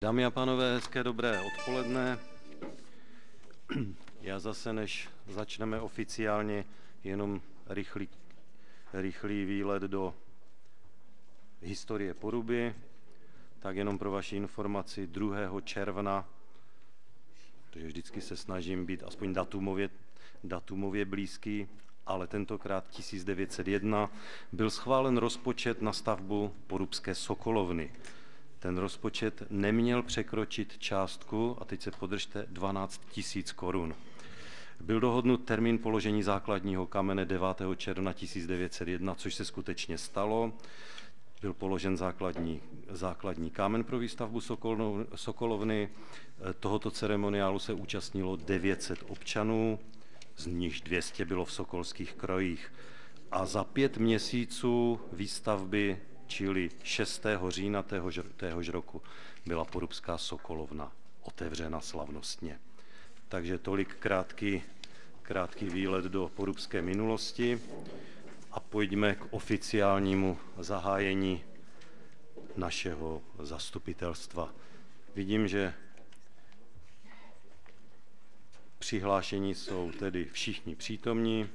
Dámy a pánové, hezké dobré odpoledne. Já zase, než začneme oficiálně, jenom rychlý, rychlý výlet do historie Poruby, tak jenom pro vaši informaci 2. června, protože vždycky se snažím být aspoň datumově, datumově blízký, ale tentokrát 1901 byl schválen rozpočet na stavbu Porubské Sokolovny ten rozpočet neměl překročit částku, a teď se podržte, 12 tisíc korun. Byl dohodnut termín položení základního kamene 9. června 1901, což se skutečně stalo. Byl položen základní, základní kámen pro výstavbu Sokolovny. Tohoto ceremoniálu se účastnilo 900 občanů, z nichž 200 bylo v sokolských krojích. A za pět měsíců výstavby čili 6. října téhož, téhož roku byla Porubská Sokolovna otevřena slavnostně. Takže tolik krátký, krátký výlet do porubské minulosti a pojďme k oficiálnímu zahájení našeho zastupitelstva. Vidím, že přihlášení jsou tedy všichni přítomní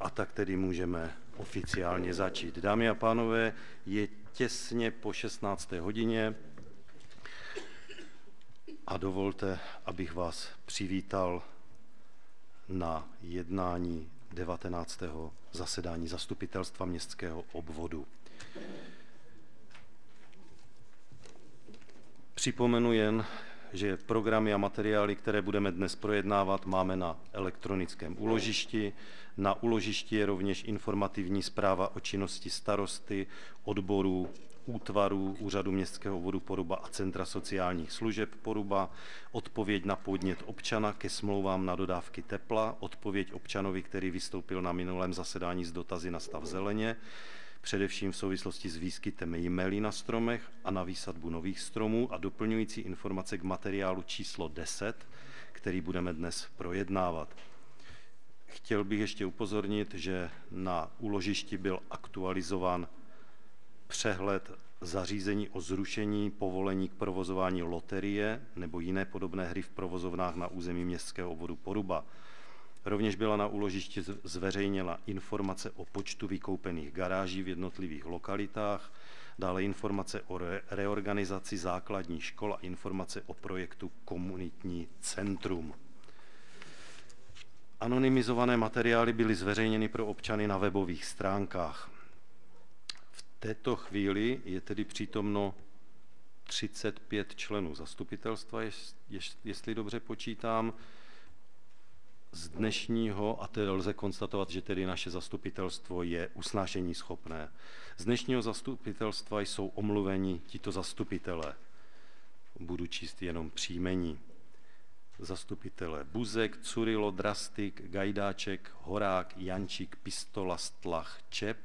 a tak tedy můžeme oficiálně začít. Dámy a pánové, je těsně po 16. hodině a dovolte, abych vás přivítal na jednání 19. zasedání zastupitelstva městského obvodu. Připomenu jen, že programy a materiály, které budeme dnes projednávat, máme na elektronickém úložišti. Na úložišti je rovněž informativní zpráva o činnosti starosty, odborů, útvarů Úřadu městského vodu Poruba a Centra sociálních služeb Poruba, odpověď na podnět občana ke smlouvám na dodávky tepla, odpověď občanovi, který vystoupil na minulém zasedání z dotazy na stav zeleně, především v souvislosti s výskytem jmelí na stromech a na výsadbu nových stromů a doplňující informace k materiálu číslo 10, který budeme dnes projednávat. Chtěl bych ještě upozornit, že na úložišti byl aktualizován přehled zařízení o zrušení povolení k provozování loterie nebo jiné podobné hry v provozovnách na území městského obvodu Poruba. Rovněž byla na úložišti zveřejněna informace o počtu vykoupených garáží v jednotlivých lokalitách, dále informace o reorganizaci základních škol a informace o projektu Komunitní centrum. Anonymizované materiály byly zveřejněny pro občany na webových stránkách. V této chvíli je tedy přítomno 35 členů zastupitelstva, jestli dobře počítám z dnešního, a tedy lze konstatovat, že tedy naše zastupitelstvo je usnášení schopné. Z dnešního zastupitelstva jsou omluveni tito zastupitelé. Budu číst jenom příjmení. Zastupitelé Buzek, Curilo, Drastik, Gajdáček, Horák, Jančík, Pistola, Stlach, Čep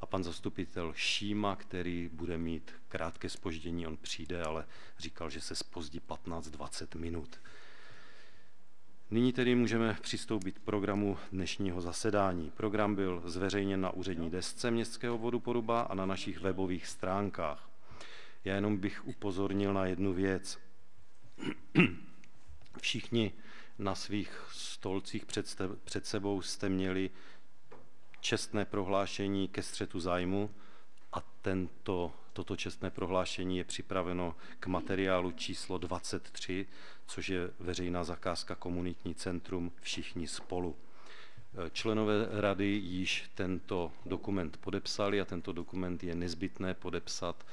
a pan zastupitel Šíma, který bude mít krátké spoždění, on přijde, ale říkal, že se spozdí 15-20 minut. Nyní tedy můžeme přistoupit k programu dnešního zasedání. Program byl zveřejněn na úřední desce Městského vodu Poruba a na našich webových stránkách. Já jenom bych upozornil na jednu věc. Všichni na svých stolcích před, před sebou jste měli čestné prohlášení ke střetu zájmu a tento Toto čestné prohlášení je připraveno k materiálu číslo 23, což je veřejná zakázka komunitní centrum Všichni spolu. Členové rady již tento dokument podepsali a tento dokument je nezbytné podepsat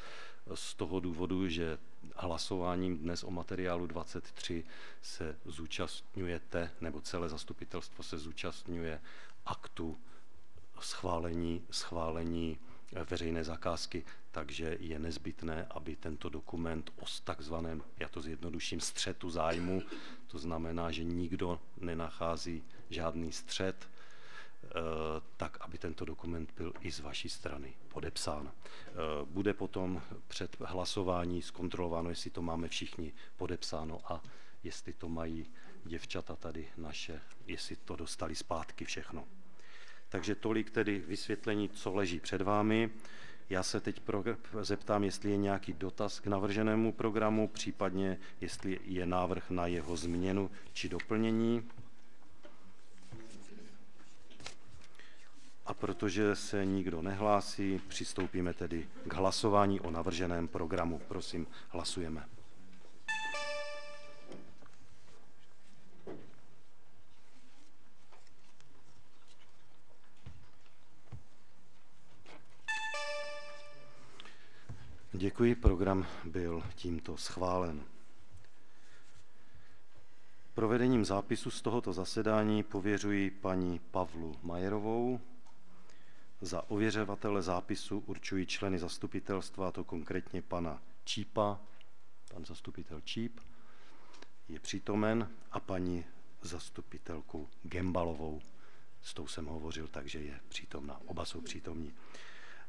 z toho důvodu, že hlasováním dnes o materiálu 23 se zúčastňujete, nebo celé zastupitelstvo se zúčastňuje aktu schválení, schválení veřejné zakázky, takže je nezbytné, aby tento dokument o takzvaném, já to zjednoduším, střetu zájmu, to znamená, že nikdo nenachází žádný střet, eh, tak aby tento dokument byl i z vaší strany podepsán. Eh, bude potom před hlasování zkontrolováno, jestli to máme všichni podepsáno a jestli to mají děvčata tady naše, jestli to dostali zpátky všechno. Takže tolik tedy vysvětlení, co leží před vámi. Já se teď pro, zeptám, jestli je nějaký dotaz k navrženému programu, případně jestli je návrh na jeho změnu či doplnění. A protože se nikdo nehlásí, přistoupíme tedy k hlasování o navrženém programu. Prosím, hlasujeme. Děkuji, program byl tímto schválen. Provedením zápisu z tohoto zasedání pověřuji paní Pavlu Majerovou. Za ověřovatele zápisu určuji členy zastupitelstva, a to konkrétně pana Čípa, pan zastupitel Číp je přítomen, a paní zastupitelku Gembalovou. S tou jsem hovořil, takže je přítomna. Oba jsou přítomní.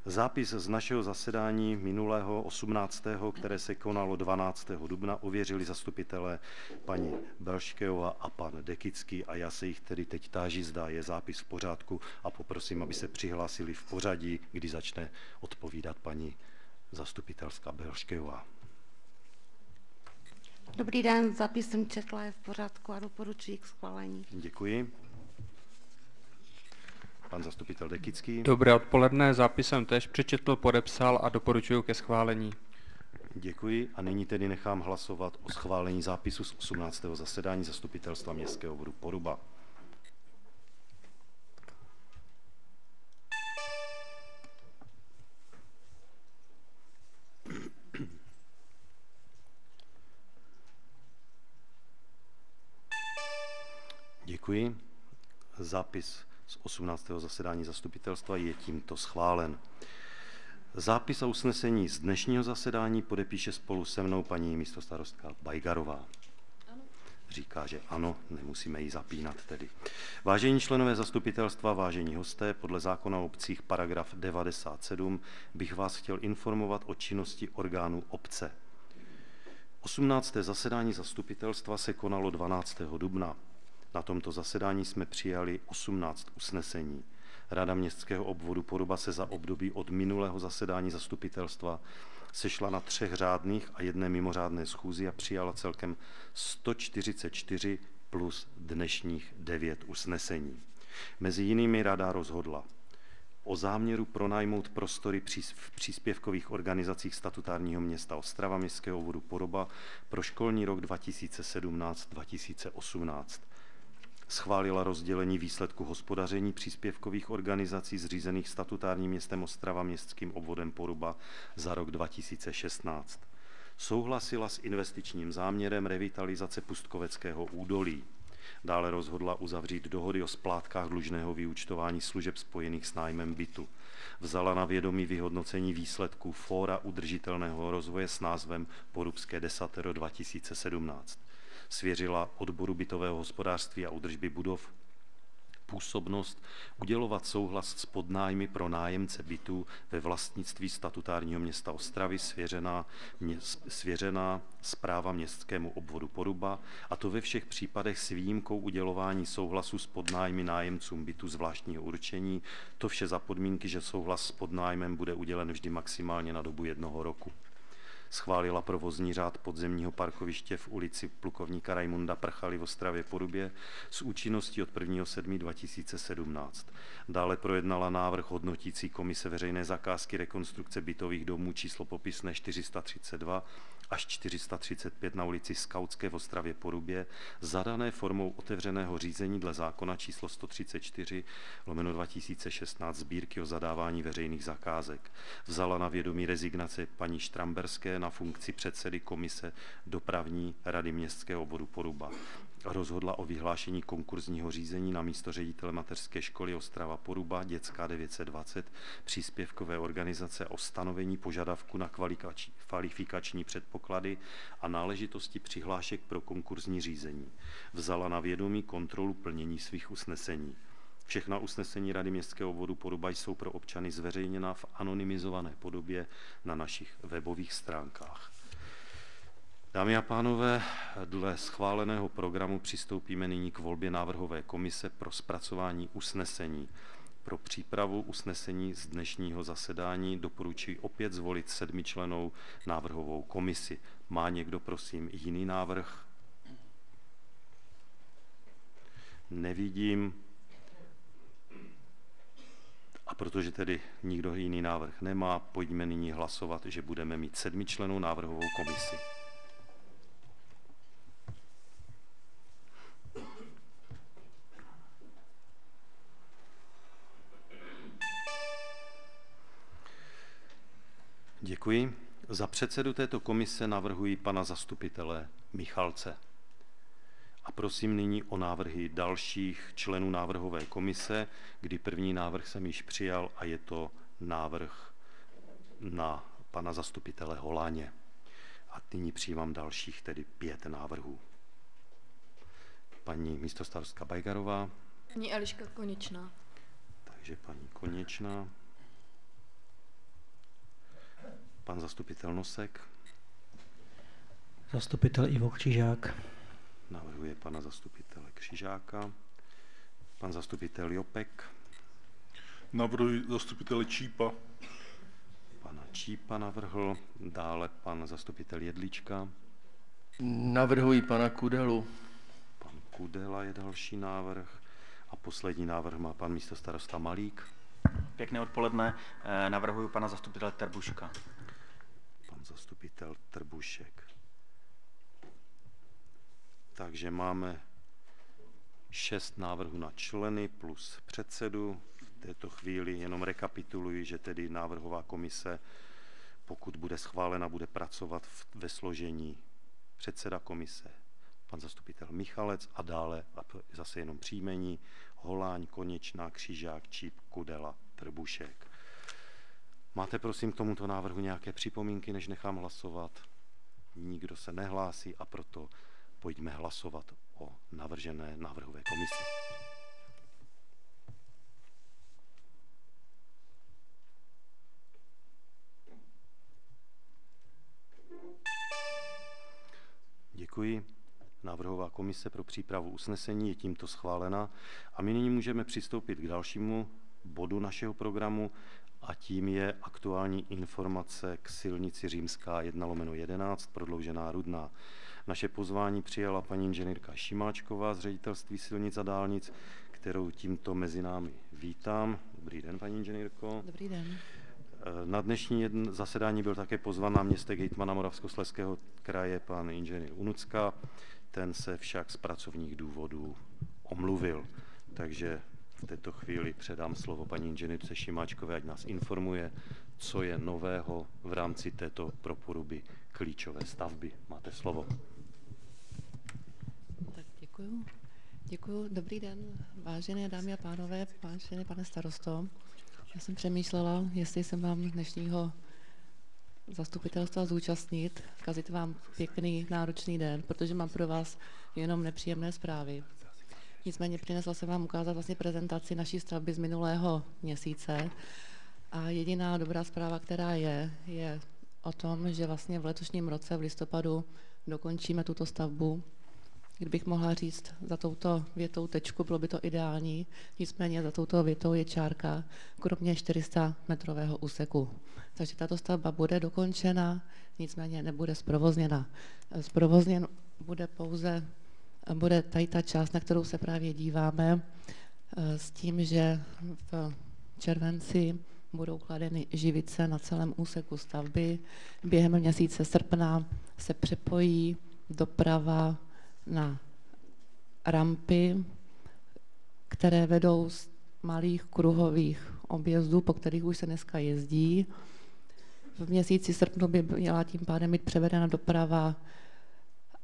Zápis z našeho zasedání minulého 18., které se konalo 12. dubna, ověřili zastupitelé paní Belškeova a pan Dekický a já se jich tedy teď táží, zda je zápis v pořádku a poprosím, aby se přihlásili v pořadí, kdy začne odpovídat paní zastupitelská Belškeova. Dobrý den, zápis jsem četla, je v pořádku a doporučuji k schválení. Děkuji. Pan zastupitel Dekický. Dobré odpoledne, zápis jsem tež přečetl, podepsal a doporučuji ke schválení. Děkuji a nyní tedy nechám hlasovat o schválení zápisu z 18. zasedání zastupitelstva městského vodu Poruba. Děkuji. Zápis z 18. zasedání zastupitelstva je tímto schválen. Zápis a usnesení z dnešního zasedání podepíše spolu se mnou paní místostarostka Bajgarová. Říká, že ano, nemusíme ji zapínat tedy. Vážení členové zastupitelstva, vážení hosté, podle zákona o obcích paragraf 97 bych vás chtěl informovat o činnosti orgánů obce. 18. zasedání zastupitelstva se konalo 12. dubna. Na tomto zasedání jsme přijali 18 usnesení. Rada městského obvodu Poruba se za období od minulého zasedání zastupitelstva sešla na třech řádných a jedné mimořádné schůzi a přijala celkem 144 plus dnešních devět usnesení. Mezi jinými rada rozhodla o záměru pronajmout prostory v příspěvkových organizacích statutárního města Ostrava městského obvodu Poroba pro školní rok 2017-2018 schválila rozdělení výsledku hospodaření příspěvkových organizací zřízených statutárním městem Ostrava městským obvodem Poruba za rok 2016. Souhlasila s investičním záměrem revitalizace Pustkoveckého údolí. Dále rozhodla uzavřít dohody o splátkách dlužného vyúčtování služeb spojených s nájmem bytu. Vzala na vědomí vyhodnocení výsledků Fóra udržitelného rozvoje s názvem Porubské desatero 2017 svěřila odboru bytového hospodářství a údržby budov působnost udělovat souhlas s podnájmy pro nájemce bytů ve vlastnictví statutárního města Ostravy svěřená, mě, svěřená zpráva městskému obvodu Poruba a to ve všech případech s výjimkou udělování souhlasu s podnájmy nájemcům bytu zvláštního určení, to vše za podmínky, že souhlas s podnájmem bude udělen vždy maximálně na dobu jednoho roku schválila provozní řád podzemního parkoviště v ulici plukovníka Raimunda Prchaly v Ostravě Porubě s účinností od 1. 7. 2017. Dále projednala návrh hodnotící komise veřejné zakázky rekonstrukce bytových domů číslo popisné 432 až 435 na ulici Skautské v Ostravě Porubě, zadané formou otevřeného řízení dle zákona číslo 134 lomeno 2016 sbírky o zadávání veřejných zakázek. Vzala na vědomí rezignace paní Štramberské na funkci předsedy komise dopravní rady městského obvodu Poruba rozhodla o vyhlášení konkurzního řízení na místo ředitele mateřské školy Ostrava Poruba, dětská 920, příspěvkové organizace o stanovení požadavku na kvalifikační předpoklady a náležitosti přihlášek pro konkurzní řízení. Vzala na vědomí kontrolu plnění svých usnesení. Všechna usnesení Rady městského obvodu Poruba jsou pro občany zveřejněna v anonymizované podobě na našich webových stránkách. Dámy a pánové, dle schváleného programu přistoupíme nyní k volbě návrhové komise pro zpracování usnesení Pro přípravu usnesení z dnešního zasedání doporučuji opět zvolit sedmičlenou návrhovou komisi. Má někdo, prosím, jiný návrh? Nevidím. A protože tedy nikdo jiný návrh nemá, pojďme nyní hlasovat, že budeme mít sedmičlenou návrhovou komisi. Děkuji. Za předsedu této komise navrhuji pana zastupitele Michalce. A prosím nyní o návrhy dalších členů návrhové komise, kdy první návrh jsem již přijal a je to návrh na pana zastupitele Holáně. A nyní přijímám dalších, tedy pět návrhů. Paní místostarská Bajgarová. Paní Eliška Konečná. Takže paní Konečná. Pan zastupitel Nosek. Zastupitel Ivo Křižák. Navrhuje pana zastupitele Křižáka. Pan zastupitel Jopek. Navrhuji zastupitele Čípa. Pana Čípa navrhl. Dále pan zastupitel Jedlička. Navrhuji pana Kudelu. Pan Kudela je další návrh. A poslední návrh má pan místostarosta Malík. Pěkné odpoledne. Eh, Navrhuji pana zastupitele Terbuška. Pan zastupitel Trbušek. Takže máme šest návrhů na členy plus předsedu. V této chvíli jenom rekapituluji, že tedy návrhová komise, pokud bude schválena, bude pracovat v, ve složení předseda komise, pan zastupitel Michalec a dále a zase jenom příjmení Holáň, Konečná, Křížák, Číp, Kudela, Trbušek. Máte prosím k tomuto návrhu nějaké připomínky, než nechám hlasovat? Nikdo se nehlásí a proto pojďme hlasovat o navržené návrhové komisi. Děkuji. Návrhová komise pro přípravu usnesení je tímto schválena a my nyní můžeme přistoupit k dalšímu bodu našeho programu a tím je aktuální informace k silnici Římská 1 lomeno 11, prodloužená Rudná. Naše pozvání přijala paní inženýrka Šimáčková z ředitelství silnic a dálnic, kterou tímto mezi námi vítám. Dobrý den, paní inženýrko. Dobrý den. Na dnešní jedn- zasedání byl také pozván náměstek hejtmana Moravskoslezského kraje pan inženýr Unucka. Ten se však z pracovních důvodů omluvil. Takže v této chvíli předám slovo paní inženýrce Šimáčkové, ať nás informuje, co je nového v rámci této pro poruby klíčové stavby. Máte slovo. Tak děkuju. Děkuju. Dobrý den, vážené dámy a pánové, vážený pane starosto. Já jsem přemýšlela, jestli jsem vám dnešního zastupitelstva zúčastnit, kazit vám pěkný, náročný den, protože mám pro vás jenom nepříjemné zprávy. Nicméně přinesla jsem vám ukázat vlastně prezentaci naší stavby z minulého měsíce. A jediná dobrá zpráva, která je, je o tom, že vlastně v letošním roce v listopadu dokončíme tuto stavbu. Kdybych mohla říct za touto větou tečku, bylo by to ideální, nicméně za touto větou je čárka, kromě 400 metrového úseku. Takže tato stavba bude dokončena, nicméně nebude zprovozněna. Zprovozněn bude pouze bude tady ta část, na kterou se právě díváme, eh, s tím, že v červenci budou kladeny živice na celém úseku stavby. Během měsíce srpna se přepojí doprava na rampy, které vedou z malých kruhových objezdů, po kterých už se dneska jezdí. V měsíci srpnu by měla tím pádem být převedena doprava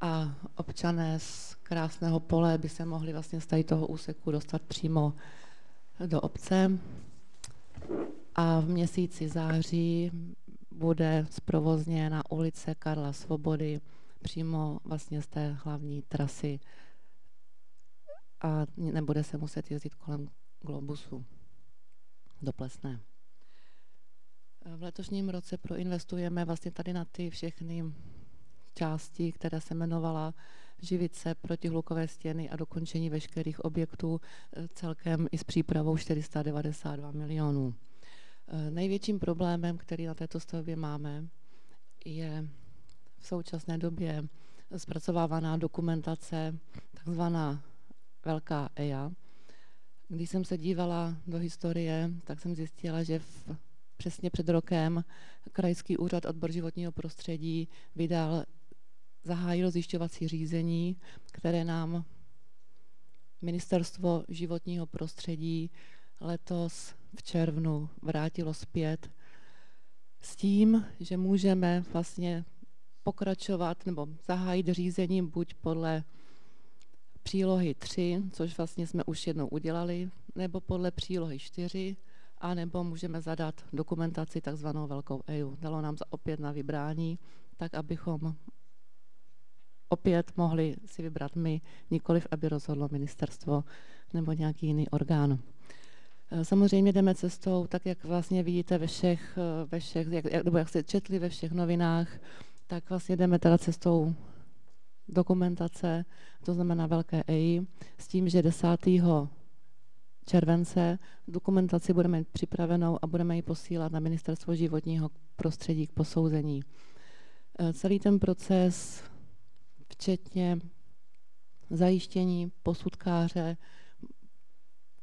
a občané z krásného pole by se mohli vlastně z tady toho úseku dostat přímo do obce. A v měsíci září bude zprovozněna ulice Karla Svobody přímo vlastně z té hlavní trasy a nebude se muset jezdit kolem globusu do Plesné. V letošním roce proinvestujeme vlastně tady na ty všechny části, která se jmenovala živice, protihlukové stěny a dokončení veškerých objektů celkem i s přípravou 492 milionů. Největším problémem, který na této stavbě máme, je v současné době zpracovávaná dokumentace, takzvaná velká EIA. Když jsem se dívala do historie, tak jsem zjistila, že v, přesně před rokem Krajský úřad odbor životního prostředí vydal, zahájil zjišťovací řízení, které nám Ministerstvo životního prostředí letos v červnu vrátilo zpět s tím, že můžeme vlastně pokračovat nebo zahájit řízení buď podle přílohy 3, což vlastně jsme už jednou udělali, nebo podle přílohy 4, a nebo můžeme zadat dokumentaci takzvanou velkou EU. Dalo nám za opět na vybrání, tak abychom opět mohli si vybrat my, nikoliv aby rozhodlo ministerstvo nebo nějaký jiný orgán. Eh, samozřejmě jdeme cestou, tak jak vlastně vidíte ve všech, eh, ve všech jak, nebo jak jste četli ve všech novinách, tak vlastně jdeme teda cestou dokumentace, to znamená velké EI, s tím, že 10. července dokumentaci budeme mít připravenou a budeme ji posílat na Ministerstvo životního prostředí k posouzení. Eh, celý ten proces, včetně zajištění posudkáře,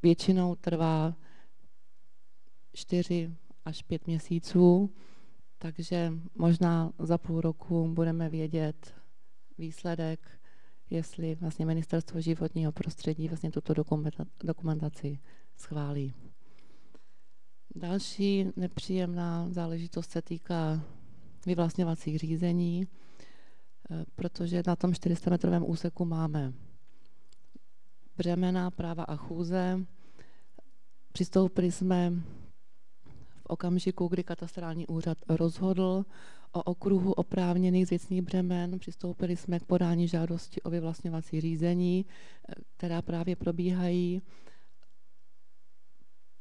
většinou trvá 4 až 5 měsíců, takže možná za půl roku budeme vědět výsledek, jestli vlastně Ministerstvo životního prostředí vlastně tuto dokumentaci schválí. Další nepříjemná záležitost se týká vyvlastňovacích řízení, protože na tom 400-metrovém úseku máme břemena, práva a chůze. Přistoupili jsme v okamžiku, kdy katastrální úřad rozhodl o okruhu oprávněných věcných břemen, přistoupili jsme k podání žádosti o vyvlastňovací řízení, která právě probíhají.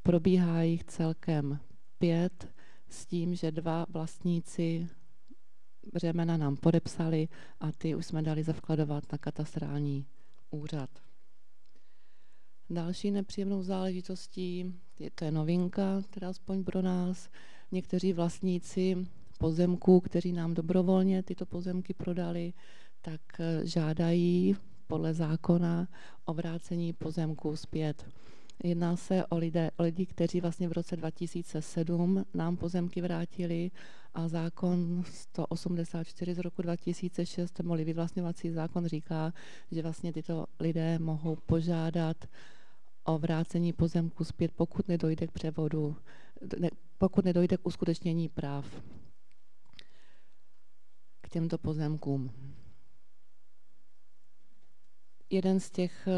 Probíhá jich celkem pět, s tím, že dva vlastníci břemena nám podepsali a ty už jsme dali zavkladovat na katastrální úřad. Další nepříjemnou záležitostí, je, to je novinka, teda aspoň pro nás, někteří vlastníci pozemků, kteří nám dobrovolně tyto pozemky prodali, tak eh, žádají podle zákona o vrácení pozemků zpět. Jedná se o, lidé, o lidi, kteří vlastně v roce 2007 nám pozemky vrátili a zákon 184 z roku 2006, neboli vyvlastňovací zákon, říká, že vlastně tyto lidé mohou požádat o vrácení pozemku zpět, pokud nedojde k převodu, ne, pokud nedojde k uskutečnění práv k těmto pozemkům. Jeden z těch eh,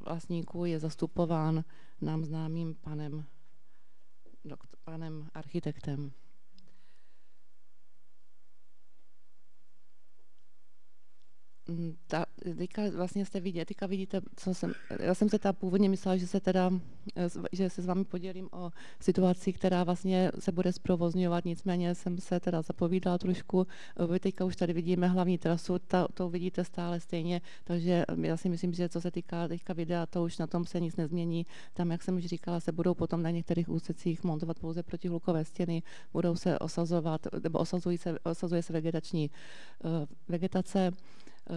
vlastníků je zastupován nám známým panem, panem architektem. Ta, teďka vlastně jste vidět, teďka vidíte, co jsem, já jsem se ta původně myslela, že se teda, eh, že se s vámi podělím o situaci, která vlastně se bude zprovozňovat, nicméně jsem se teda zapovídala trošku, vy teďka už tady vidíme hlavní trasu, ta, to vidíte stále stejně, takže já si myslím, že co se týká teďka videa, to už na tom se nic nezmění, tam, jak jsem už říkala, se budou potom na některých úsecích montovat pouze protihlukové stěny, budou se osazovat, nebo osazují se, osazuje se vegetační vegetace, Eh,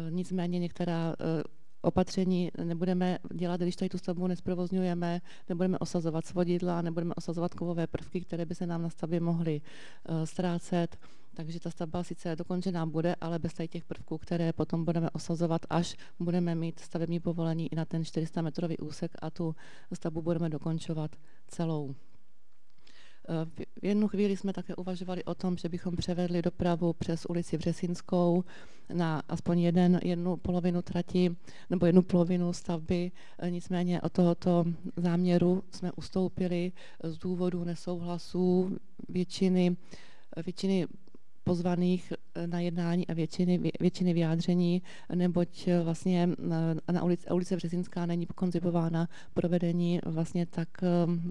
nicméně některá eh, opatření nebudeme dělat, když tady tu stavbu nesprovozňujeme, nebudeme osazovat svodidla, nebudeme osazovat kovové prvky, které by se nám na stavbě mohly eh, ztrácet. Takže ta stavba sice dokončená bude, ale bez těch prvků, které potom budeme osazovat, až budeme mít stavební povolení i na ten 400 metrový úsek a tu stavbu budeme dokončovat celou. V jednu chvíli jsme také uvažovali o tom, že bychom převedli dopravu přes ulici Vřesinskou na aspoň jeden, jednu polovinu trati nebo jednu polovinu stavby. Nicméně od tohoto záměru jsme ustoupili z důvodu nesouhlasů většiny, většiny pozvaných eh, na jednání a většiny, většiny vyjádření, neboť eh, vlastně eh, na ulici, ulice Březinská není koncipována provedení vlastně tak,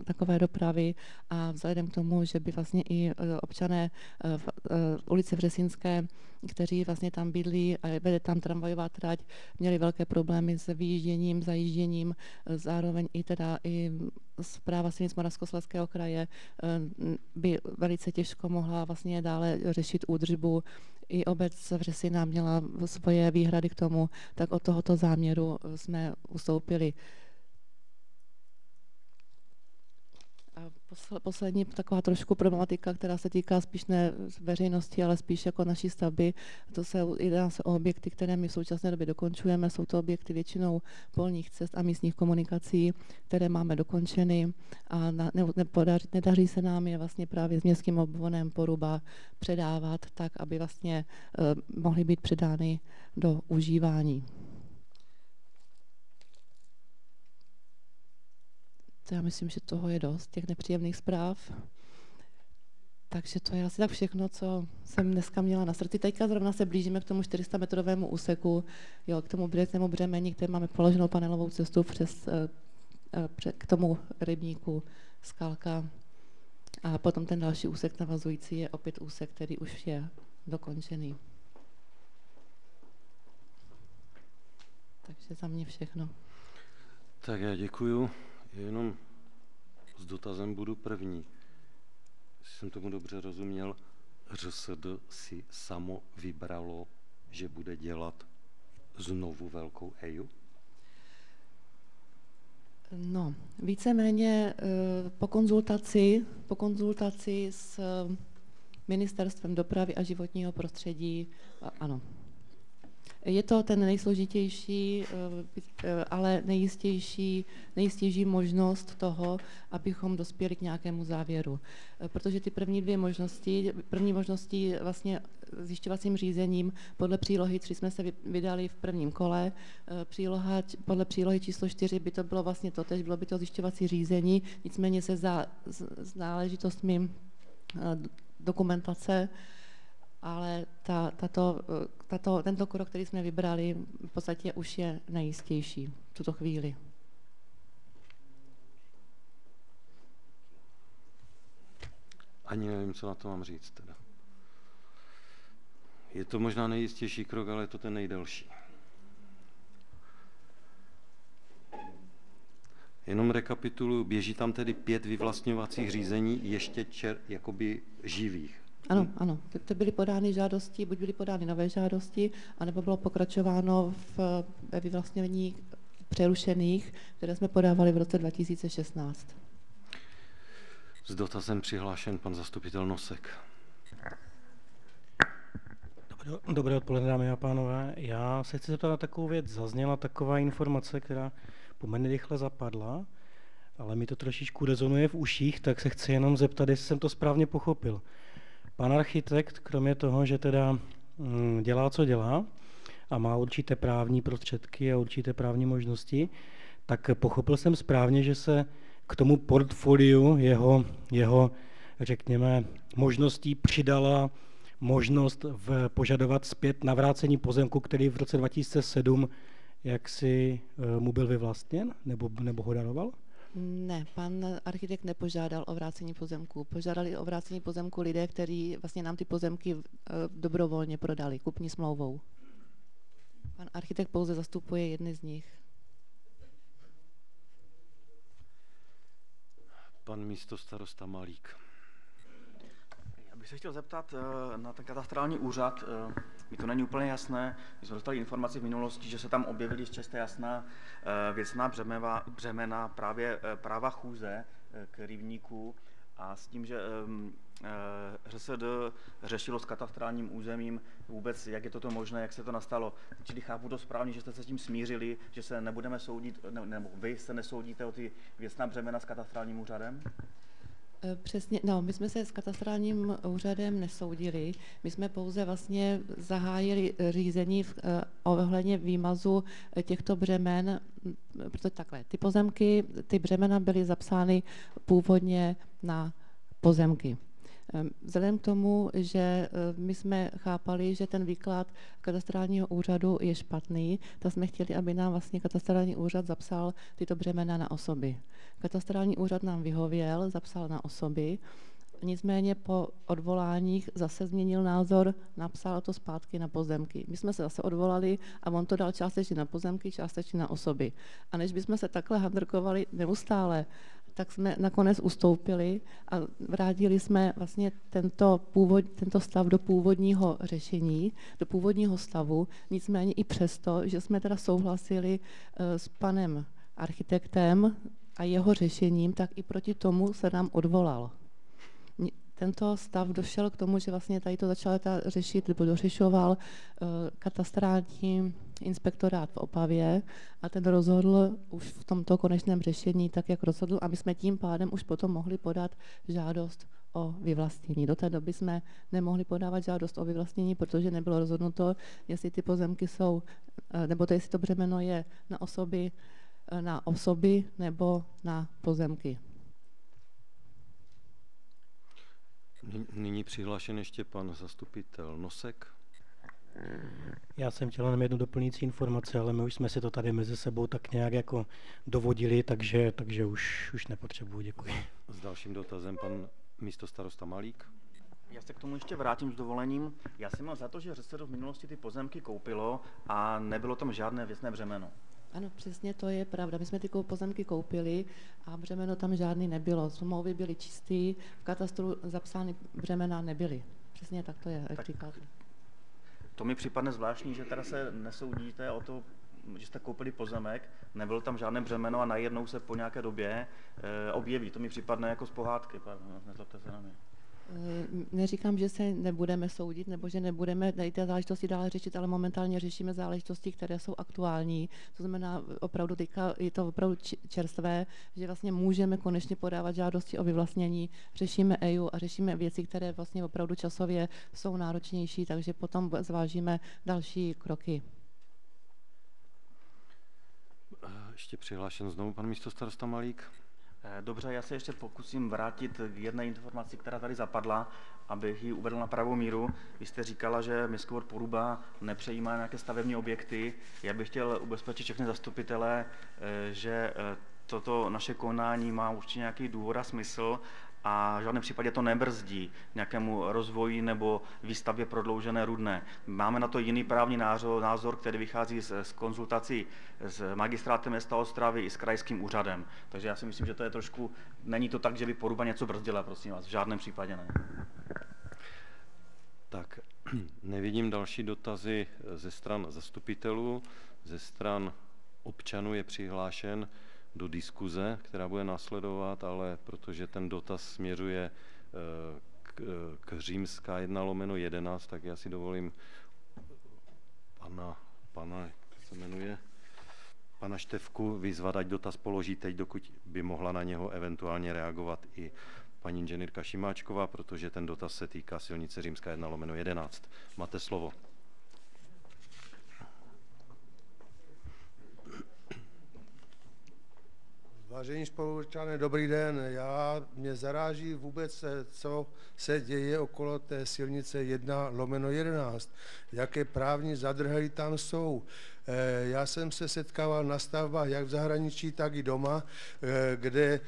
takové dopravy a vzhledem k tomu, že by vlastně i občané v ulici Březinské kteří vlastně tam bydlí a vede tam tramvajová trať, měli velké problémy s výjížděním, zajížděním, zároveň i teda i zpráva silnic Moravskoslezského kraje by velice těžko mohla vlastně dále řešit údržbu. I obec v Řesina měla svoje výhrady k tomu, tak od tohoto záměru jsme ustoupili. Poslední taková trošku problematika, která se týká spíš ne veřejnosti, ale spíš jako naší stavby, to se jedná se o objekty, které my v současné době dokončujeme. Jsou to objekty většinou polních cest a místních komunikací, které máme dokončeny a na, ne, nepodaří, nedaří se nám je vlastně právě s městským obvonem Poruba předávat tak, aby vlastně uh, mohly být předány do užívání. Já myslím, že toho je dost, těch nepříjemných zpráv. Takže to je asi tak všechno, co jsem dneska měla na srdci. Teďka zrovna se blížíme k tomu 400-metrovému úseku, jo, k tomu březnému břemení, kde máme položenou panelovou cestu přes, eh, eh, k tomu rybníku Skalka. A potom ten další úsek navazující je opět úsek, který už je dokončený. Takže za mě všechno. Tak já děkuju. Jenom s dotazem budu první. Jestli jsem tomu dobře rozuměl, ŘSD si samo vybralo, že bude dělat znovu velkou EIU? No, víceméně eh, po konzultaci, po konzultaci s Ministerstvem dopravy a životního prostředí, ano, je to ten nejsložitější, eh, ale nejistější, nejistější možnost toho, abychom dospěli k nějakému závěru. Eh, protože ty první dvě možnosti, první možnosti vlastně zjišťovacím řízením podle přílohy 3 jsme se vydali v prvním kole, eh, příloha, podle přílohy číslo 4 by to bylo vlastně to, bylo by to zjišťovací řízení, nicméně se za, s náležitostmi dokumentace ale ta, tato, tato, tento krok, který jsme vybrali, v podstatě už je nejistější v tuto chvíli. Ani nevím, co na to mám říct. Teda. Je to možná nejistější krok, ale je to ten nejdelší. Jenom rekapituluju, běží tam tedy pět vyvlastňovacích řízení, ještě čer, jakoby živých. Ano, ano. To byly podány žádosti, buď byly podány nové žádosti, anebo bylo pokračováno v, ve vyvlastnění přerušených, které jsme podávali v roce 2016. S dotazem přihlášen pan zastupitel Nosek. Dobré, dobré odpoledne, dámy a pánové. Já se chci zeptat na takovou věc. Zazněla taková informace, která poměrně rychle zapadla, ale mi to trošičku rezonuje v uších, tak se chci jenom zeptat, jestli jsem to správně pochopil. Pan architekt, kromě toho, že teda mm, dělá, co dělá a má určité právní prostředky a určité právní možnosti, tak pochopil jsem správně, že se k tomu portfoliu jeho, jeho řekněme, možností přidala možnost v, požadovat zpět navrácení pozemku, který v roce 2007 jak si mu byl vyvlastněn nebo, nebo ho daroval? Ne, pan architekt nepožádal o vrácení pozemku. Požádali o vrácení pozemku lidé, kteří vlastně nám ty pozemky eh, dobrovolně prodali kupní smlouvou. Pan architekt pouze zastupuje jedny z nich. Pan místo starosta Malík bych se chtěl zeptat eh, na ten katastrální úřad. Eh, mi to není úplně jasné. My jsme dostali informaci v minulosti, že se tam objevily často jasná eh, věcná břemena, břemena právě práva chůze k rybníku a s tím, že ŘSD řešilo s katastrálním územím vůbec, jak je toto možné, jak se to nastalo. Čili chápu to správně, že jste se s tím smířili, že se nebudeme soudit, nebo vy se nesoudíte o ty věcná břemena s katastrálním úřadem? Eh, přesně, no, my jsme se s katastrálním úřadem nesoudili, my jsme pouze vlastně zahájili eh, řízení v, eh, ohledně výmazu těchto břemen, protože takhle, ty pozemky, ty břemena byly zapsány původně na pozemky. Vzhledem k tomu, že eh, my jsme chápali, že ten výklad katastrálního úřadu je špatný, tak jsme chtěli, aby nám vlastně katastrální úřad zapsal tyto břemena na osoby. Katastrální úřad nám vyhověl, zapsal na osoby nicméně po odvoláních zase změnil názor, napsal to zpátky na pozemky. My jsme se zase odvolali a on to dal částečně na pozemky, částečně na osoby. A než bychom se takhle handrkovali neustále, tak jsme nakonec ustoupili a vrátili jsme vlastně tento, původ, tento stav do původního řešení, do původního stavu, nicméně i přesto, že jsme teda souhlasili eh, s panem architektem a jeho řešením, tak i proti tomu se nám odvolal. Tento stav došel k tomu, že vlastně tady to začal řešit, nebo dořešoval eh, katastrální inspektorát v Opavě a ten rozhodl už v tomto konečném řešení tak, jak rozhodl a my jsme tím pádem už potom mohli podat žádost o vyvlastnění. Do té doby jsme nemohli podávat žádost o vyvlastnění, protože nebylo rozhodnuto, jestli ty pozemky jsou, eh, nebo to, jestli to břemeno je na osoby, eh, na osoby nebo na pozemky. Nyní přihlášen ještě pan zastupitel Nosek. Já jsem chtěl jenom jednu doplňující informaci, ale my už jsme si to tady mezi sebou tak nějak jako dovodili, takže, takže už, už nepotřebuji. Děkuji. S dalším dotazem pan místo starosta Malík. Já se k tomu ještě vrátím s dovolením. Já jsem měl za to, že ŘSD v minulosti ty pozemky koupilo a nebylo tam žádné věcné břemeno. Ano, přesně to je pravda. My jsme ty pozemky koupili a břemeno tam žádný nebylo. Smlouvy byly čistý, v katastru zapsány břemena nebyly. Přesně tak to je, jak tak říkáte. To mi připadne zvláštní, že teda se nesoudíte o to, že jste koupili pozemek, nebylo tam žádné břemeno a najednou se po nějaké době e, objeví. To mi připadne jako z pohádky, pardon, nezlobte se na mě. Eh, neříkám, že se nebudeme soudit nebo že nebudeme tady ty záležitosti dále řešit, ale momentálně řešíme záležitosti, které jsou aktuální. To znamená, opravdu teďka je to opravdu čerstvé, že vlastně můžeme konečně podávat žádosti o vyvlastnění, řešíme EU a řešíme věci, které vlastně opravdu časově jsou náročnější, takže potom zvážíme další kroky. Eh, ještě přihlášen znovu pan místo starosta Malík. Eh, dobře, já se ještě pokusím vrátit k jedné informaci, která tady zapadla, abych ji uvedl na pravou míru. Vy jste říkala, že Miskvor Poruba nepřejímá nějaké stavební objekty. Já bych chtěl ubezpečit všechny zastupitele, eh, že eh, toto naše konání má určitě nějaký důvod a smysl a v žádném případě to nebrzdí nějakému rozvoji nebo výstavě prodloužené rudné. Máme na to jiný právní názor, který vychází z, z konzultací s magistrátem města Ostravy i s krajským úřadem. Takže já si myslím, že to je trošku, není to tak, že by poruba něco brzdila, prosím vás, v žádném případě ne. Tak, nevidím další dotazy ze stran zastupitelů, ze stran občanů je přihlášen do diskuze, která bude následovat, ale protože ten dotaz směřuje eh, k, k římská 1 lomeno 11, tak já si dovolím pana, pana jak se jmenuje, pana Števku vyzvat, ať dotaz položí teď, dokud by mohla na něho eventuálně reagovat i paní inženýrka Šimáčková, protože ten dotaz se týká silnice Římská 1 lomeno 11. Máte slovo. Vážení spoluobčané, dobrý den. Já mě zaráží vůbec, eh, co se děje okolo té silnice 1 lomeno 11. Jaké právní zadrhely tam jsou. Eh, já jsem se setkával na stavbách jak v zahraničí, tak i doma, eh, kde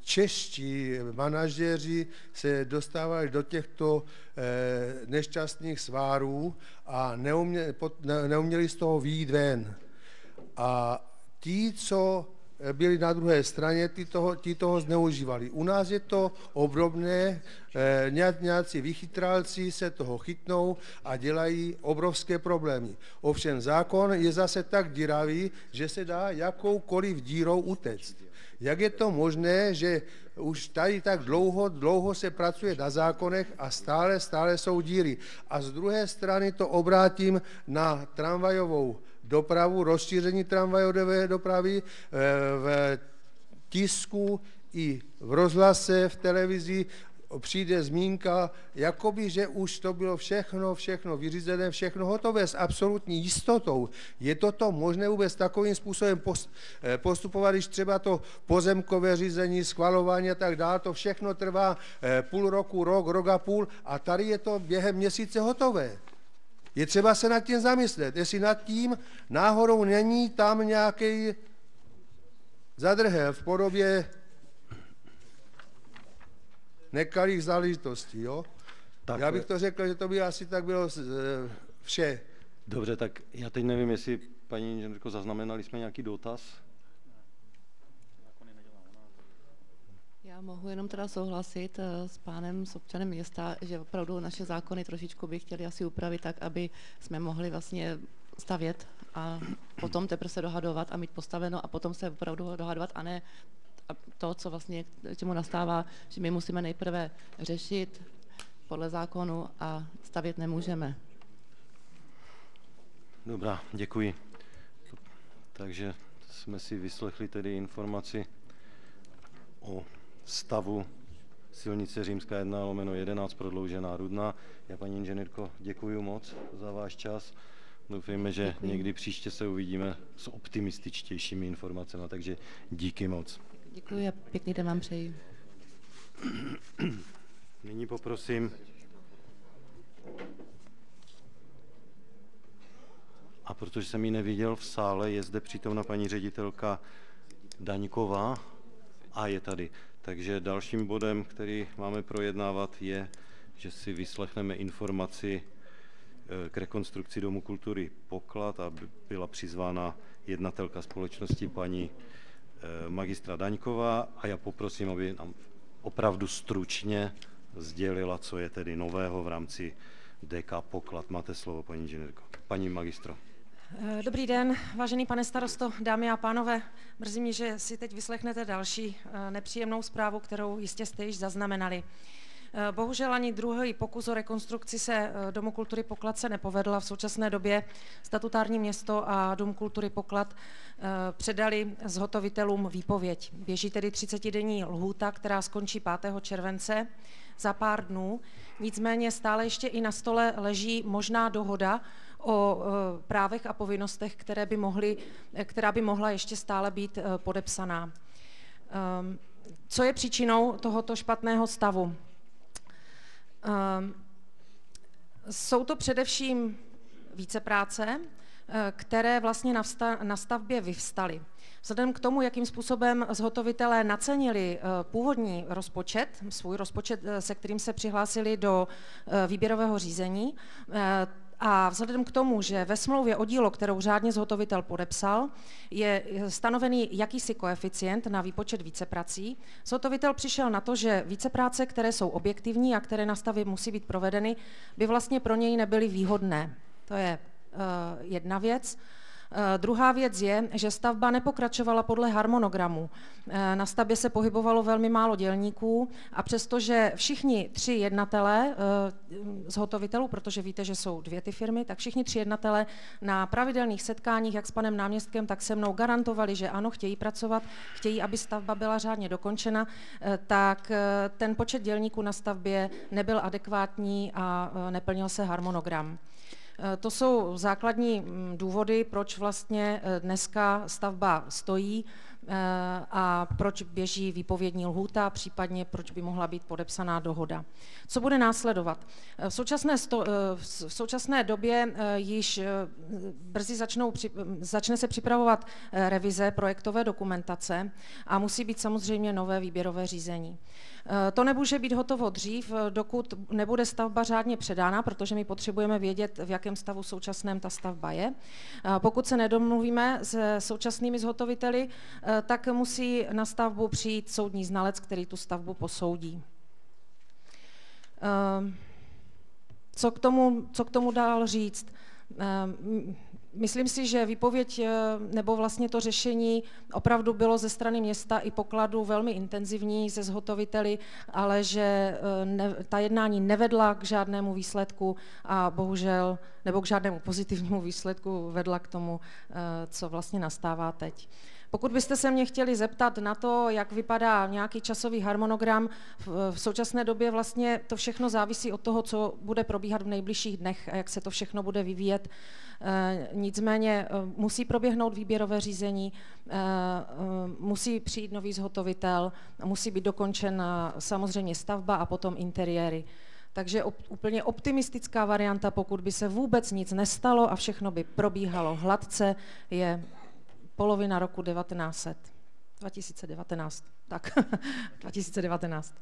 čeští manažeři se dostávali do těchto nešťastných svárů a neuměli, neuměli z toho výjít ven. A ti, co byli na druhé straně, ti toho, ti toho zneužívali. U nás je to obdobné, eh, nějací vychytrálci se toho chytnou a dělají obrovské problémy. Ovšem zákon je zase tak díravý, že se dá jakoukoliv dírou utéct. Jak je to možné, že už tady tak dlouho, dlouho se pracuje na zákonech a stále, stále jsou díry. A z druhé strany to obrátím na tramvajovou dopravu, rozšíření tramvajové dopravy eh, v tisku i v rozhlase, v televizi přijde zmínka, jakoby, že už to bylo všechno, všechno vyřízené, všechno hotové s absolutní jistotou. Je toto možné vůbec takovým způsobem eh, postupovat, když třeba to pozemkové řízení, schvalování a tak dále, to všechno trvá eh, půl roku, rok, rok a půl a tady je to během měsíce hotové. Je třeba se nad tím zamyslet, jestli nad tím náhodou není tam nějaký zadrhel v podobě nekalých záležitostí, jo? Tak, Já bych to řekl, že to by asi tak bylo eh, vše. Dobře, tak já teď nevím, jestli paní inženýrko zaznamenali jsme nějaký dotaz. Mohu jenom teda souhlasit eh, s pánem, s občanem města, že opravdu naše zákony trošičku by chtěli asi upravit tak, aby jsme mohli vlastně stavět a potom teprve se dohadovat a mít postaveno a potom se opravdu dohadovat a ne to, co vlastně čemu nastává, že my musíme nejprve řešit podle zákonu a stavět nemůžeme. Dobrá, děkuji. Takže jsme si vyslechli tedy informaci o stavu silnice Římská 1 lomeno 11 prodloužená Rudna. Já paní inženýrko děkuji moc za váš čas. Doufejme, že Děkuji. někdy příště se uvidíme s optimističtějšími informacemi, takže díky moc. Děkuji a pěkný den vám přeji. Nyní poprosím a protože jsem ji neviděl v sále, je zde přítomna paní ředitelka Daňková a je tady. Takže dalším bodem, který máme projednávat, je, že si vyslechneme informaci eh, k rekonstrukci Domu kultury Poklad a by- byla přizvána jednatelka společnosti paní eh, magistra Daňková a já poprosím, aby nám opravdu stručně sdělila, co je tedy nového v rámci DK Poklad. Máte slovo, paní inženýrko. Paní magistro. Eh, Dobrý den, vážený pane starosto, dámy a pánové. Mrzí mě, že si teď vyslechnete další eh, nepříjemnou zprávu, kterou jistě jste již zaznamenali. Eh, Bohužel ani druhý pokus o rekonstrukci se Domu kultury Poklad se nepovedl. V současné době statutární město a Dům kultury Poklad předali zhotovitelům výpověď. Běží tedy 30-denní lhůta, která skončí 5. července za pár dnů. Nicméně stále ještě i na stole leží možná dohoda o eh, právech a povinnostech, které by mohly, eh, která by mohla ještě stále být eh, podepsaná. Ehm, Co je příčinou tohoto špatného stavu? Ehm, Jsou to především vícepráce, eh, které vlastně na stavbě vyvstaly. Vzhledem k tomu, jakým způsobem zhotovitelé nacenili původní rozpočet, svůj rozpočet, se kterým se přihlásili do výběrového řízení, a vzhledem k tomu, že ve smlouvě o dílo, kterou řádně zhotovitel podepsal, je stanovený jakýsi koeficient na výpočet víceprací, zhotovitel přišel na to, že vícepráce, které jsou objektivní a které na stavě musí být provedeny, by vlastně pro něj nebyly výhodné. To je eh, jedna věc. Eh, Druhá věc je, že stavba nepokračovala podle harmonogramu. Eh, Na stavbě se pohybovalo velmi málo dělníků a přestože všichni tři jednatelé eh, zhotovitelů, protože víte, že jsou dvě ty firmy, tak všichni tři jednatelé na pravidelných setkáních, jak s panem náměstkem, tak se mnou garantovali, že ano, chtějí pracovat, chtějí, aby stavba byla řádně dokončena, tak ten počet dělníků na stavbě nebyl adekvátní a neplnil se harmonogram. Eh, To jsou základní mm, důvody, proč vlastně eh, dneska stavba stojí a proč běží výpovědní lhůta, případně proč by mohla být podepsaná dohoda. Co bude následovat? Eh, V současné, sto, eh, v s- současné době eh, již eh, brzy začnou, při- začne se připravovat eh, revize projektové dokumentace a musí být samozřejmě nové výběrové řízení. Eh, To nemůže být hotovo dřív, eh, dokud nebude stavba řádně předána, protože my potřebujeme vědět, v jakém stavu současném ta stavba je. Eh, Pokud se nedomluvíme se současnými zhotoviteli, eh, tak musí na stavbu přijít soudní znalec, který tu stavbu posoudí. Ehm, Co k tomu, co k tomu dál říct? Ehm, Myslím si, že výpověď eh, nebo vlastně to řešení opravdu bylo ze strany města i pokladu velmi intenzivní se zhotoviteli, ale že eh, ne, ta jednání nevedla k žádnému výsledku a bohužel, nebo k žádnému pozitivnímu výsledku vedla k tomu, eh, co vlastně nastává teď. Pokud byste se mě chtěli zeptat na to, jak vypadá nějaký časový harmonogram, v, současné době vlastně to všechno závisí od toho, co bude probíhat v nejbližších dnech a jak se to všechno bude vyvíjet. E, nicméně e, musí proběhnout výběrové řízení, e, e, musí přijít nový zhotovitel, musí být dokončena samozřejmě stavba a potom interiéry. Takže op, úplně optimistická varianta, pokud by se vůbec nic nestalo a všechno by probíhalo hladce, je polovina roku 1900. 2019. Tak, 2019.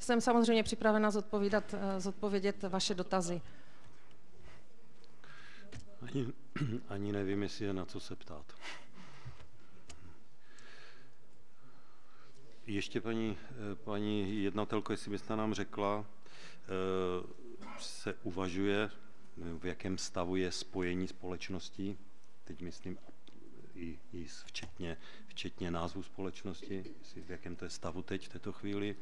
Jsem samozřejmě připravena zodpovídat, zodpovědět vaše dotazy. Ani, ani nevím, jestli je na co se ptát. Ještě paní, paní jednatelko, jestli byste nám řekla, se uvažuje, v jakém stavu je spojení společností, teď myslím i, i včetně, včetně názvu společnosti, v jakém to je stavu teď v této chvíli.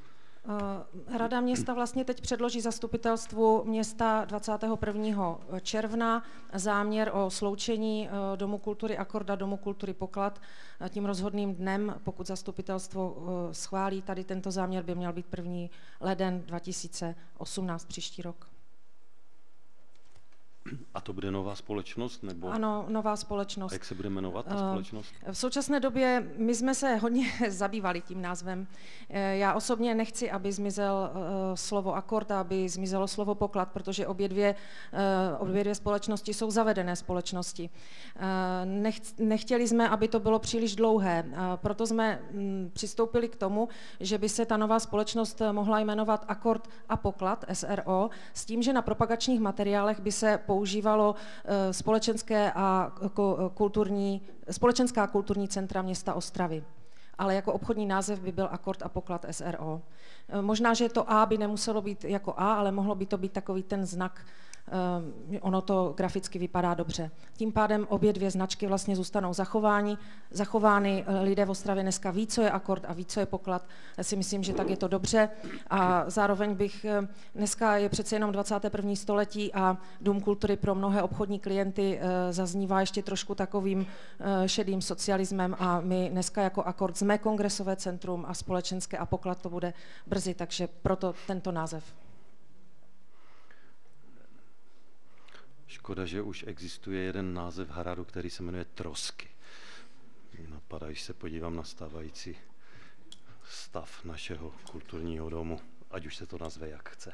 Eh, Rada města vlastně teď předloží zastupitelstvu města 21. června záměr o sloučení eh, Domu kultury Akorda, Domu kultury Poklad. Tím rozhodným dnem, pokud zastupitelstvo eh, schválí tady tento záměr, by měl být 1. leden 2018 příští rok. A to bude nová společnost? Nebo... Ano, nová společnost. A jak se bude jmenovat ta eh, společnost? V současné době my jsme se hodně zabývali tím názvem. Eh, já osobně nechci, aby zmizel eh, slovo akord, aby zmizelo slovo poklad, protože obě dvě, obě dvě společnosti jsou zavedené společnosti. Nechtěli jsme, aby to bylo příliš dlouhé, proto jsme mm, přistoupili k tomu, že by se ta nová společnost mohla jmenovat Akord a poklad, SRO, s tím, že na propagačních materiálech by se používalo eh, společenské a kulturní, společenská kulturní centra města Ostravy ale jako obchodní název by byl Akord a poklad SRO. Eh, možná, že to A by nemuselo být jako A, ale mohlo by to být takový ten znak ono to graficky vypadá dobře. Tím pádem obě dvě značky vlastně zůstanou zachování, zachovány. Eh, lidé v Ostravě dneska ví, co je akord a ví, co je poklad. Já si myslím, že tak je to dobře. A zároveň bych, eh, dneska je přece jenom 21. století a Dům kultury pro mnohé obchodní klienty zaznívá ještě trošku takovým šedým socialismem a my dneska jako akord jsme kongresové centrum a společenské a poklad to bude brzy, takže proto tento název. Škoda, že už existuje jeden název hradu, který se jmenuje Trosky. Napadá, když se podívám na stávající stav našeho kulturního domu, ať už se to nazve jak chce.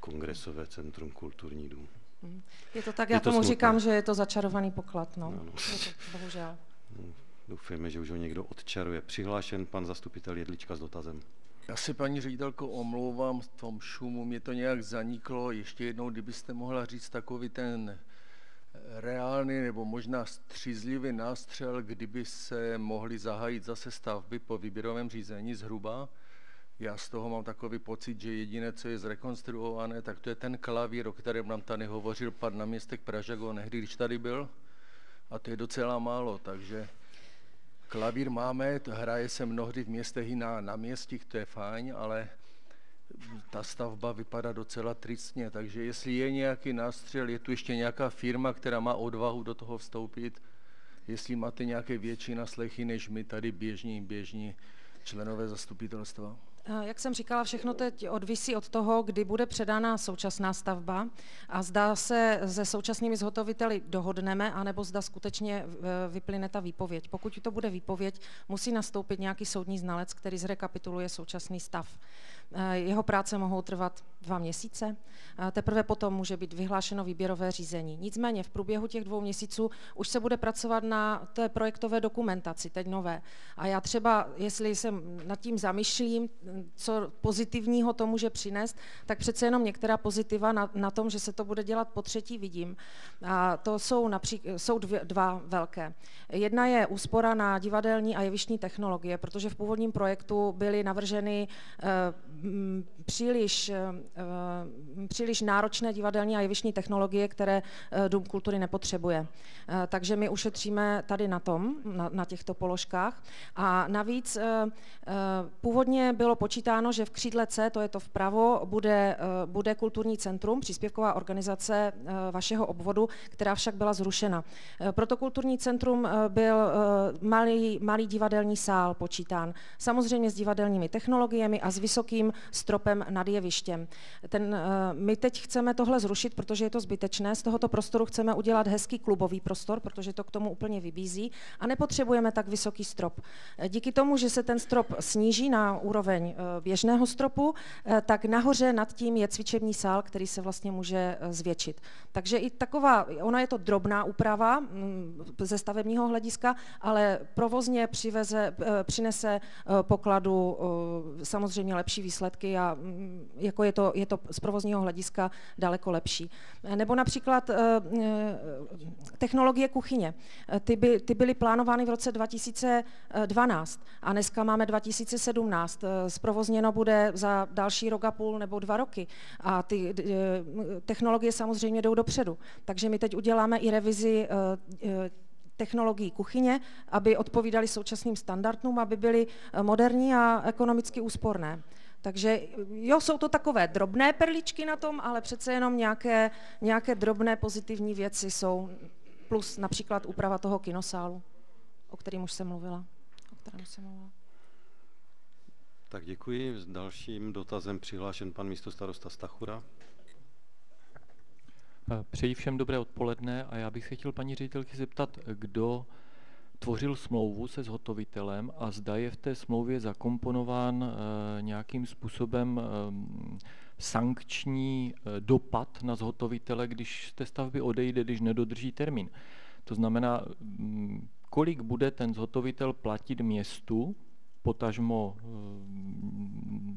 Kongresové centrum, kulturní dům. Mhm. Je to tak, je já to tomu smutné. říkám, že je to začarovaný poklad, no. no, no. Je to, bohužel. No, doufejme, že už ho někdo odčaruje. Přihlášen pan zastupitel Jedlička s dotazem. Já se, paní ředitelko, omlouvám v tom šumu, mě to nějak zaniklo. Ještě jednou, kdybyste mohla říct takový ten reálný nebo možná střízlivý nástřel, kdyby se mohly zahájit zase stavby po výběrovém řízení zhruba. Já z toho mám takový pocit, že jediné, co je zrekonstruované, tak to je ten klavír, o kterém nám tady hovořil pan náměstek Pražago nehdy, když tady byl. A to je docela málo, takže Klavír máme, hraje se mnohdy v městech i na, na městích, to je fajn, ale ta stavba vypadá docela tristně, takže jestli je nějaký nástřel, je tu ještě nějaká firma, která má odvahu do toho vstoupit, jestli máte nějaké větší naslechy než my tady běžní, běžní členové zastupitelstva. Jak jsem říkala, všechno teď odvisí od toho, kdy bude předána současná stavba a zda se se současnými zhotoviteli dohodneme, anebo zda skutečně e, vyplyne ta výpověď. Pokud to bude výpověď, musí nastoupit nějaký soudní znalec, který zrekapituluje současný stav. Eh, jeho práce mohou trvat dva měsíce, teprve potom může být vyhlášeno výběrové řízení. Nicméně v průběhu těch dvou měsíců už se bude pracovat na té projektové dokumentaci, teď nové. A já třeba, jestli se nad tím zamýšlím, co pozitivního to může přinést, tak přece jenom některá pozitiva na, na tom, že se to bude dělat po třetí, vidím. A to jsou, napřík, jsou dvě, dva velké. Jedna je úspora na divadelní a jevištní technologie, protože v původním projektu byly navrženy eh, příliš, eh, příliš náročné divadelní a jevištní technologie, které eh, Dům kultury nepotřebuje. Eh, takže my ušetříme tady na tom, na, na těchto položkách. A navíc původně bylo počítáno, že v křídle C, to je to vpravo, bude, bude kulturní centrum, příspěvková organizace vašeho obvodu, která však byla zrušena. Proto kulturní centrum byl malý, malý divadelní sál počítán. Samozřejmě s divadelními technologiemi a s vysokým betonovým stropem nad jevištěm. Ten, my teď chceme tohle zrušit, protože je to zbytečné. Z tohoto prostoru chceme udělat hezký klubový prostor, protože to k tomu úplně vybízí a nepotřebujeme tak vysoký strop. Díky tomu, že se ten strop sníží na úroveň běžného stropu, tak nahoře nad tím je cvičební sál, který se vlastně může zvětšit. Takže i taková, ona je to drobná úprava mm, ze stavebního hlediska, ale provozně přiveze, eh, přinese eh, pokladu eh, samozřejmě lepší výsledky a mm, jako je to, je to z provozního hlediska daleko lepší. Nebo například technologie kuchyně. Ty, by, ty byly plánovány v roce 2012 a dneska máme 2017. Zprovozněno bude za další rok a půl nebo dva roky. A ty technologie samozřejmě jdou dopředu. Takže my teď uděláme i revizi technologií kuchyně, aby odpovídali současným standardům, aby byly eh, moderní a ekonomicky úsporné. Takže jo, jsou to takové drobné perličky na tom, ale přece jenom nějaké, nějaké drobné pozitivní věci jsou, plus například úprava toho kinosálu, o kterém už jsem mluvila. O kterém jsem mluvila. Tak děkuji. S dalším dotazem přihlášen pan místostarosta Stachura. Přeji všem dobré odpoledne a já bych se chtěl paní ředitelky zeptat, kdo tvořil smlouvu se zhotovitelem a zda je v té smlouvě zakomponován eh, nějakým způsobem eh, sankční eh, dopad na zhotovitele, když z té stavby odejde, když nedodrží termín. To znamená, mm, kolik bude ten zhotovitel platit městu, potažmo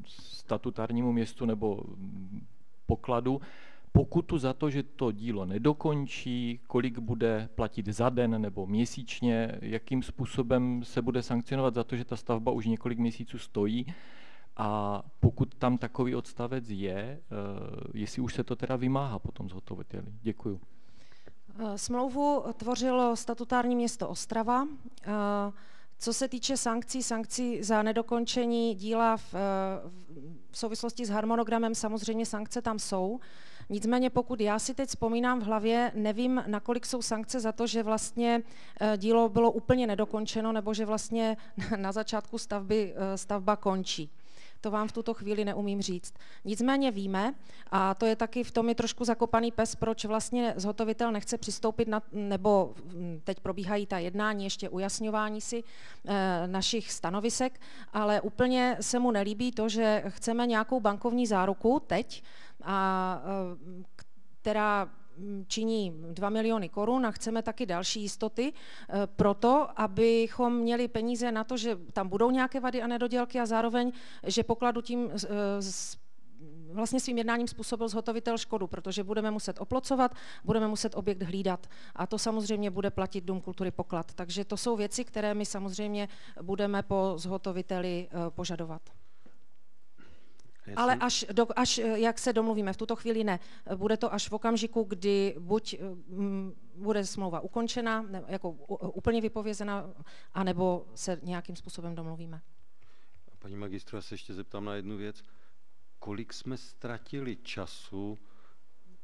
statutárnímu městu nebo mm, pokladu, pokutu za to, že to dílo nedokončí, kolik bude platit za den nebo měsíčně, jakým způsobem se bude sankcionovat za to, že ta stavba už několik měsíců stojí. A pokud tam takový odstavec je, eh, jestli už se to teda vymáhá potom zhotoviteli. Děkuju. Eh, smlouvu tvořilo statutární město Ostrava. Eh, co se týče sankcí, sankcí za nedokončení díla v, v souvislosti s harmonogramem, samozřejmě sankce tam jsou. Nicméně pokud já si teď vzpomínám v hlavě, nevím, nakolik jsou sankce za to, že vlastně eh, dílo bylo úplně nedokončeno nebo že vlastně na začátku stavby eh, stavba končí. To vám v tuto chvíli neumím říct. Nicméně víme, a to je taky v tom je trošku zakopaný pes, proč vlastně zhotovitel nechce přistoupit na, nebo hm, teď probíhají ta jednání, ještě ujasňování si e, našich stanovisek, ale úplně se mu nelíbí to, že chceme nějakou bankovní záruku teď, a, e, která činí 2 miliony korun a chceme taky další jistoty e, proto, abychom měli peníze na to, že tam budou nějaké vady a nedodělky a zároveň, že pokladu tím e, vlastně svým jednáním způsobil zhotovitel škodu, protože budeme muset oplocovat, budeme muset objekt hlídat a to samozřejmě bude platit Dům kultury poklad. Takže to jsou věci, které my samozřejmě budeme po zhotoviteli požadovat. Jestli... Ale až, do, až, eh, jak se domluvíme, v tuto chvíli ne. Bude to až v okamžiku, kdy buď m, mm, bude smlouva ukončena, ne, jako úplně vypovězena, anebo se nějakým způsobem domluvíme. Paní magistru, já se ještě zeptám na jednu věc. Kolik jsme ztratili času,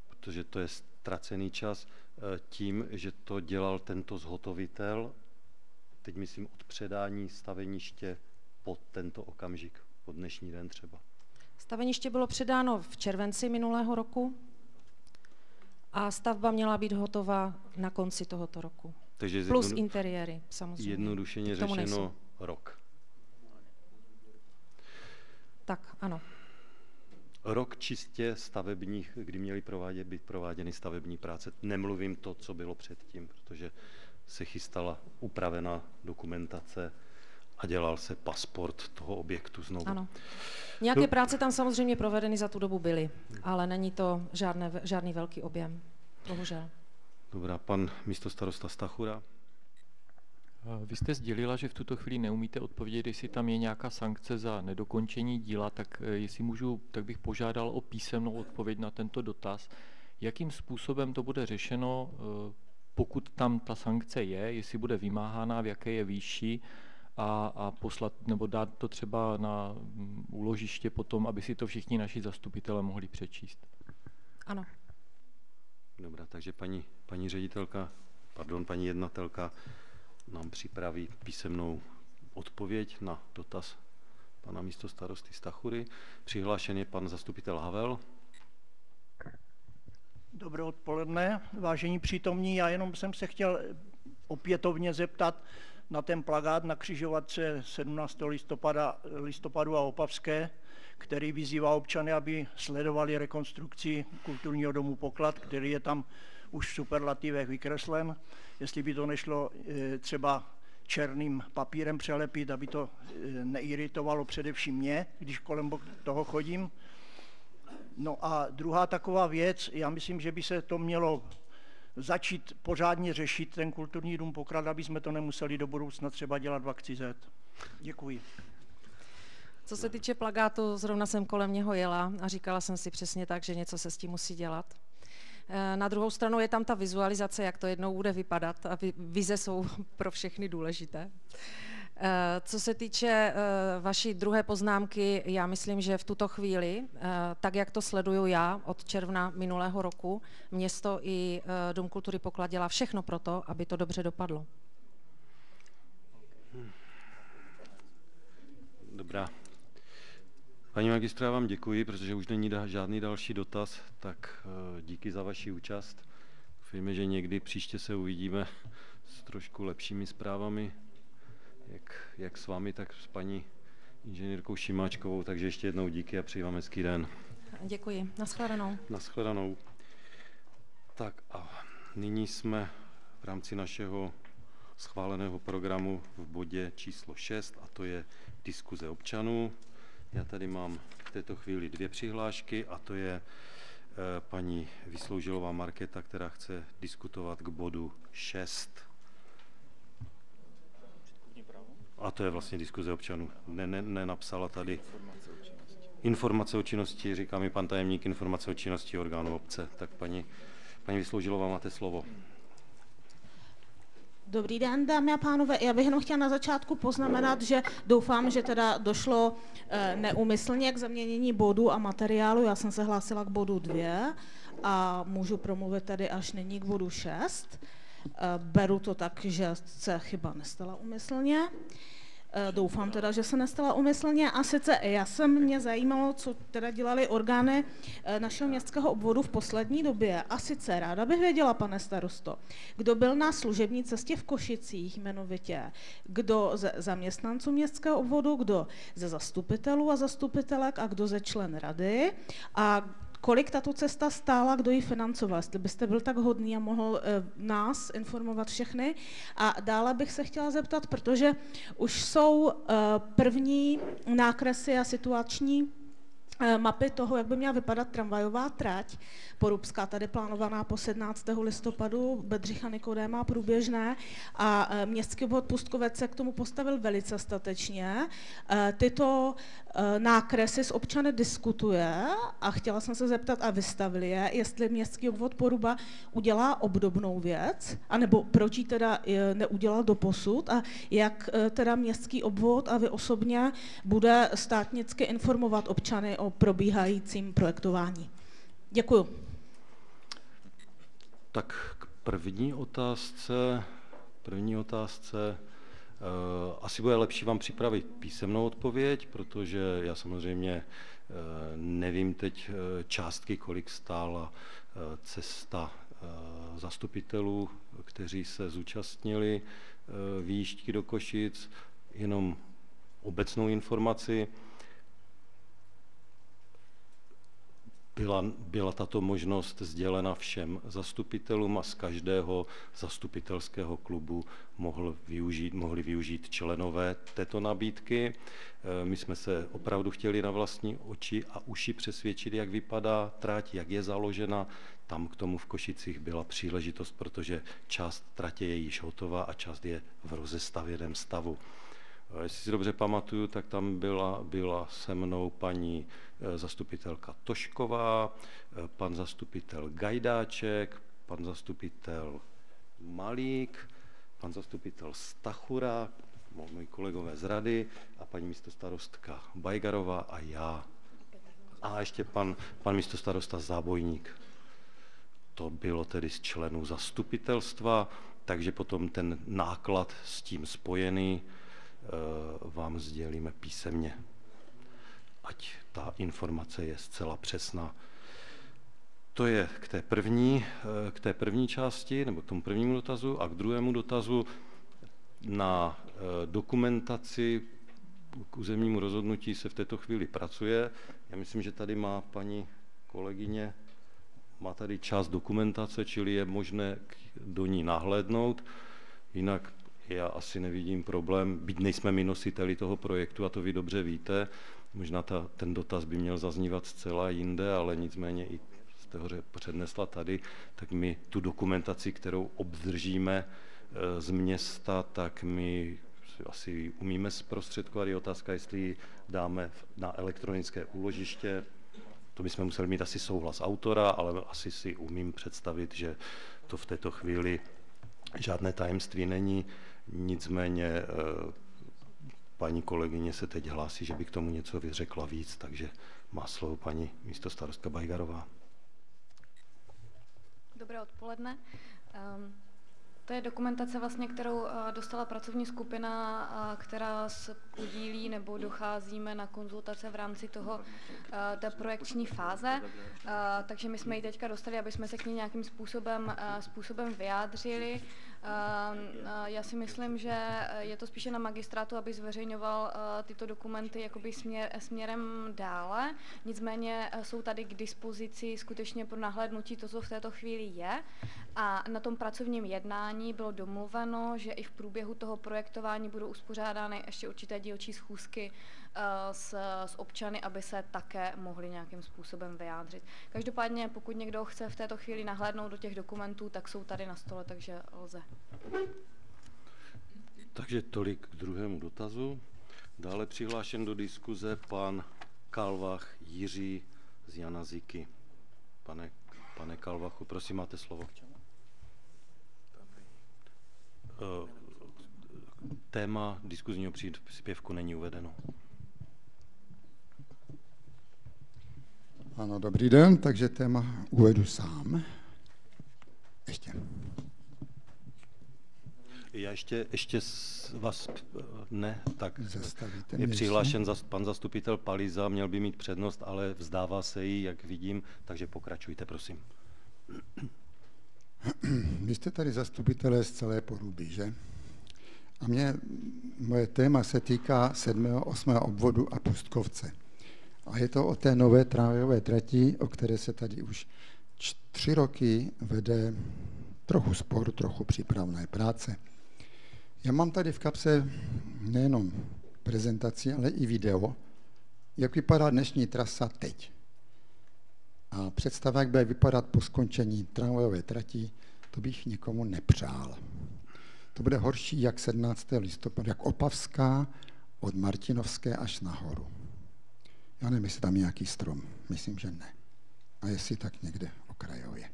protože to je ztracený čas, eh, tím, že to dělal tento zhotovitel, teď myslím od předání staveniště pod tento okamžik, pod dnešní den třeba? Staveniště bylo předáno v červenci minulého roku a stavba měla být hotová na konci tohoto roku. Takže Plus jednodu... interiéry, samozřejmě. Jednodušeně řečeno nejsou. rok. Tak, ano. Rok čistě stavebních, kdy měly provádět, být prováděny stavební práce. Nemluvím to, co bylo předtím, protože se chystala upravená dokumentace, a dělal se pasport toho objektu znovu. Ano. Nějaké no. práce tam samozřejmě provedeny za tu dobu byly, ale není to žádné, žádný velký objem, bohužel. Dobrá, pan místo starosta Stachura. Vy jste sdělila, že v tuto chvíli neumíte odpovědět, jestli tam je nějaká sankce za nedokončení díla, tak eh, jestli můžu, tak bych požádal o písemnou odpověď na tento dotaz. Jakým způsobem to bude řešeno, eh, pokud tam ta sankce je, jestli bude vymáhána, v jaké je výši, a, a poslat nebo dát to třeba na mm, úložiště potom, aby si to všichni naši zastupitelé mohli přečíst. Ano. Dobrá, takže paní, paní ředitelka, pardon, paní jednatelka nám připraví písemnou odpověď na dotaz pana místo starosty Stachury. Přihlášen je pan zastupitel Havel. Dobré odpoledne, vážení přítomní. Já jenom jsem se chtěl opětovně zeptat na ten plagát na křižovatce 17. Listopada, listopadu a Opavské, který vyzývá občany, aby sledovali rekonstrukci kulturního domu Poklad, který je tam už v superlativech vykreslen. Jestli by to nešlo eh, třeba černým papírem přelepit, aby to eh, neiritovalo především mě, když kolem toho chodím. No a druhá taková věc, já myslím, že by se to mělo začít pořádně řešit, ten kulturní dům Poklad, aby jsme to nemuseli do budoucna třeba dělat v akci Z. Děkuji. Co se týče plagátu, zrovna jsem kolem něho jela a říkala jsem si přesně tak, že něco se s tím musí dělat. Eh, na druhou stranu je tam ta vizualizace, jak to jednou bude vypadat a vize jsou pro všechny důležité. Eh, co se týče eh, vaší druhé poznámky, já myslím, že v tuto chvíli, tak jak to sleduju já od června minulého roku, město i Dům kultury Poklad dělá všechno pro to, aby to dobře dopadlo. Dobrá. Paní magistra, já vám děkuji, protože už není žádný další dotaz, tak eh, díky za vaši účast. Doufejme, že někdy příště se uvidíme s trošku lepšími zprávami, jak, jak s vámi, tak s paní inženýrkou Šimáčkovou. Takže ještě jednou díky a přeji vám hezký den. Děkuji. Naschledanou. Naschledanou. Tak a nyní jsme v rámci našeho schváleného programu v bodě číslo 6 a to je diskuze občanů. Já tady mám v této chvíli dvě přihlášky a to je eh, paní Vysloužilová Marketa, která chce diskutovat k bodu 6. A to je vlastně diskuze občanů. Ne, ne, nenapsala tady informace o činnosti, říká mi pan tajemník informace o činnosti orgánů obce. Tak paní, paní Vysloužilová, máte slovo. Dobrý den, dámy a pánové. Já bych jenom chtěla na začátku poznamenat, že doufám, že teda došlo eh, neumyslně k zaměnění bodu a materiálu. Já jsem se hlásila k bodu 2 a můžu promluvit tady až nyní k bodu 6. Eh, beru to tak, že se chyba nestala umyslně. Eh, doufám teda, že se nestala umyslně. A sice já jsem mě zajímalo, co teda dělali orgány eh, našeho městského obvodu v poslední době. A sice ráda bych věděla, pane starosto, kdo byl na služební cestě v Košicích jmenovitě, kdo ze zaměstnanců městského obvodu, kdo ze zastupitelů a zastupitelek a kdo ze člen rady a kolik tato cesta stála, kdo ji financoval, jestli byste byl tak hodný a mohl eh, nás informovat všechny. A dále bych se chtěla zeptat, protože už jsou eh, první nákresy a situační mapy toho, jak by měla vypadat tramvajová trať. Porubská tady plánovaná po 17. listopadu, Bedřicha Nikodéma průběžné a eh, městský obvod Pustkovec se k tomu postavil velice statečně. Eh, tyto nákresy s občany diskutuje a chtěla jsem se zeptat a vystavili je, jestli městský obvod Poruba udělá obdobnou věc, anebo proč ji teda neudělal do posud a jak teda městský obvod a vy osobně bude státnicky informovat občany o probíhajícím projektování. Děkuju. Tak k první otázce, první otázce, Uh, asi bude lepší vám připravit písemnou odpověď, protože já samozřejmě uh, nevím teď uh, částky, kolik stála cesta zastupitelů, kteří se zúčastnili výjížďky do Košic, jenom obecnou informaci. Byla, byla tato možnost sdělena všem zastupitelům a z každého zastupitelského klubu mohl využít, mohli využít členové této nabídky. E, my jsme se opravdu chtěli na vlastní oči a uši přesvědčit, jak vypadá trať, jak je založena. Tam k tomu v Košicích byla příležitost, protože část tratě je již hotová a část je v rozestavěném stavu. E, jestli si dobře pamatuju, tak tam byla, byla se mnou paní Eh, zastupitelka Tošková, eh, pan zastupitel Gajdáček, pan zastupitel Malík, pan zastupitel Stachura, moji kolegové z rady a paní místostarostka Bajgarová a já. A ještě pan, pan místostarosta Zábojník. To bylo tedy z členů zastupitelstva, takže potom ten náklad s tím spojený eh, vám sdělíme písemně. Ať ta informace je zcela přesná. To je k té první, eh, k té první části, nebo k tomu prvnímu dotazu a k druhému dotazu na eh, dokumentaci k územnímu rozhodnutí se v této chvíli pracuje. Já myslím, že tady má paní kolegyně, má tady část dokumentace, čili je možné do ní nahlédnout. Jinak já asi nevidím problém, byť nejsme my nositeli toho projektu a to vy dobře víte, možná ta, ten dotaz by měl zaznívat zcela jinde, ale nicméně i jste ho přednesla tady, tak my tu dokumentaci, kterou obdržíme eh, z města, tak my asi umíme zprostředkovat. Je otázka, jestli ji dáme na elektronické úložiště. To bychom museli mít asi souhlas autora, ale asi si umím představit, že to v této chvíli žádné tajemství není. Nicméně eh, paní kolegyně se teď hlásí, že by k tomu něco vyřekla víc, takže má slovo paní místo starostka Bajgarová. Dobré odpoledne. Um, to je dokumentace, vlastně, kterou eh, dostala pracovní skupina, která se podílí nebo docházíme na konzultace v rámci toho, eh, té projekční fáze. Takže my jsme ji teďka dostali, aby jsme se k ní nějakým způsobem, způsobem vyjádřili. Eh, já si myslím, že je to spíše na magistrátu, aby zveřejňoval eh, tyto dokumenty jakoby směr, směrem dále. Nicméně eh, jsou tady k dispozici skutečně pro nahlédnutí to, co v této chvíli je. A na tom pracovním jednání bylo domluveno, že i v průběhu toho projektování budou uspořádány ještě určité dílčí schůzky Eh, s, s občany, aby se také mohli nějakým způsobem vyjádřit. Každopádně, pokud někdo chce v této chvíli nahlédnout do těch dokumentů, tak jsou tady na stole, takže lze. Takže tolik k druhému dotazu. Dále přihlášen do diskuze pan Kalvach Jiří z Janaziky. Pane, pane Kalvachu, prosím, máte slovo. Eh, téma diskuzního příspěvku není uvedeno. Ano, dobrý den, takže téma uvedu sám. Ještě. Já ještě, ještě vás, ne, tak Zastavíte je přihlášen za, pan zastupitel Paliza, měl by mít přednost, ale vzdává se jí, jak vidím, takže pokračujte, prosím. Vy jste tady zastupitelé z celé poruby, že? A mě, moje téma se týká 7. 8. obvodu a Pustkovce. A je to o té nové tramvajové trati, o které se tady už tři roky vede trochu spor, trochu přípravné práce. Já mám tady v kapse nejenom prezentaci, ale i video, jak vypadá dnešní trasa teď. A představa, jak bude vypadat po skončení tramvajové trati, to bych nikomu nepřál. To bude horší jak 17. listopadu, jak Opavská od Martinovské až nahoru. Já nevím, jestli tam je nějaký strom. Myslím, že ne. A jestli tak někde okrajově.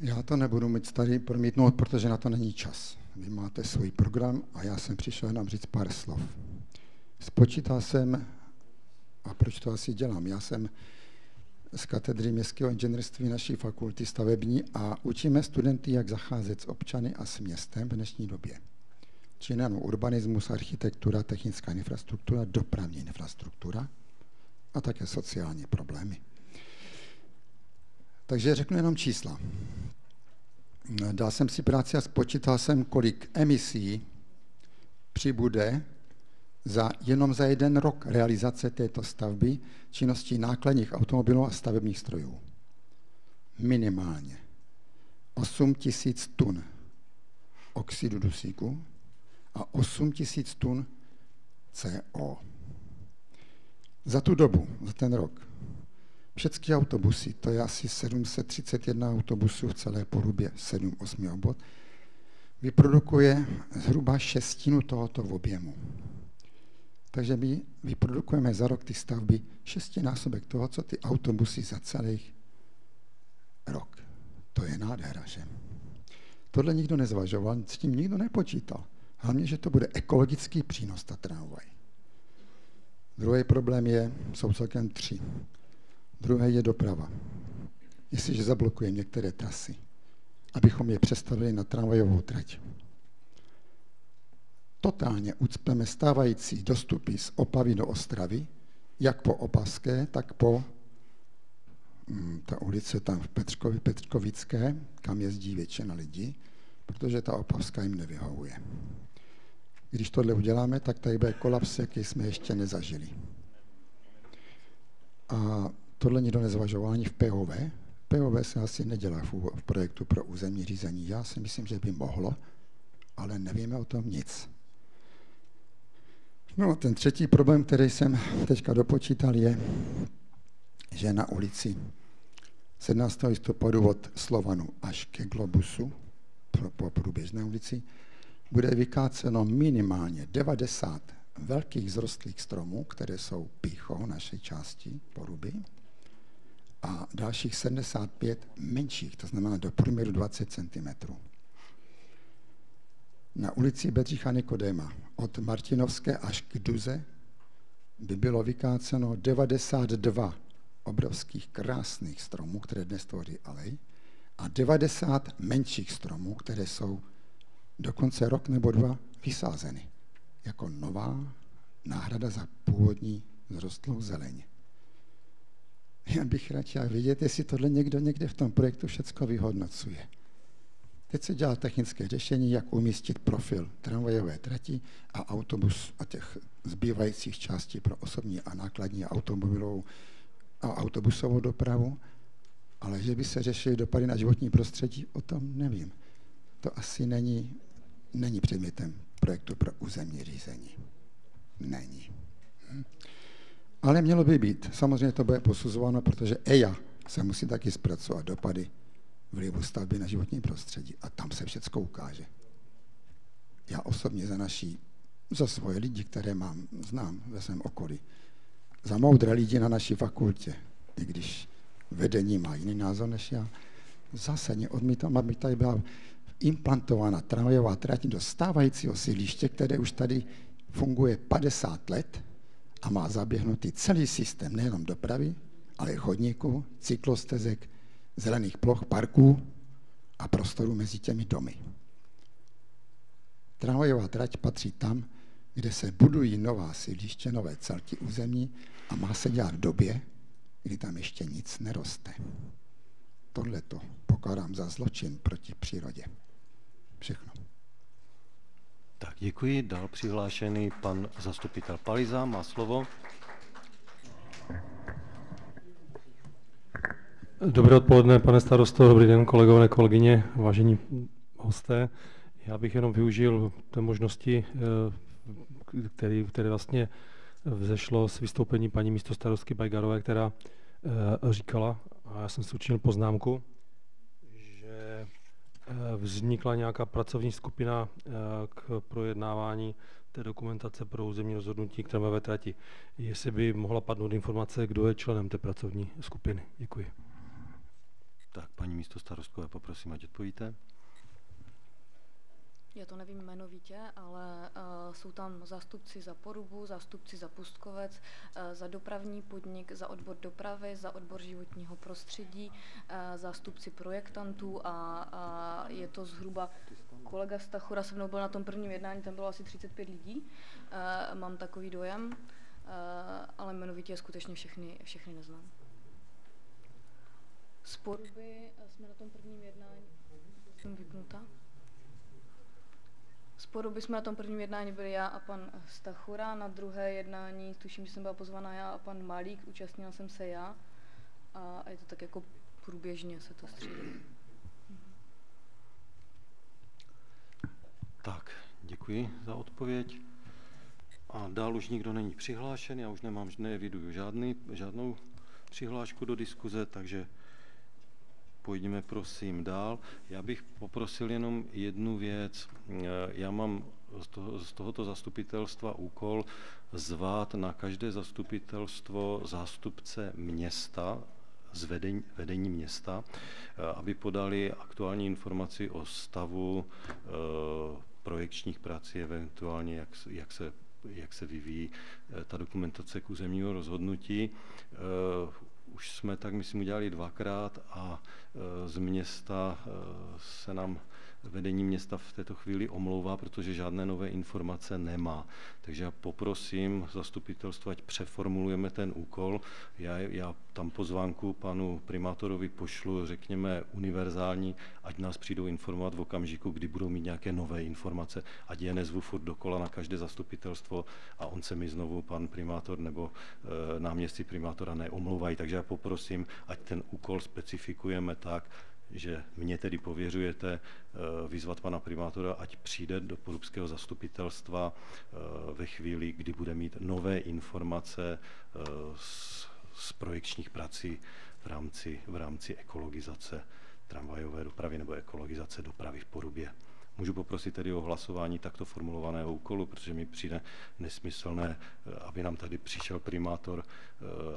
Já to nebudu mít tady promítnout, protože na to není čas. Vy máte svůj program a já jsem přišel nám říct pár slov. Spočítal jsem, a proč to asi dělám, já jsem z katedry městského inženýrství naší fakulty stavební a učíme studenty, jak zacházet s občany a s městem v dnešní době. Nejenom urbanismus, architektura, technická infrastruktura, dopravní infrastruktura, a také sociální problémy. Takže řeknu jenom čísla. Dal jsem si práci a spočítal jsem, kolik emisí přibude za, jenom za jeden rok realizace této stavby činností nákladních automobilů a stavebních strojů. Minimálně 8 tisíc tun oxidu dusíku a 8 tisíc tun CO za tu dobu, za ten rok, všechny autobusy, to je asi 731 autobusů v celé porubě, 7-8 obod, vyprodukuje zhruba šestinu tohoto objemu. Takže my vyprodukujeme za rok ty stavby šestinásobek toho, co ty autobusy za celý rok. To je nádhera, že? Tohle nikdo nezvažoval, s tím nikdo nepočítal. Hlavně, že to bude ekologický přínos ta tramvaj. Druhý problém je, jsou celkem tři. Druhý je doprava. Jestliže zablokujeme některé trasy, abychom je přestavili na tramvajovou trať. Totálně ucpeme stávající dostupy z Opavy do Ostravy jak po Opaské, tak po hm, ta ulice tam v Petřkovi, Petřkovické, kam jezdí většina lidí, protože ta Opavská jim nevyhovuje. Když tohle uděláme, tak tady bude kolaps, jaký jsme ještě nezažili. A tohle nikdo nezvažoval ani v POV. POV se asi nedělá v projektu pro územní řízení. Já si myslím, že by mohlo, ale nevíme o tom nic. No ten třetí problém, který jsem teďka dopočítal, je, že na ulici 17. listopadu od Slovanu až ke Globusu, po průběžné ulici, bude vykáceno minimálně 90 velkých zrostlých stromů, které jsou píchou naší části poruby, a dalších 75 menších, to znamená do průměru 20 cm. Na ulici Bedřicha Nikodéma od Martinovské až k Duze by bylo vykáceno 92 obrovských krásných stromů, které dnes tvoří alej, a 90 menších stromů, které jsou dokonce rok nebo dva vysázeny jako nová náhrada za původní zrostlou zeleň. Já bych radši vědět, jestli tohle někdo někde v tom projektu všecko vyhodnocuje. Teď se dělá technické řešení, jak umístit profil tramvajové trati a autobus a těch zbývajících částí pro osobní a nákladní automobilovou a autobusovou dopravu, ale že by se řešily dopady na životní prostředí, o tom nevím. To asi není, není předmětem projektu pro územní řízení. Není. Hm. Ale mělo by být. Samozřejmě to bude posuzováno, protože EIA se musí taky zpracovat dopady vlivu stavby na životní prostředí. A tam se všechno ukáže. Já osobně za naší, za svoje lidi, které mám, znám ve svém okolí, za moudré lidi na naší fakultě, i když vedení má jiný názor než já, zásadně odmítám, aby tady byla implantována tramvajová trať do stávajícího sídliště, které už tady funguje 50 let a má zaběhnutý celý systém nejenom dopravy, ale i chodníků, cyklostezek, zelených ploch, parků a prostoru mezi těmi domy. Tramvajová trať patří tam, kde se budují nová sídliště, nové celky území a má se dělat v době, kdy tam ještě nic neroste. Tohle to pokládám za zločin proti přírodě. Všechno. Tak děkuji. Dal přihlášený pan zastupitel Paliza, má slovo. Dobré odpoledne, pane starosto, dobrý den, kolegové, kolegyně, vážení hosté. Já bych jenom využil té možnosti, eh, který, které vlastně vzešlo z vystoupení paní místostarostky Bajgarové, která eh, říkala, a já jsem si učinil poznámku, že eh, vznikla nějaká pracovní skupina k projednávání té dokumentace pro územní rozhodnutí k tramvavé trati. Jestli by mohla padnout informace, kdo je členem té pracovní skupiny. Děkuji. Tak, paní místo starostkové, poprosím, ať odpovíte. Já to nevím jmenovitě, ale uh, jsou tam zástupci za Porubu, zástupci za Pustkovec, uh, za dopravní podnik, za odbor dopravy, za odbor životního prostředí, uh, zástupci projektantů a, a je to zhruba kolega Stachura se mnou byl na tom prvním jednání, tam bylo asi 35 lidí, uh, mám takový dojem, uh, ale jmenovitě skutečně všechny, všechny neznám. Z Poruby jsme na tom prvním jednání, jsem vypnuta. Z Poruby jsme na tom prvním jednání byli já a pan Stachura, na druhé jednání, tuším, že jsem byla pozvaná já a pan Malík, účastnila jsem se já a je to tak jako průběžně se to střídá. Tak, děkuji za odpověď. A dál už nikdo není přihlášen, já už nemám, neviduju žádný, žádnou přihlášku do diskuze, takže pojďme prosím dál. Já bych poprosil jenom jednu věc. Já mám z, toho, z tohoto zastupitelstva úkol zvát na každé zastupitelstvo zástupce města, z vedení, vedení města, aby podali aktuální informaci o stavu e, projekčních prací, eventuálně jak, jak se jak se vyvíjí e, ta dokumentace k územního rozhodnutí. E, už jsme tak, myslím, udělali dvakrát a z města se nám vedení města v této chvíli omlouvá, protože žádné nové informace nemá. Takže já poprosím zastupitelstvo, ať přeformulujeme ten úkol. Já, já tam pozvánku panu primátorovi pošlu, řekněme, univerzální, ať nás přijdou informovat v okamžiku, kdy budou mít nějaké nové informace, ať je nezvu furt dokola na každé zastupitelstvo a on se mi znovu, pan primátor nebo e, náměstci primátora neomlouvají. Takže já poprosím, ať ten úkol specifikujeme tak, že mě tedy pověřujete eh, vyzvat pana primátora, ať přijde do porubského zastupitelstva eh, ve chvíli, kdy bude mít nové informace eh, z, z projekčních prací v rámci, v rámci ekologizace tramvajové dopravy nebo ekologizace dopravy v Porubě. Můžu poprosit tedy o hlasování takto formulovaného úkolu, protože mi přijde nesmyslné, aby nám tady přišel primátor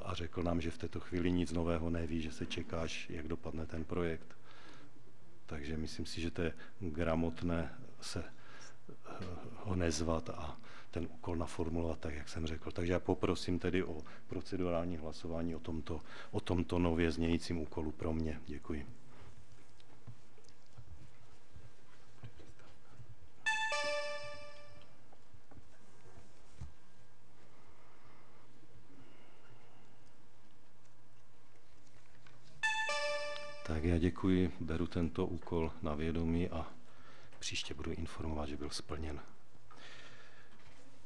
a řekl nám, že v této chvíli nic nového neví, že se čekáš, jak dopadne ten projekt. Takže myslím si, že to je gramotné se eh, ho nezvat a ten úkol naformulovat tak, jak jsem řekl. Takže já poprosím tedy o procedurální hlasování o tomto, o tomto nově znějícím úkolu pro mě. Děkuji. Já děkuji, beru tento úkol na vědomí a příště budu informovat, že byl splněn.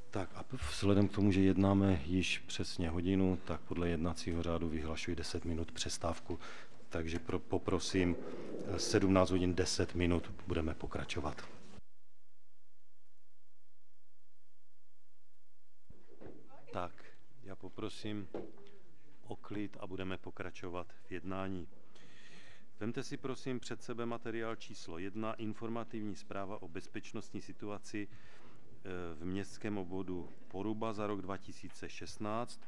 Tak a vzhledem k tomu, že jednáme již přesně hodinu, tak podle jednacího řádu vyhlašuji 10 minut přestávku. Takže pro, poprosím 17 hodin 10 minut budeme pokračovat. Tak, já poprosím o klid a budeme pokračovat v jednání. Vemte si prosím před sebe materiál číslo 1, informativní zpráva o bezpečnostní situaci eh, v městském obvodu Poruba za rok 2016.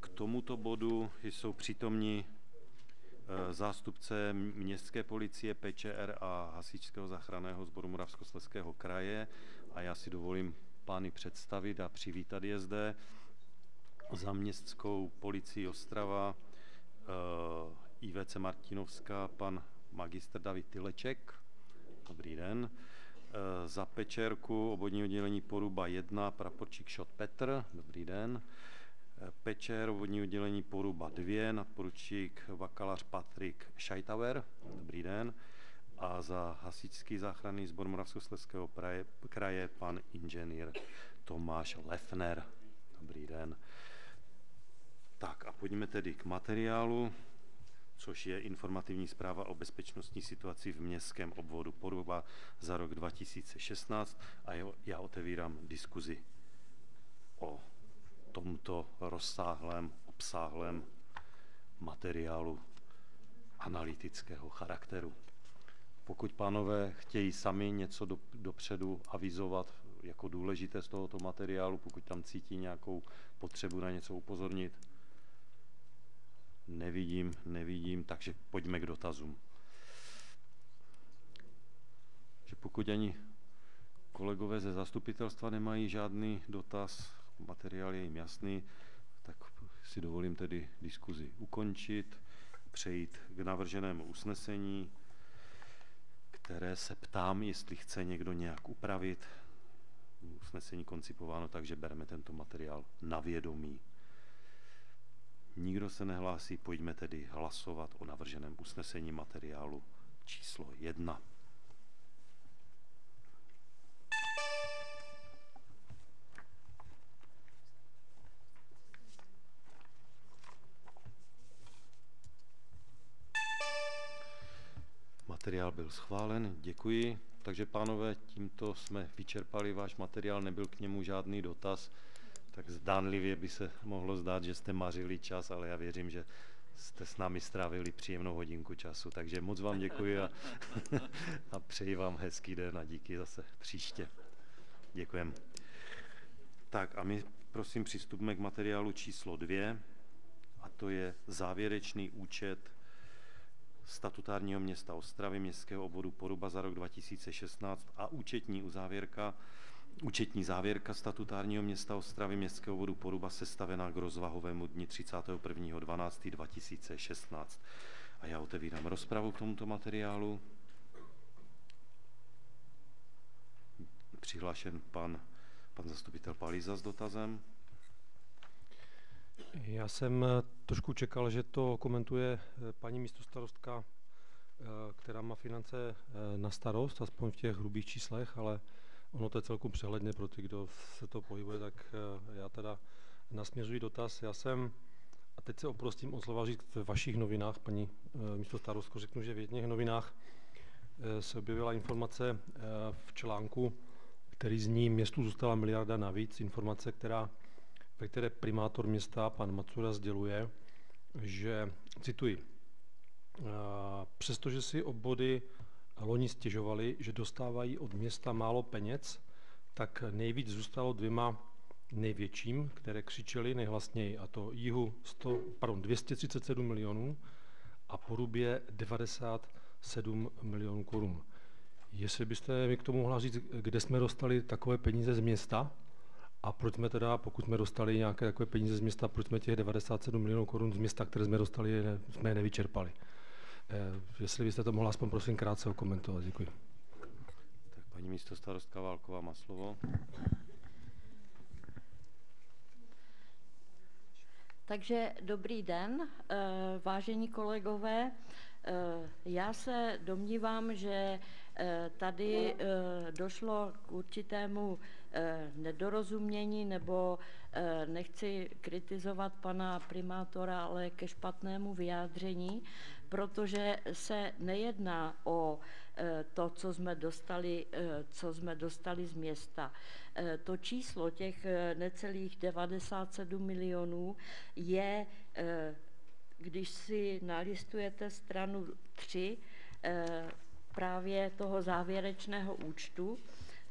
K tomuto bodu jsou přítomní eh, zástupce městské policie, PČR a hasičského záchranného sboru Moravskoslezského kraje a já si dovolím pány představit a přivítat je zde za městskou policii Ostrava eh, IVC Martinovská, pan magistr David Tyleček. Dobrý den. E, za Pečerku obvodní oddělení Poruba 1, praporčík Šot Petr. Dobrý den. E, Pečer, obvodní oddělení Poruba 2, nadporučík Vakalař Patrik Šajtaver. Dobrý den. A za hasičský záchranný sbor Moravskoslezského kraje, kraje pan inženýr Tomáš Lefner. Dobrý den. Tak a pojďme tedy k materiálu což je informativní zpráva o bezpečnostní situaci v městském obvodu Poruba za rok 2016 a já otevírám diskuzi o tomto rozsáhlém, obsáhlém materiálu analytického charakteru. Pokud pánové chtějí sami něco do, dopředu avizovat jako důležité z tohoto materiálu, pokud tam cítí nějakou potřebu na něco upozornit, Nevidím, nevidím, takže pojďme k dotazům. Že pokud ani kolegové ze zastupitelstva nemají žádný dotaz, materiál je jim jasný, tak si dovolím tedy diskuzi ukončit, přejít k navrženému usnesení, které se ptám, jestli chce někdo nějak upravit. Usnesení koncipováno tak, že bereme tento materiál na vědomí. Nikdo se nehlásí, pojďme tedy hlasovat o navrženém usnesení materiálu číslo 1. Materiál byl schválen, děkuji. Takže pánové, tímto jsme vyčerpali váš materiál, nebyl k němu žádný dotaz tak zdánlivě by se mohlo zdát, že jste mařili čas, ale já věřím, že jste s námi strávili příjemnou hodinku času. Takže moc vám děkuji a, a přeji vám hezký den a díky zase příště. Děkujem. Tak a my prosím přistupme k materiálu číslo dvě a to je závěrečný účet statutárního města Ostravy, městského obvodu Poruba za rok 2016 a účetní uzávěrka Účetní závěrka statutárního města Ostravy městského vodu Poruba sestavená k rozvahovému dni 31.12.2016. A já otevírám rozpravu k tomuto materiálu. Přihlášen pan, pan zastupitel Palíza s dotazem. Já jsem eh, trošku čekal, že to komentuje eh, paní místostarostka, eh, která má finance na starost, aspoň v těch hrubých číslech, ale ono to je celkem přehledně pro ty, kdo se to pohybuje, tak já teda nasměřuji dotaz. Já jsem, a teď se oprostím o slova říct ve vašich novinách, paní místo starostko, řeknu, že v jedných novinách se objevila informace v článku, který zní městu zůstala miliarda navíc, informace, která ve které primátor města, pan Macura, sděluje, že, cituji, přestože si obvody loni stěžovali, že dostávají od města málo peněz, tak nejvíc zůstalo dvěma největším, které křičeli nejhlasněji, a to jihu 100, pardon, 237 milionů a porubě 97 milionů korun. Jestli byste mi k tomu mohla říct, kde jsme dostali takové peníze z města, a proč jsme teda, pokud jsme dostali nějaké takové peníze z města, proč jsme těch 97 milionů korun z města, které jsme dostali, jsme je nevyčerpali? Eh, jestli byste to mohla aspoň prosím krátce okomentovat. Děkuji. Tak paní místo starostka Válková má slovo. Takže dobrý den, eh, vážení kolegové. Eh, já se domnívám, že eh, tady došlo k určitému nedorozumění nebo nechci kritizovat pana primátora, ale ke špatnému vyjádření, protože se nejedná o to, co jsme dostali, co jsme dostali z města. To číslo těch necelých 97 milionů je, když si nalistujete stranu 3 právě toho závěrečného účtu,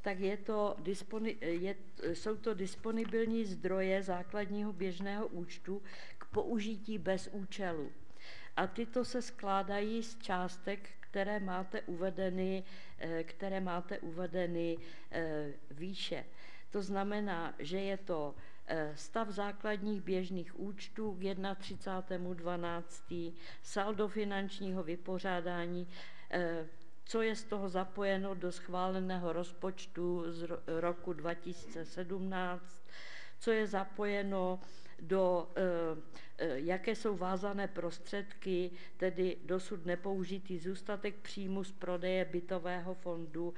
tak je to, je, jsou to disponibilní zdroje základního běžného účtu k použití bez účelu. A tyto se skládají z částek, které máte uvedeny, eh, které máte uvedeny eh, výše. To znamená, že je to eh, stav základních běžných účtů k 31.12., saldo finančního vypořádání, co je z toho zapojeno do schváleného rozpočtu z roku 2017, co je zapojeno do, jaké jsou vázané prostředky, tedy dosud nepoužitý zůstatek příjmu z prodeje bytového fondu.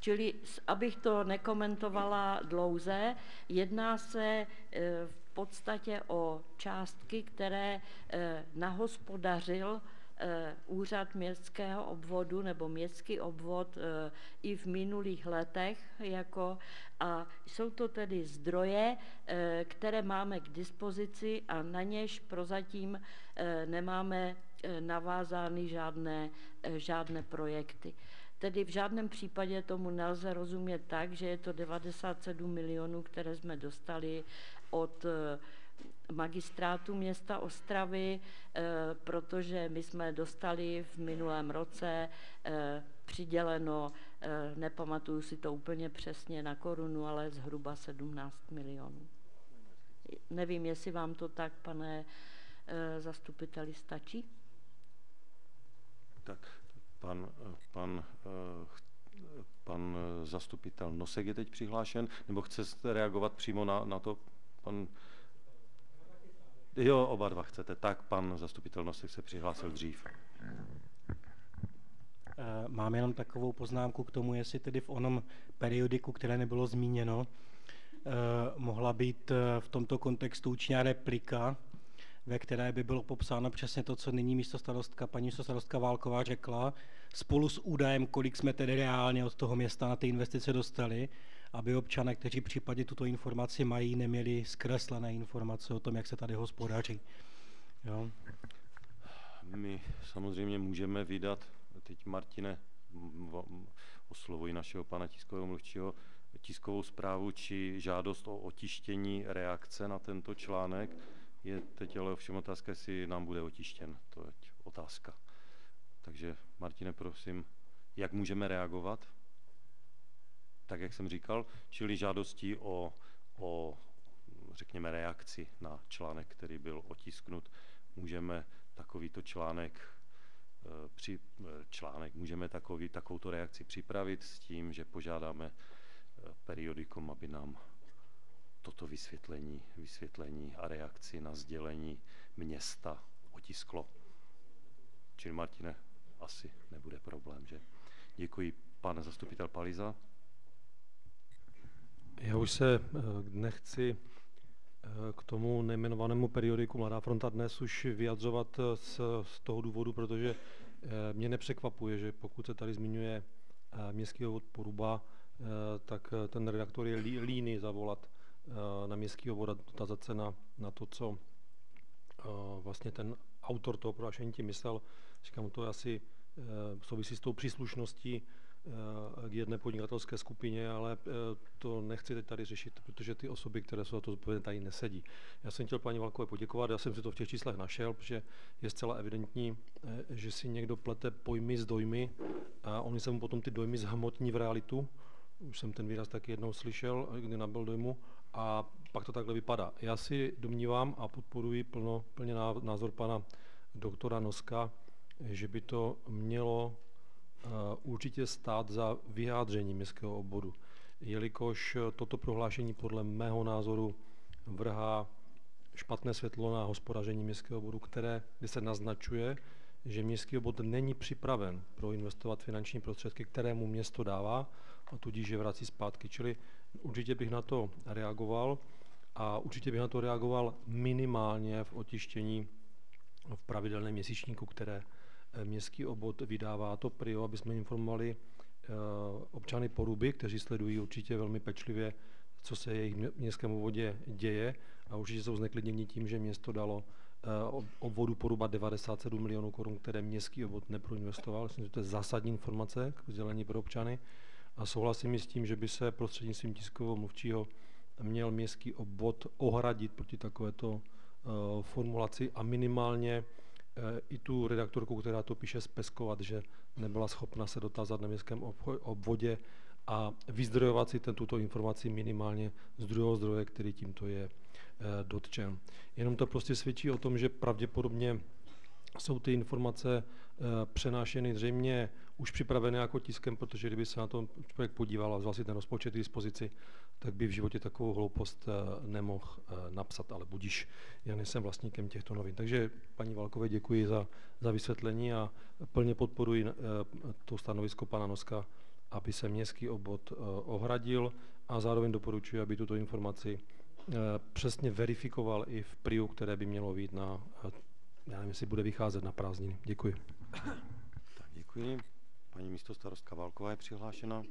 Čili, abych to nekomentovala dlouze, jedná se eh, v podstatě o částky, které nahospodařil Eh, úřad městského obvodu nebo městský obvod eh, i v minulých letech. Jako, a jsou to tedy zdroje, eh, které máme k dispozici a na něž prozatím nemáme navázány žádné, žádné projekty. Tedy v žádném případě tomu nelze rozumět tak, že je to 97 milionů, které jsme dostali od magistrátu města Ostravy, eh, protože my jsme dostali v minulém roce eh, přiděleno, eh, nepamatuju si to úplně přesně na korunu, ale zhruba 17 milionů. Nevím, jestli vám to tak, pane zastupiteli, stačí? Tak, pan, pan, pan zastupitel Nosek je teď přihlášen, nebo chce reagovat přímo na, na to, pan Jo, oba dva chcete. Tak, pan zastupitel Nosek se přihlásil dřív. Eh, mám jenom takovou poznámku k tomu, jestli tedy v onom periodiku, které nebylo zmíněno, eh, mohla být eh, v tomto kontextu účinná replika, ve které by bylo popsáno přesně to, co nyní místo starostka, paní místo starostka Válková řekla, spolu s údajem, kolik jsme tedy reálně od toho města na ty investice dostali aby občané, kteří případně tuto informaci mají, neměli zkreslené informace o tom, jak se tady hospodaří. Jo? My samozřejmě můžeme vydat, teď Martine, oslovuji našeho pana tiskového mluvčího, tiskovou zprávu či žádost o otištění reakce na tento článek. Je teď ale ovšem otázka, jestli nám bude otištěn. To je otázka. Takže Martine, prosím, jak můžeme reagovat? Tak jak jsem říkal, čili žádostí o, o řekněme, reakci na článek, který byl otisknut. Můžeme takovýto článek při, článek, můžeme takový, takovouto reakci připravit s tím, že požádáme periodikum, aby nám toto vysvětlení, vysvětlení a reakci na sdělení města otisklo. Čili Martine, asi nebude problém, že? Děkuji, pane zastupitel Paliza. Já už se eh, nechci eh, k tomu nejmenovanému periodiku Mladá fronta dnes už vyjadřovat eh, z, z toho důvodu, protože mě nepřekvapuje, že pokud se tady zmiňuje městský obvod Poruba, tak ten redaktor je líný zavolat na městský obvod a dotazat se na, na to, co vlastně ten autor toho prohlášení tím myslel. Říkám, to asi souvisí s tou příslušností k jedné podnikatelské skupině, ale eh, to nechci teď tady řešit, protože ty osoby, které jsou za to zodpovědné, tady nesedí. Já jsem chtěl paní Valkové poděkovat, já jsem si to v těch číslech našel, protože je zcela evidentní, eh, že si někdo plete pojmy s dojmy a oni se mu potom ty dojmy zhmotní v realitu. Už jsem ten výraz taky jednou slyšel, kdy nabil dojmu a pak to takhle vypadá. Já si domnívám a podporuji plno, plně názor pana doktora Noska, že by to mělo Eh, určitě stát za vyjádření městského obvodu, jelikož toto prohlášení podle mého názoru vrhá špatné světlo na hospodaření městského obvodu, které, kde se naznačuje, že městský obvod není připraven proinvestovat finanční prostředky, které mu město dává a tudíž je vrací zpátky. Čili určitě bych na to reagoval a určitě bych na to reagoval minimálně v otištění v pravidelném měsíčníku, které Eh, městský obvod vydává to PRIO, aby jsme informovali eh, občany Poruby, kteří sledují určitě velmi pečlivě, co se jejich městském obvodě děje a určitě jsou zneklidněni tím, že město dalo eh, obvodu Poruba 97 milionů korun, které městský obvod neproinvestoval. Myslím, že to je zásadní informace k vzdělení pro občany. A souhlasím i s tím, že by se prostřednictvím tiskového mluvčího měl městský obvod ohradit proti takovéto formulaci a minimálně i tu redaktorku, která to píše, speskovat, že nebyla schopna se dotázat na městském obvodě a vyzdrojovat si ten, tuto informaci minimálně z druhého zdroje, který tímto je eh, dotčen. Jenom to prostě svědčí o tom, že pravděpodobně jsou ty informace eh, přenášeny zřejmě už připravené jako tiskem, protože kdyby se na to člověk podíval a vzal si ten rozpočet k dispozici, tak by v životě takovou hloupost eh, nemohl eh, napsat, ale budíš, já nejsem vlastníkem těchto novin. Takže paní Valkové děkuji za, za vysvětlení a plně podporuji to stanovisko pana Noska, aby se městský obvod ohradil a zároveň doporučuji, aby tuto informaci přesně verifikoval i v PRIU, které by mělo být na já nevím, jestli bude vycházet na prázdniny. Děkuji. Tak děkuji. Paní místo starostka Válková je přihlášena.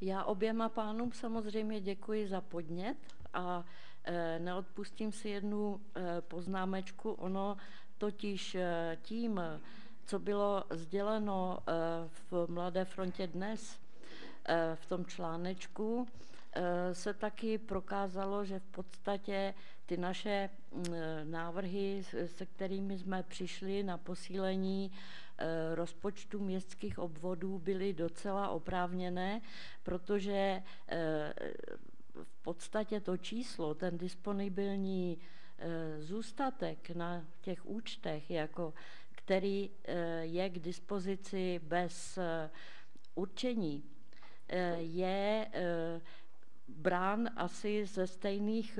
Já oběma pánům samozřejmě děkuji za podnět a e, neodpustím si jednu e, poznámečku. Ono totiž e, tím, co bylo sděleno v Mladé frontě dnes, v tom článečku, se taky prokázalo, že v podstatě ty naše návrhy, se kterými jsme přišli na posílení rozpočtu městských obvodů, byly docela oprávněné, protože eh, v podstatě to číslo, ten disponibilní eh, zůstatek na těch účtech, jako který je k dispozici bez určení, je brán asi ze stejných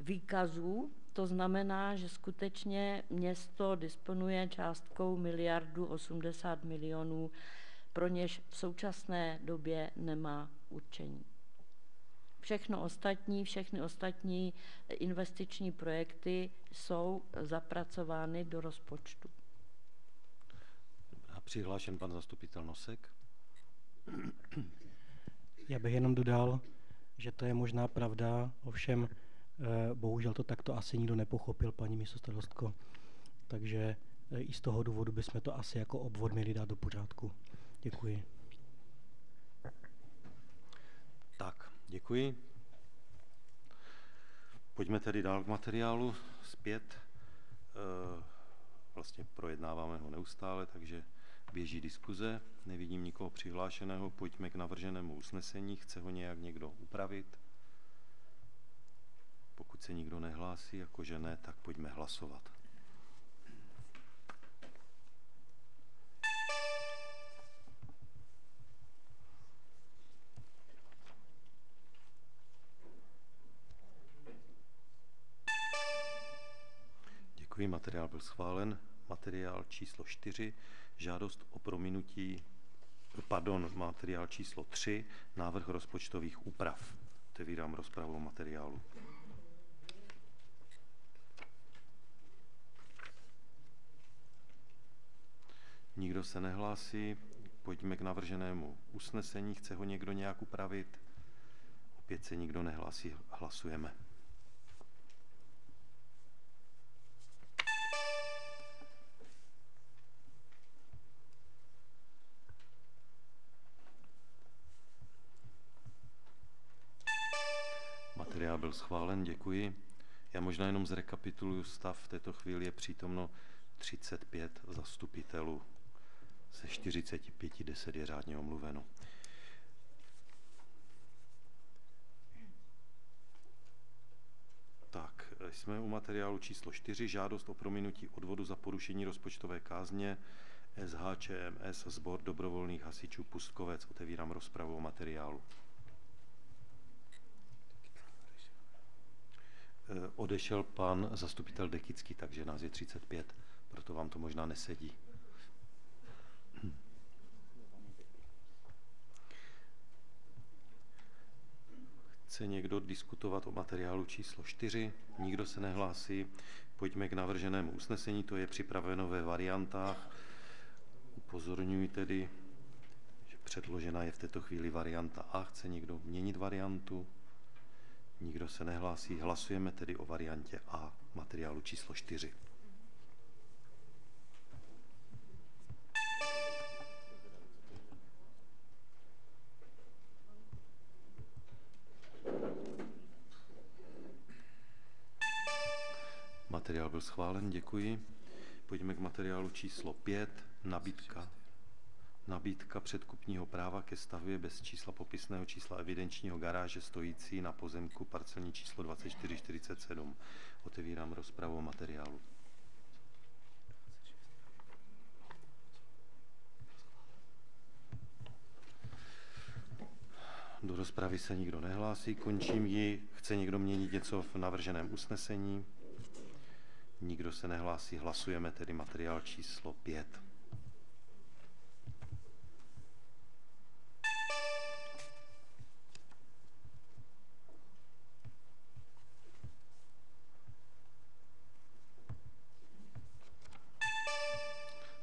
výkazů. To znamená, že skutečně město disponuje částkou miliardu 80 milionů, pro něž v současné době nemá určení. Všechno ostatní, všechny ostatní investiční projekty jsou zapracovány do rozpočtu. A přihlášen pan zastupitel Nosek. Já bych jenom dodal, že to je možná pravda, ovšem bohužel to takto asi nikdo nepochopil, paní místostarostko. Takže eh, i z toho důvodu bychom to asi jako obvod měli dát do pořádku. Děkuji. Tak, děkuji. Pojďme tedy dál k materiálu zpět. Eh, vlastně projednáváme ho neustále, takže běží diskuze. Nevidím nikoho přihlášeného. Pojďme k navrženému usnesení. Chce ho nějak někdo upravit? Pokud se nikdo nehlásí, jakože ne, tak pojďme hlasovat. Děkuji, materiál byl schválen. Materiál číslo 4, žádost o prominutí, pardon, materiál číslo 3, návrh rozpočtových úprav. Otevírám rozpravu o materiálu. Nikdo se nehlásí. Pojďme k navrženému usnesení. Chce ho někdo nějak upravit? Opět se nikdo nehlásí. Hlasujeme. Materiál byl schválen, děkuji. Já možná jenom zrekapituluju stav. V této chvíli je přítomno 35 zastupitelů. Ze 45 10 je řádně omluveno. Tak, jsme u materiálu číslo 4, žádost o prominutí odvodu za porušení rozpočtové kázně SHČMS, Sbor dobrovolných hasičů Pustkovec. Otevírám rozpravu o materiálu. Eh, odešel pan zastupitel Dekický, takže nás je 35, proto vám to možná nesedí. Chce někdo diskutovat o materiálu číslo 4? Nikdo se nehlásí. Pojďme k navrženému usnesení, to je připraveno ve variantách. Upozorňuji tedy, že předložena je v této chvíli varianta A. Chce někdo měnit variantu? Nikdo se nehlásí. Hlasujeme tedy o variantě A materiálu číslo 4. byl schválen, děkuji. Pojďme k materiálu číslo 5, nabídka. Nabídka předkupního práva ke stavbě bez čísla popisného čísla evidenčního garáže stojící na pozemku parcelní číslo 2447. Otevírám rozpravu o materiálu. Do rozpravy se nikdo nehlásí, končím ji. Chce někdo měnit něco v navrženém usnesení? Nikdo se nehlásí, hlasujeme tedy materiál číslo 5.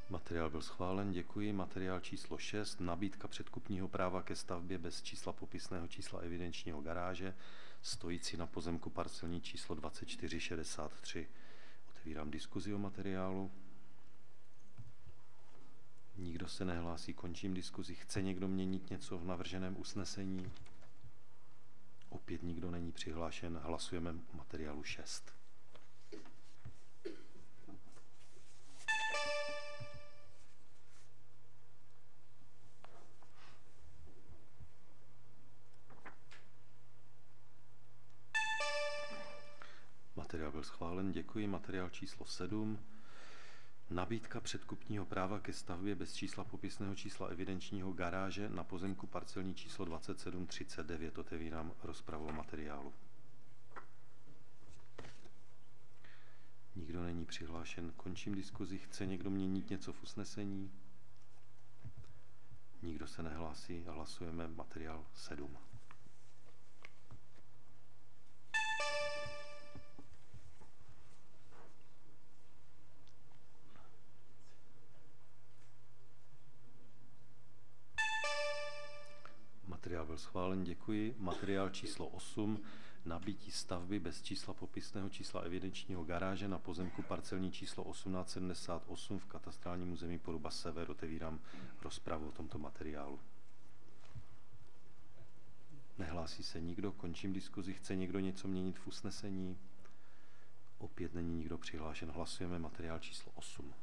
Materiál byl schválen, děkuji. Materiál číslo 6, nabídka předkupního práva ke stavbě bez čísla popisného čísla evidenčního garáže, stojící na pozemku parcelní číslo 2463. Otevírám diskuzi o materiálu. Nikdo se nehlásí, končím diskuzi. Chce někdo měnit něco v navrženém usnesení? Opět nikdo není přihlášen, hlasujeme o materiálu 6. schválen, děkuji. Materiál číslo 7. Nabídka předkupního práva ke stavbě bez čísla popisného čísla evidenčního garáže na pozemku parcelní číslo 2739. Otevírám rozpravu o materiálu. Nikdo není přihlášen. Končím diskuzi. Chce někdo měnit něco v usnesení? Nikdo se nehlásí. Hlasujeme materiál 7. byl schválen, děkuji. Materiál číslo 8, nabití stavby bez čísla popisného čísla evidenčního garáže na pozemku parcelní číslo 1878 v katastrálním území Poruba Sever. Otevírám rozpravu o tomto materiálu. Nehlásí se nikdo, končím diskuzi. Chce někdo něco měnit v usnesení? Opět není nikdo přihlášen. Hlasujeme materiál číslo 8.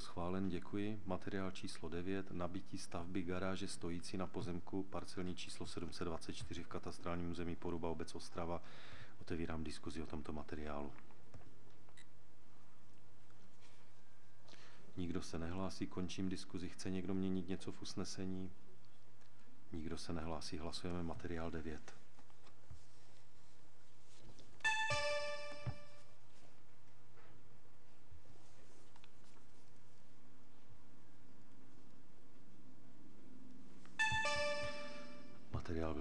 schválen, děkuji. Materiál číslo 9, nabití stavby garáže stojící na pozemku parcelní číslo 724 v katastrálním území Poruba obec Ostrava. Otevírám diskuzi o tomto materiálu. Nikdo se nehlásí, končím diskuzi. Chce někdo měnit něco v usnesení? Nikdo se nehlásí, hlasujeme materiál 9.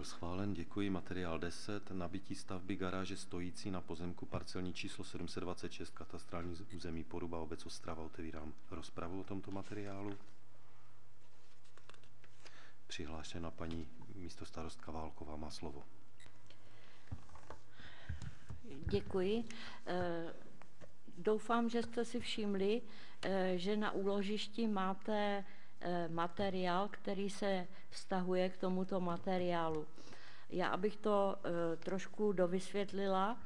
schválen, děkuji. Materiál 10, nabití stavby garáže stojící na pozemku parcelní číslo 726, katastrální území Poruba, obec Ostrava. Otevírám rozpravu o tomto materiálu. Přihlášena paní místostarostka Válková má slovo. Děkuji. Eh, doufám, že jste si všimli, eh, že na úložišti máte Eh, materiál, který se vztahuje k tomuto materiálu. Já abych to eh, trošku dovysvětlila,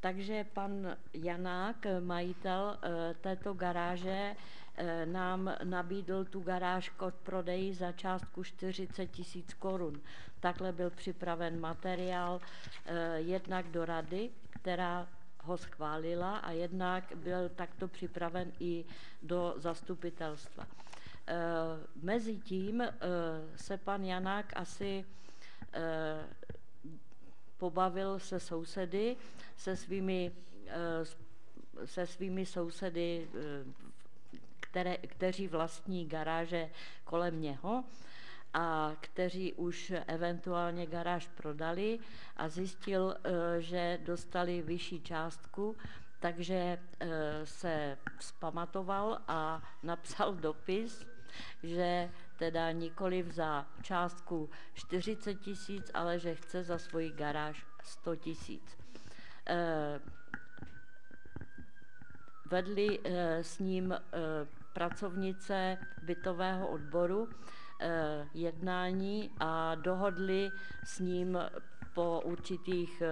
takže pan Janák, majitel eh, této garáže, nám nabídl tu garáž k odprodeji za částku 40 tisíc korun. Takhle byl připraven materiál jednak do rady, která ho schválila a jednak byl takto připraven i do zastupitelstva. Eh, Mezitím eh, se pan Janák asi eh, pobavil se sousedy, se svými, se svými sousedy, které, kteří vlastní garáže kolem něho a kteří už eventuálně garáž prodali a zjistil, že dostali vyšší částku, takže se zpamatoval a napsal dopis že teda nikoli za částku 40 tisíc, ale že chce za svoji garáž 100 tisíc. Eh, vedli eh, s ním eh, pracovnice bytového odboru jednání a dohodli s ním po určitých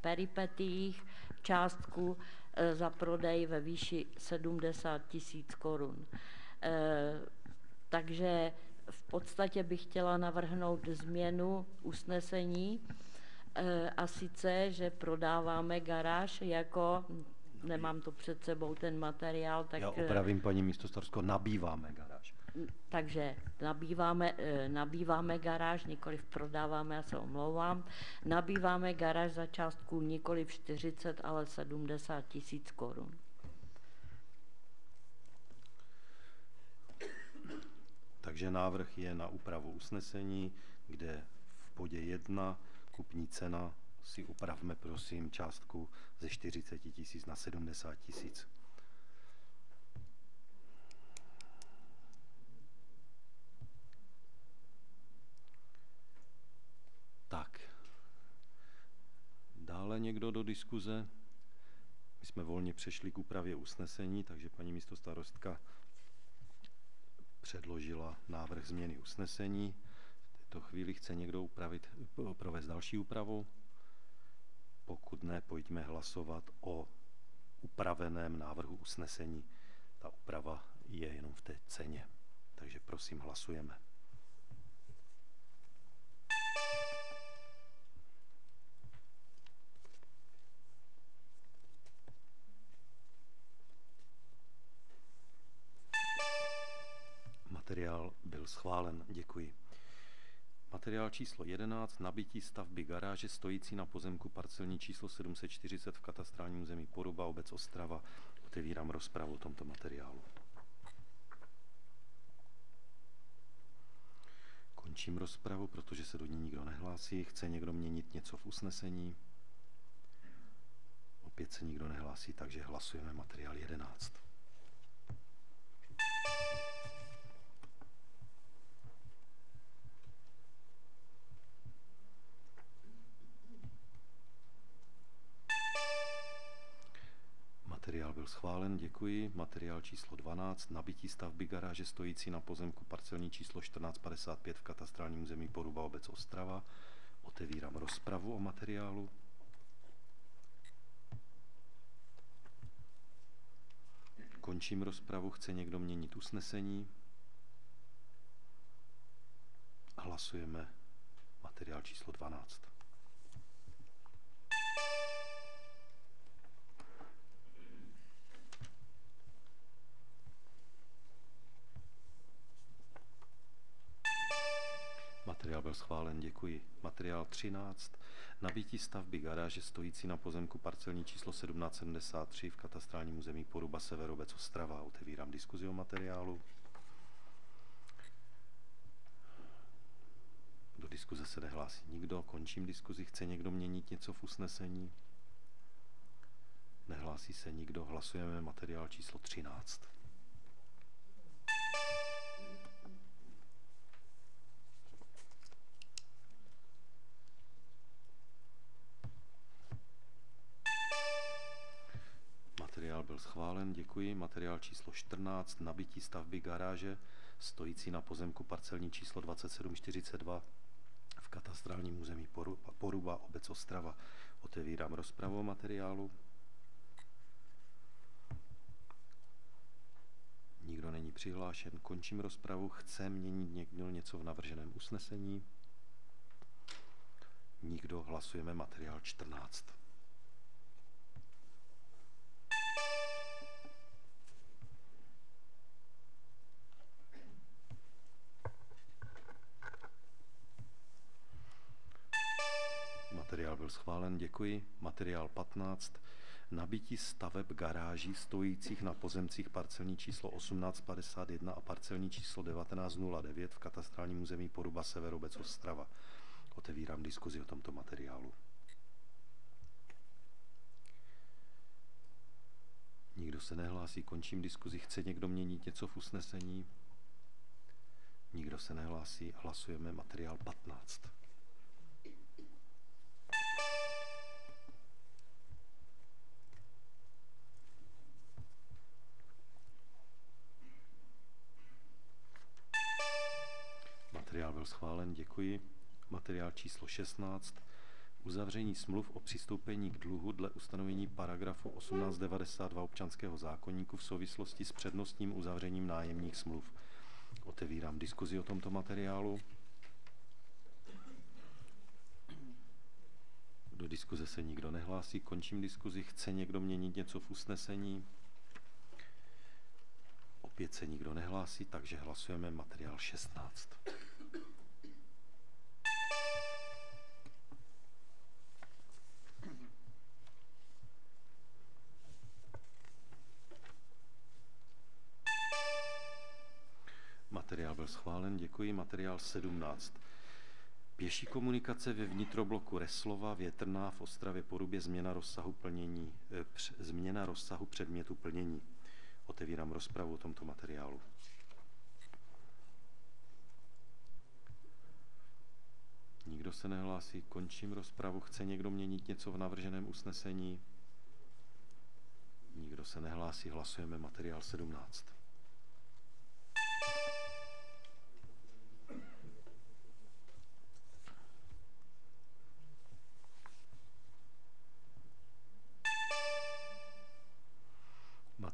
peripetích částku za prodej ve výši 70 tisíc korun. Eh, takže v podstatě bych chtěla navrhnout změnu usnesení eh, a sice, že prodáváme garáž jako, nemám to před sebou ten materiál, tak... Já opravím paní místostarsko, nabýváme garáž. Takže nabýváme, eh, nabýváme garáž, nikoli prodáváme, já se omlouvám, nabýváme garáž za částku nikoli 40, ale 70 tisíc korun. Takže návrh je na úpravu usnesení, kde v bodě 1 kupní cena si upravme prosím částku ze 40 tisíc na 70 tisíc. Tak. Dále někdo do diskuze? My jsme volně přešli k úpravě usnesení, takže paní místo starostka předložila návrh změny usnesení. V této chvíli chce někdo upravit, provést další úpravu. Pokud ne, pojďme hlasovat o upraveném návrhu usnesení. Ta úprava je jenom v té ceně. Takže prosím, hlasujeme. Materiál byl schválen. Děkuji. Materiál číslo 11. Nabití stavby garáže stojící na pozemku parcelní číslo 740 v katastrálním území Poruba, obec Ostrava. Otevírám rozpravu o tomto materiálu. Končím rozpravu, protože se do ní nikdo nehlásí. Chce někdo měnit něco v usnesení? Opět se nikdo nehlásí, takže hlasujeme materiál 11. byl schválen, děkuji. Materiál číslo 12, nabití stavby garáže stojící na pozemku parcelní číslo 1455 v katastrálním území Poruba obec Ostrava. Otevírám rozpravu o materiálu. Končím rozpravu. Chce někdo měnit usnesení? Hlasujeme materiál číslo 12. Materiál byl schválen, děkuji. Materiál 13. Nabití stavby garáže stojící na pozemku parcelní číslo 1773 v katastrálním území Poruba Severobec Ostrava. Otevírám diskuzi o materiálu. Do diskuze se nehlásí nikdo. Končím diskuzi. Chce někdo měnit něco v usnesení? Nehlásí se nikdo. Hlasujeme materiál číslo 13. schválen, děkuji. Materiál číslo 14, nabití stavby garáže, stojící na pozemku parcelní číslo 2742 v katastrálním území Poruba, Poruba obec Ostrava. Otevírám rozpravu o materiálu. Nikdo není přihlášen, končím rozpravu. Chce měnit někdo něco v navrženém usnesení? Nikdo, hlasujeme materiál 14. schválen, děkuji. Materiál 15. Nabití staveb garáží stojících na pozemcích parcelní číslo 1851 a parcelní číslo 1909 v katastrálním území Poruba Severobec Ostrava. Otevírám diskuzi o tomto materiálu. Nikdo se nehlásí, končím diskuzi. Chce někdo měnit něco v usnesení? Nikdo se nehlásí, hlasujeme materiál 15. byl schválen, děkuji. Materiál číslo 16. Uzavření smluv o přistoupení k dluhu dle ustanovení paragrafu 1892 občanského zákonníku v souvislosti s přednostním uzavřením nájemních smluv. Otevírám diskuzi o tomto materiálu. Do diskuze se nikdo nehlásí, končím diskuzi. Chce někdo měnit něco v usnesení? Opět se nikdo nehlásí, takže hlasujeme materiál 16. schválen, děkuji. Materiál 17. Pěší komunikace ve vnitrobloku Reslova, Větrná v Ostravě Porubě, změna rozsahu plnění, eh, pře, změna rozsahu předmětu plnění. Otevírám rozpravu o tomto materiálu. Nikdo se nehlásí, končím rozpravu. Chce někdo měnit něco v navrženém usnesení? Nikdo se nehlásí, hlasujeme materiál 17.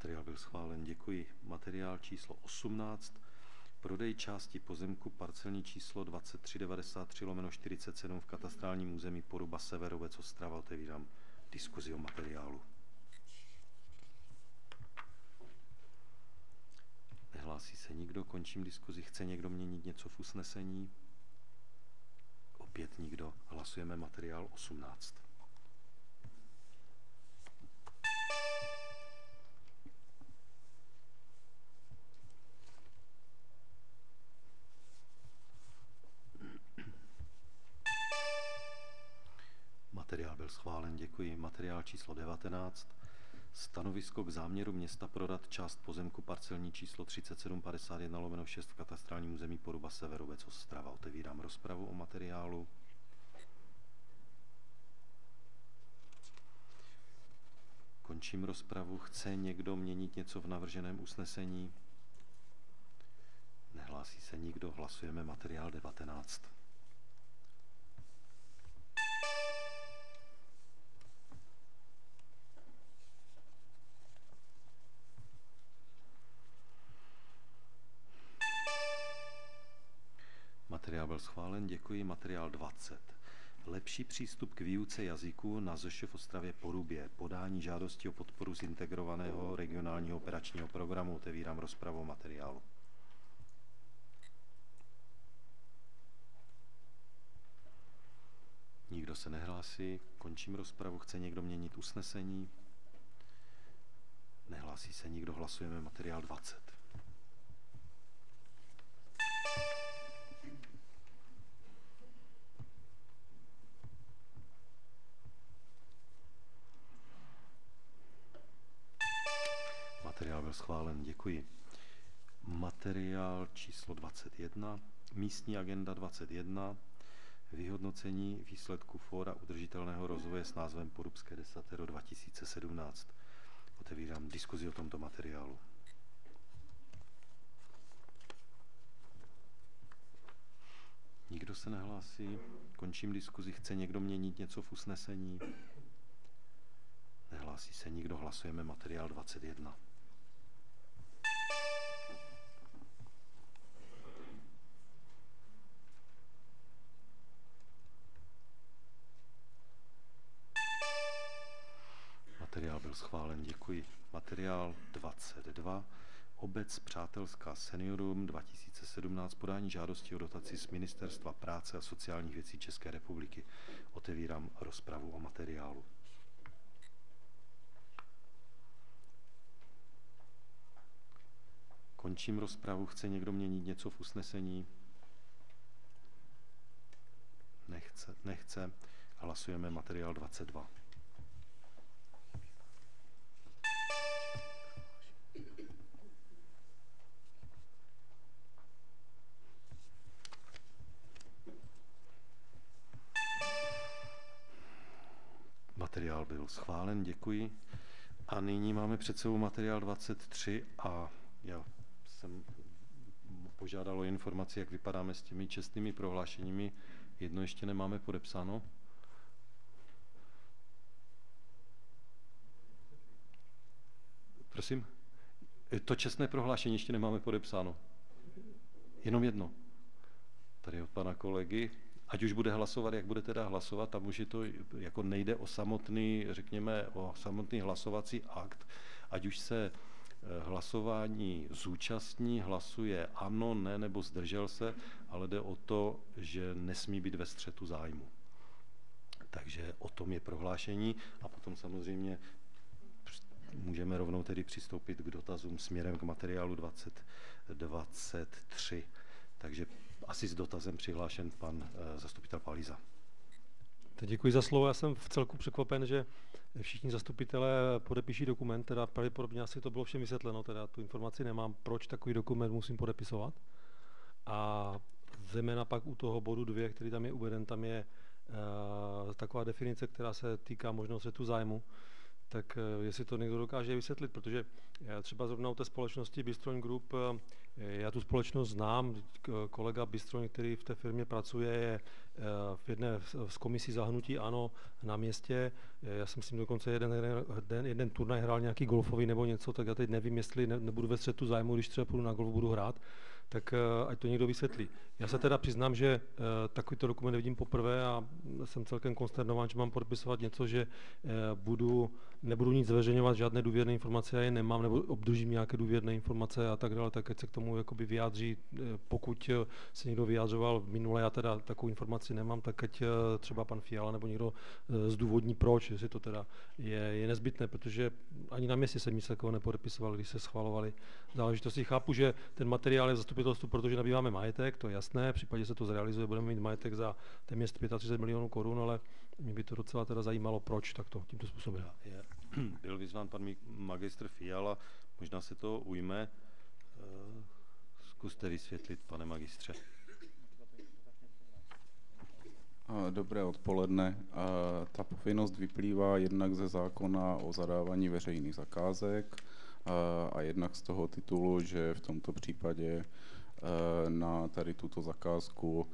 Materiál byl schválen, děkuji. Materiál číslo 18. Prodej části pozemku parcelní číslo 2393 lomeno 47 v katastrálním území Poruba Severovec Ostrava. Otevírám diskuzi o materiálu. Nehlásí se nikdo, končím diskuzi. Chce někdo měnit něco v usnesení? Opět nikdo. Hlasujeme materiál 18. děkuji. Materiál číslo 19. Stanovisko k záměru města prodat část pozemku parcelní číslo 3751 lomeno 6 v katastrálním území Poruba Severobec Ostrava. Otevírám rozpravu o materiálu. Končím rozpravu. Chce někdo měnit něco v navrženém usnesení? Nehlásí se nikdo. Hlasujeme materiál 19. schválen, děkuji. Materiál 20. Lepší přístup k výuce jazyků na ZŠ v Ostravě Porubě. Podání žádosti o podporu z integrovaného regionálního operačního programu. Otevírám rozpravu materiálu. se nehlásí, končím rozpravu. Chce někdo měnit usnesení? Nehlásí se nikdo, hlasujeme materiál 20. schválen, děkuji. Materiál číslo 21, místní agenda 21, vyhodnocení výsledku Fóra udržitelného rozvoje s názvem Porubské desatero 2017. Otevírám diskuzi o tomto materiálu. Nikdo se nehlásí, končím diskuzi. Chce někdo měnit něco v usnesení? Nehlásí se nikdo, hlasujeme materiál 21. schválen, děkuji. Materiál 22. Obec Přátelská seniorům 2017 podání žádosti o dotaci z Ministerstva práce a sociálních věcí České republiky. Otevírám rozpravu o materiálu. Končím rozpravu. Chce někdo měnit něco v usnesení? Nechce. nechce. Hlasujeme materiál 22. Materiál byl schválen, děkuji. A nyní máme před sebou materiál 23 a já jsem požádal o informaci, jak vypadáme s těmi čestnými prohlášeními. Jedno ještě nemáme podepsáno. Prosím? To čestné prohlášení ještě nemáme podepsáno. Jenom jedno. Tady od pana kolegy ať už bude hlasovat, jak bude teda hlasovat, tam už je to, jako nejde o samotný, řekněme, o samotný hlasovací akt, ať už se eh, hlasování zúčastní, hlasuje ano, ne nebo zdržel se, ale jde o to, že nesmí být ve střetu zájmu. Takže o tom je prohlášení a potom samozřejmě můžeme rovnou tedy přistoupit k dotazům směrem k materiálu 2023. Takže asi s dotazem přihlášen pan eh, zastupitel Palíza. Děkuji za slovo. Já jsem v celku překvapen, že všichni zastupitelé podepíší dokument, teda pravděpodobně asi to bylo všem vysvětleno, teda tu informaci nemám, proč takový dokument musím podepisovat. A zejména pak u toho bodu 2, který tam je uveden, tam je uh, taková definice, která se týká možnosti tu zájmu tak uh, jestli to někdo dokáže vysvětlit, protože třeba zrovna u té společnosti Bistron Group uh, já tu společnost znám, kolega Bystroň, který v té firmě pracuje, je eh, v jedné z komisí zahnutí ANO na městě. Já jsem s ním dokonce jeden, jeden, jeden turnaj hrál nějaký golfový nebo něco, tak já teď nevím, jestli ne, nebudu ve střetu zájmu, když třeba půjdu na golf, budu hrát tak eh, ať to někdo vysvětlí. Já se teda přiznám, že eh, takovýto dokument nevidím poprvé a jsem celkem konsternován, že mám podpisovat něco, že eh, budu, nebudu nic zveřejňovat, žádné důvěrné informace, já je nemám, nebo obdržím nějaké důvěrné informace a tak dále, tak ať se k tomu jakoby vyjádří, pokud se někdo vyjádřoval v minule, já teda takovou informaci nemám, tak ať třeba pan Fiala nebo někdo zdůvodní proč, jestli to teda je, je nezbytné, protože ani na městě jsem nic takového nepodepisoval, když se schvalovali záležitosti. Chápu, že ten materiál je zastupitelstvu, protože nabýváme majetek, to je jasné, v případě se to zrealizuje, budeme mít majetek za téměř 35 milionů korun, ale mě by to docela teda zajímalo, proč takto, tímto způsobem. Je, byl vyzván pan magistr Fiala, možná se to ujme. Eh, zkuste vysvětlit, pane magistře. Dobré odpoledne. Ta povinnost vyplývá jednak ze zákona o zadávání veřejných zakázek a jednak z toho titulu, že v tomto případě Eh, na tady tuto zakázku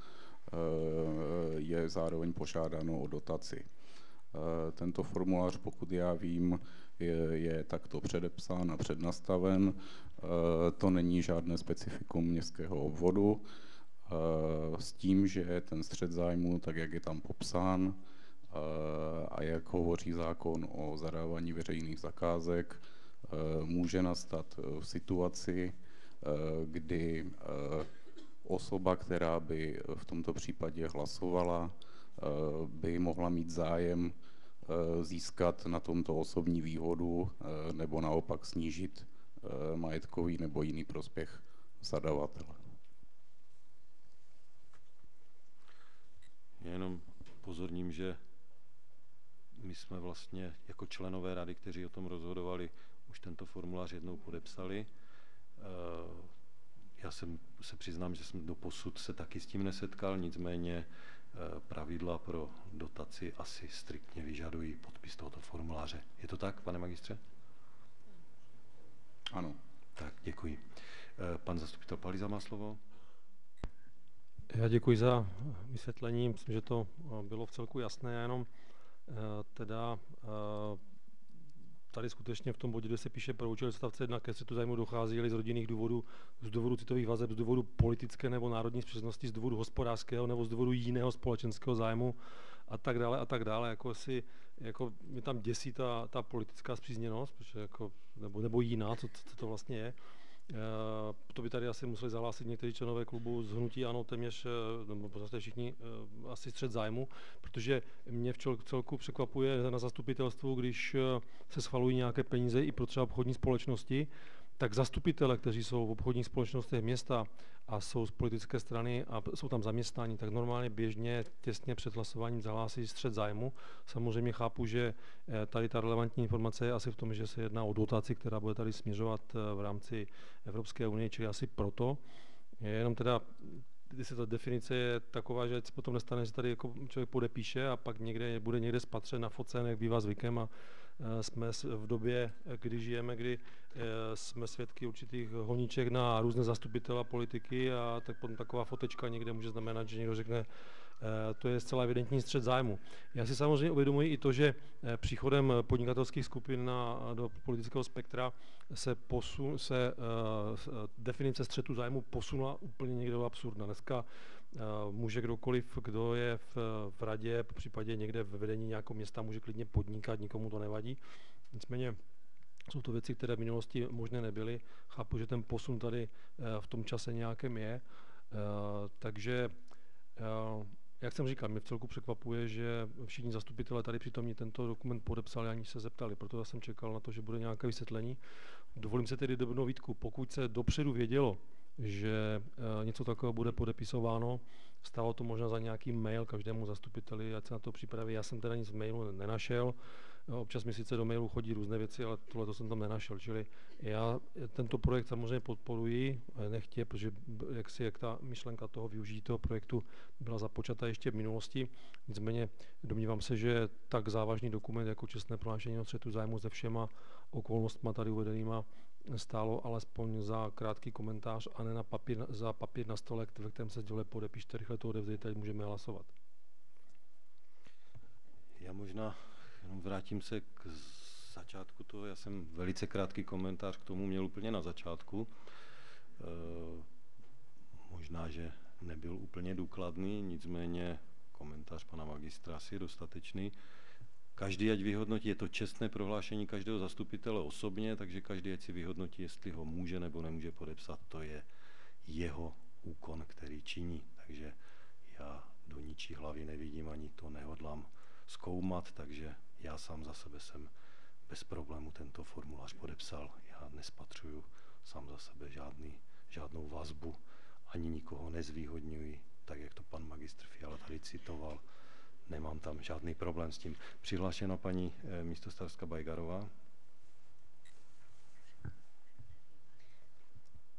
je zároveň požádáno o dotaci. Eh, tento formulář, pokud já vím, je, je takto předepsán a přednastaven. To není žádné specifikum městského obvodu s tím, že ten střed zájmu, tak jak je tam popsán a jak hovoří zákon o zadávání veřejných zakázek, může nastat v situaci, Eh, kdy eh, osoba, která by v tomto případě hlasovala, by mohla mít zájem získat na tomto osobní výhodu nebo naopak snížit majetkový nebo jiný prospěch zadavatele. Jenom pozorním, že my jsme vlastně jako členové rady, kteří o tom rozhodovali, už tento formulář jednou podepsali. Eh, já jsem se přiznám, že jsem do posud se taky s tím nesetkal, nicméně eh, pravidla pro dotaci asi striktně vyžadují podpis tohoto formuláře. Je to tak, pane magistře? Ano. Tak, děkuji. Eh, pan zastupitel Paliza má slovo. Já děkuji za vysvětlení, myslím, že to bylo v celku jasné, já jenom teda tady skutečně v tom bodě, kde se píše pro účel stavce 1 ke střetu zájmu dochází z rodinných důvodů, z důvodu citových vazeb, z důvodu politické nebo národní spřesnosti, z důvodu hospodářského nebo z důvodu jiného společenského zájmu a tak dále a tak dále. Jako si, jako mě tam děsí ta, ta politická zpřízněnost, protože jako, nebo, nebo jiná, co, co to vlastně je. Eh, to by tady asi museli zahlásit někteří členové klubu z hnutí ano, téměř, eh, nebo podstatě všichni, eh, asi střed zájmu, protože mě v celku překvapuje na zastupitelstvu, když se schvalují nějaké peníze i pro třeba obchodní společnosti, tak zastupitele, kteří jsou v obchodních společnostech města a jsou z politické strany a jsou tam zaměstnáni, tak normálně běžně těsně před hlasováním zahlásí střed zájmu. Samozřejmě chápu, že eh, tady ta relevantní informace je asi v tom, že se jedná o dotaci, která bude tady směřovat eh, v rámci Evropské unie, čili asi proto. Je jenom teda se ta definice je taková, že se potom nestane, že tady jako člověk podepíše a pak někde bude někde spatřen na focen, jak bývá zvykem a Eh, jsme v době, kdy žijeme, kdy jsme svědky určitých honíček na různé zastupitele politiky a tak potom taková fotečka někde může znamenat, že někdo řekne, to je zcela evidentní střed zájmu. Já si samozřejmě uvědomuji i to, že příchodem podnikatelských skupin na, do politického spektra se, posun, se definice střetu zájmu posunula úplně někde do absurdna. Dneska může kdokoliv, kdo je v, v radě, po případě někde ve vedení nějakého města, může klidně podnikat, nikomu to nevadí. Nicméně jsou to věci, které v minulosti možné nebyly. Chápu, že ten posun tady eh, v tom čase nějakém je. Eh, takže eh, jak jsem říkal, mě v celku překvapuje, že všichni zastupitelé tady přitomní tento dokument podepsali, ani se zeptali, proto já jsem čekal na to, že bude nějaké vysvětlení. Dovolím se tedy dobrou výtku. Pokud se dopředu vědělo, že něco takového bude podepisováno. Stalo to možná za nějaký mail každému zastupiteli, ať se na to připraví. Já jsem teda nic v mailu nenašel. Občas mi sice do mailu chodí různé věci, ale tohle to jsem tam nenašel. Čili já tento projekt samozřejmě podporuji, nechtě, protože jak si, jak ta myšlenka toho využití toho projektu byla započata ještě v minulosti. Nicméně domnívám se, že tak závažný dokument jako čestné prohlášení o střetu zájmu se všema okolnostma tady uvedenýma stálo alespoň za krátký komentář a ne na papír, za papír na stole, ve kterém se děle podepište, rychle to odevzdejte, můžeme hlasovat. Já možná vrátím se k začátku toho. Já jsem velice krátký komentář k tomu měl úplně na začátku. E, možná, že nebyl úplně důkladný, nicméně komentář pana magistra asi je dostatečný. Každý ať vyhodnotí, je to čestné prohlášení každého zastupitele osobně, takže každý ať si vyhodnotí, jestli ho může nebo nemůže podepsat, to je jeho úkon, který činí. Takže já do ničí hlavy nevidím, ani to nehodlám zkoumat, takže já sám za sebe jsem bez problému tento formulář podepsal. Já nespatřuju sám za sebe žádný, žádnou vazbu, ani nikoho nezvýhodňuji, tak jak to pan magistr Fiala tady citoval nemám tam žádný problém s tím. Přihlášena paní eh, místostarská Bajgarová.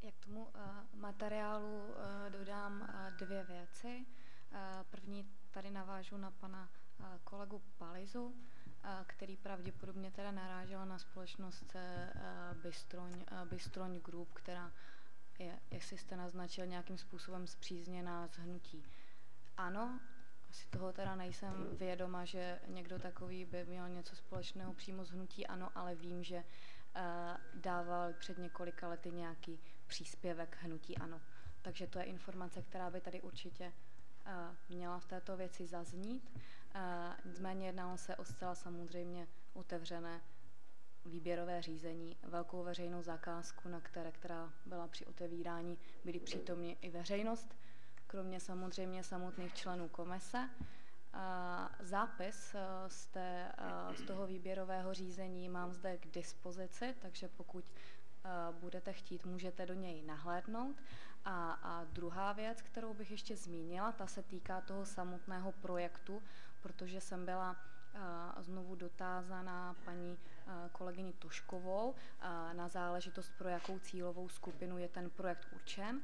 Jak tomu uh, materiálu uh, dodám dvě věci. První tady navážu na pana kolegu Palizu, který pravděpodobně teda narážel na společnost uh, Bystroň, uh, Bystroň Group, která je, jestli jste naznačil, nějakým způsobem zpřízněná z hnutí. Ano, si toho teda nejsem vědoma, že někdo takový by měl něco společného přímo z hnutí ano, ale vím, že uh, dával před několika lety nějaký příspěvek hnutí ano. Takže to je informace, která by tady určitě měla v této věci zaznít. Nicméně jednalo se o zcela samozřejmě otevřené výběrové řízení, velkou veřejnou zakázku, na které, která byla při otevírání, byli přítomni i veřejnost kromě samozřejmě samotných členů komise. Zápis z, té, z toho výběrového řízení mám zde k dispozici, takže pokud budete chtít, můžete do něj nahlédnout. A, a druhá věc, kterou bych ještě zmínila, ta se týká toho samotného projektu, protože jsem byla znovu dotázaná paní kolegyni Toškovou na záležitost, pro jakou cílovou skupinu je ten projekt určen.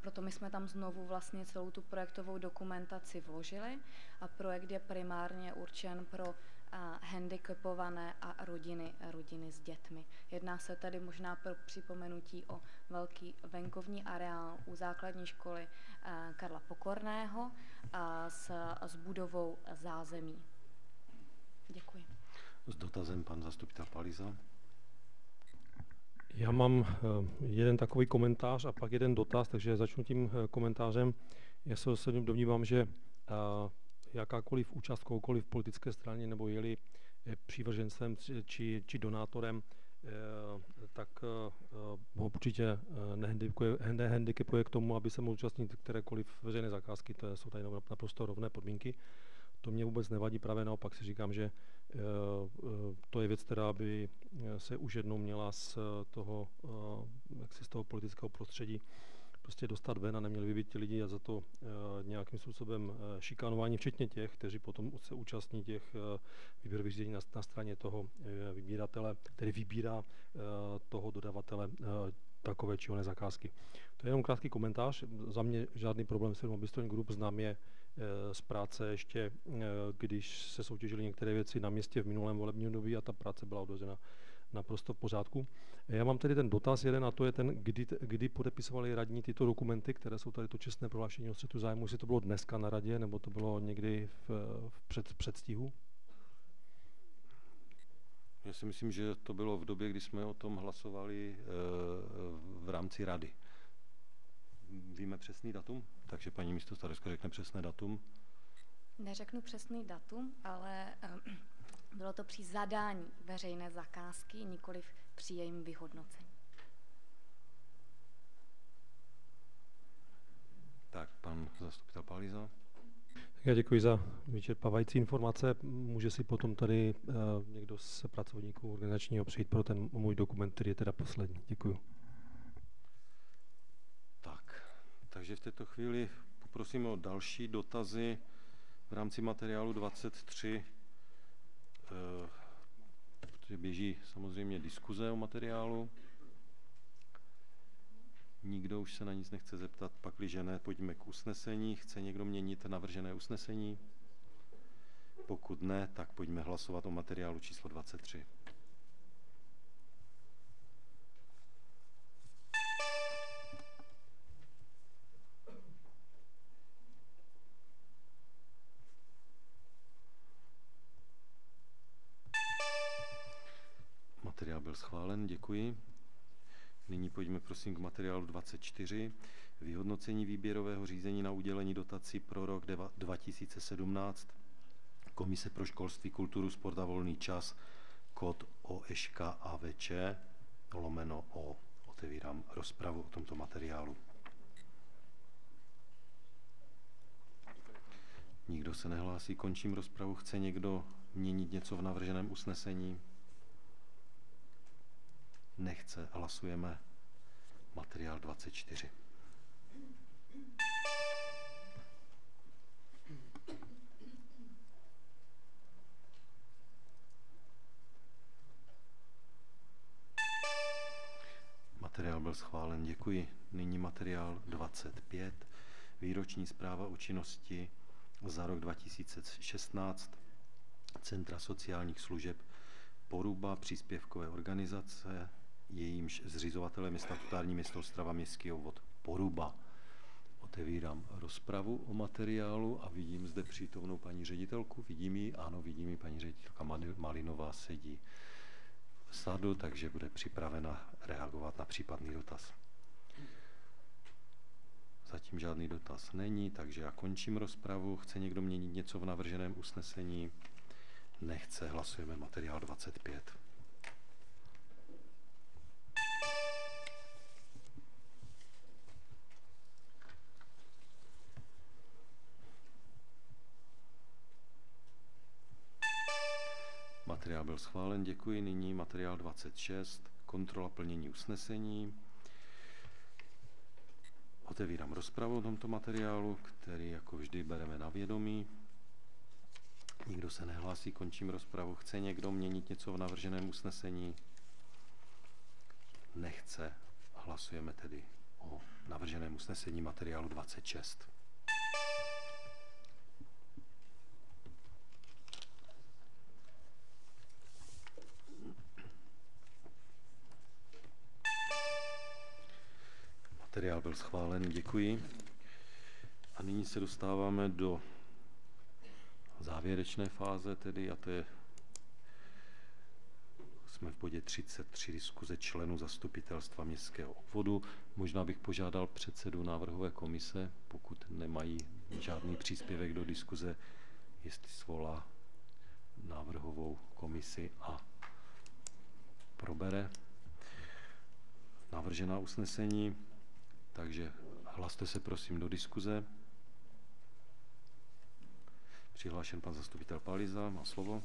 Proto my jsme tam znovu vlastně celou tu projektovou dokumentaci vložili a projekt je primárně určen pro handicapované a rodiny, rodiny s dětmi. Jedná se tady možná pro připomenutí o velký venkovní areál u základní školy Karla Pokorného s, s budovou zázemí. Děkuji. S dotazem pan zastupitel Paliza. Já mám eh, jeden takový komentář a pak jeden dotaz, takže začnu tím eh, komentářem. Já se osobně domnívám, že eh, jakákoliv účast koukoliv v politické straně nebo jeli přívržencem či, či donátorem, tak ho určitě nehandicapuje k tomu, aby se mohl účastnit kterékoliv veřejné zakázky, to jsou tady naprosto rovné podmínky. To mě vůbec nevadí, právě naopak si říkám, že eh, eh, to je věc, která by eh, se už jednou měla z toho, jak si z toho politického prostředí prostě dostat ven a neměli by být ti lidi a za to nějakým způsobem šikanování, včetně těch, kteří potom se účastní těch výběrových řízení na, na straně toho vybíratele, který vybírá toho dodavatele takové či oné zakázky. To je jenom krátký komentář. Za mě žádný problém s Mobiston Group znám je z práce ještě, eh, když se soutěžily některé věci na městě v minulém volebním období a ta práce byla odvezena naprosto v pořádku. Já mám tedy ten dotaz jeden a to je ten, kdy, kdy podepisovali radní tyto dokumenty, které jsou tady to čestné prohlášení o střetu zájmu, jestli to bylo dneska na radě, nebo to bylo někdy v, v před, předstihu? Já si myslím, že to bylo v době, kdy jsme o tom hlasovali eh, v rámci rady. Víme přesný datum? Takže paní místo staroska řekne přesné datum. Neřeknu přesný datum, ale eh, bylo to při zadání veřejné zakázky, nikoli při jejím vyhodnocení. Tak, pan zastupitel Palíza. Já děkuji za vyčerpávající informace. Může si potom tady uh, někdo z pracovníků organizačního přijít pro ten můj dokument, který je teda poslední. Děkuji. Takže v této chvíli poprosím o další dotazy v rámci materiálu 23, eh, protože běží samozřejmě diskuze o materiálu. Nikdo už se na nic nechce zeptat, pakliže ne, pojďme k usnesení. Chce někdo měnit navržené usnesení? Pokud ne, tak pojďme hlasovat o materiálu číslo 23. byl schválen, děkuji. Nyní pojďme prosím k materiálu 24. Vyhodnocení výběrového řízení na udělení dotací pro rok 2017. Komise pro školství, kulturu, sport a volný čas, kód OŠK AVČ, lomeno O. Otevírám rozpravu o tomto materiálu. Nikdo se nehlásí, končím rozpravu. Chce někdo měnit něco v navrženém usnesení? Nechce. Hlasujeme materiál 24. Materiál byl schválen, děkuji. Nyní materiál 25. Výroční zpráva o činnosti za rok 2016 Centra sociálních služeb Poruba příspěvkové organizace jejímž zřizovatelem je statutární město Ostrava Městský obvod Poruba. Otevírám rozpravu o materiálu a vidím zde přítomnou paní ředitelku. Vidím ji? Ano, vidím ji. Paní ředitelka Malinová sedí v sadu, takže bude připravena reagovat na případný dotaz. Zatím žádný dotaz není, takže já končím rozpravu. Chce někdo měnit něco v navrženém usnesení? Nechce, hlasujeme materiál 25. Materiál byl schválen, děkuji. Nyní materiál 26, kontrola plnění usnesení. Otevírám rozpravu o tomto materiálu, který jako vždy bereme na vědomí. Nikdo se nehlásí, končím rozpravu. Chce někdo měnit něco v navrženém usnesení? Nechce. Hlasujeme tedy o navrženém usnesení materiálu 26. byl schválen, děkuji. A nyní se dostáváme do závěrečné fáze, tedy, a to je, jsme v bodě 33 diskuze členů zastupitelstva městského obvodu. Možná bych požádal předsedu návrhové komise, pokud nemají žádný příspěvek do diskuze, jestli svolá návrhovou komisi a probere navržená usnesení. Takže hlaste se prosím do diskuze. Přihlášen pan zastupitel Paliza, má slovo.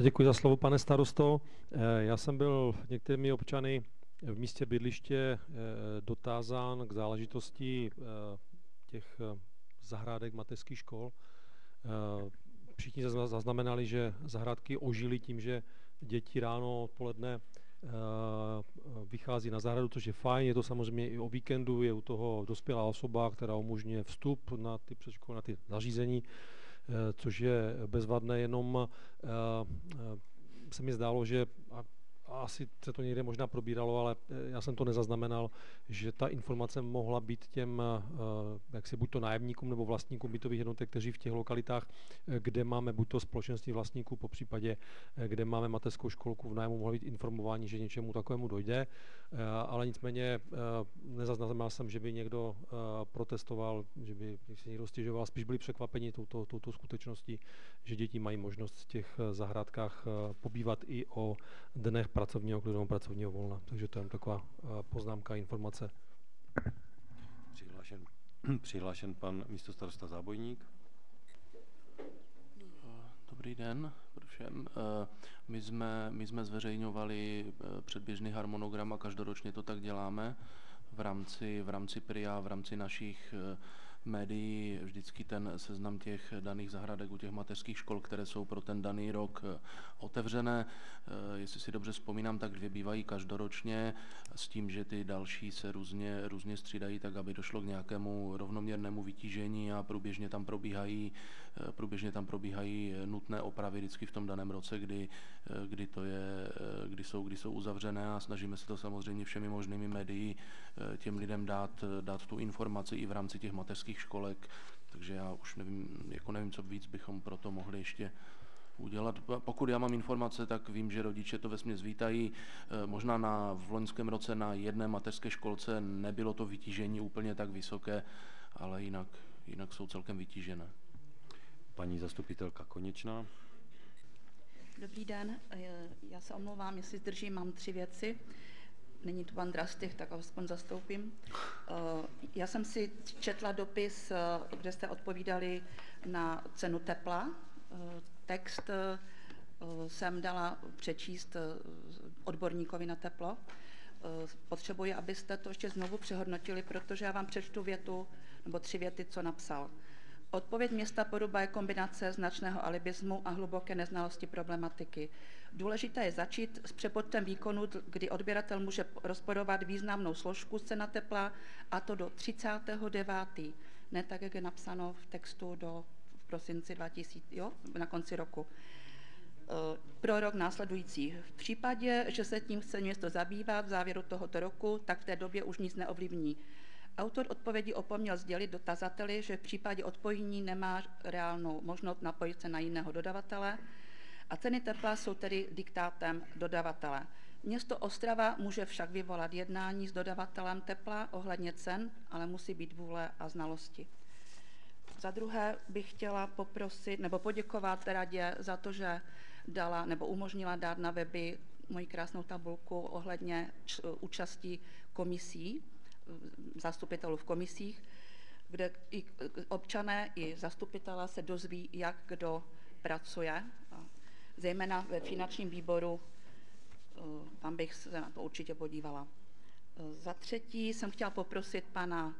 Děkuji za slovo, pane starosto. Eh, já jsem byl některými občany v místě bydliště eh, dotázán k záležitosti eh, těch zahrádek mateřských škol. Všichni zaznamenali, že zahrádky ožily tím, že děti ráno odpoledne vychází na zahradu, což je fajn. Je to samozřejmě i o víkendu, je u toho dospělá osoba, která umožňuje vstup na ty předškoly, na ty zařízení, eh, což je bezvadné, jenom eh, eh, se mi zdálo, že asi se to někde možná probíralo, ale eh, já jsem to nezaznamenal, že ta informace mohla být těm, eh, jak si buď to nájemníkům nebo vlastníkům bytových jednotek, kteří v těch lokalitách, eh, kde máme buď to společenství vlastníků, po případě, kde máme mateřskou školku v nájmu, mohli být informováni, že něčemu takovému dojde, ale nicméně nezaznamenal jsem, že by někdo protestoval, že by si někdo stěžoval, spíš byli překvapeni touto, touto skutečností, že děti mají možnost v těch zahrádkách pobývat i o dnech pracovního klidu nebo pracovního volna. Takže to je taková eh, poznámka, informace. Přihlášen, přihlášen pan místostarosta Zábojník. Dobrý den pro všem. Eh, my jsme, my jsme zveřejňovali eh, předběžný harmonogram a každoročně to tak děláme v rámci, v rámci PRIA, v rámci našich médií vždycky ten seznam těch daných zahradek u těch mateřských škol, které jsou pro ten daný rok eh, otevřené. Eh, jestli si dobře vzpomínám, tak dvě bývají každoročně s tím, že ty další se různě, různě střídají, tak aby došlo k nějakému rovnoměrnému vytížení a průběžně tam probíhají, eh, průběžně tam probíhají nutné opravy vždycky v tom daném roce, kdy, kdy, to je, kdy, jsou, kdy jsou uzavřené a snažíme se to samozřejmě všemi možnými médií těm lidem dát, dát tu informaci i v rámci těch mateřských školek, takže já už nevím, jako nevím, co víc bychom pro to mohli ještě udělat. Pokud já mám informace, tak vím, že rodiče to vesměs vítají. Možná na, v loňském roce na jedné mateřské školce nebylo to vytížení úplně tak vysoké, ale jinak, jinak jsou celkem vytížené. Paní zastupitelka Konečná. Dobrý den, e, já se omlouvám, jestli zdržím, mám tři věci není tu pan Drastych, tak aspoň zastoupím. Eh, já jsem si četla dopis, eh, kde jste odpovídali na cenu tepla. Eh, text jsem dala přečíst odborníkovi na teplo. Potřebuji, abyste to ještě znovu přehodnotili, protože já vám přečtu větu, nebo tři věty, co napsal. Odpověď města Poruba je kombinace značného alibismu a hluboké neznalosti problematiky. Důležité je začít s přepočtem výkonu, kdy odběratel může rozporovat významnou složku cena tepla, a to do 39. Ne tak, jak je napsáno v textu do v prosinci 2000, jo, na konci roku e, pro rok následující. V případě, že se tím chce město zabývat v závěru tohoto roku, tak v té době už nic neovlivní. Autor odpovědi opomněl sdělit dotazateli, že v případě odpojení nemá reálnou možnost napojit se na jiného dodavatele a ceny tepla jsou tedy diktátem dodavatele. Město Ostrava může však vyvolat jednání s dodavatelem tepla ohledně cen, ale musí být vůle a znalosti. Za druhé bych chtěla poprosit nebo poděkovat radě za to, že dala nebo umožnila dát na weby moji krásnou tabulku ohledně účastí komisí zastupitelů v komisích, kde i občané, i zastupitelé se dozví, jak kdo pracuje. zejména ve finančním výboru, tam bych se na to určitě podívala. Za třetí jsem chtěla poprosit pana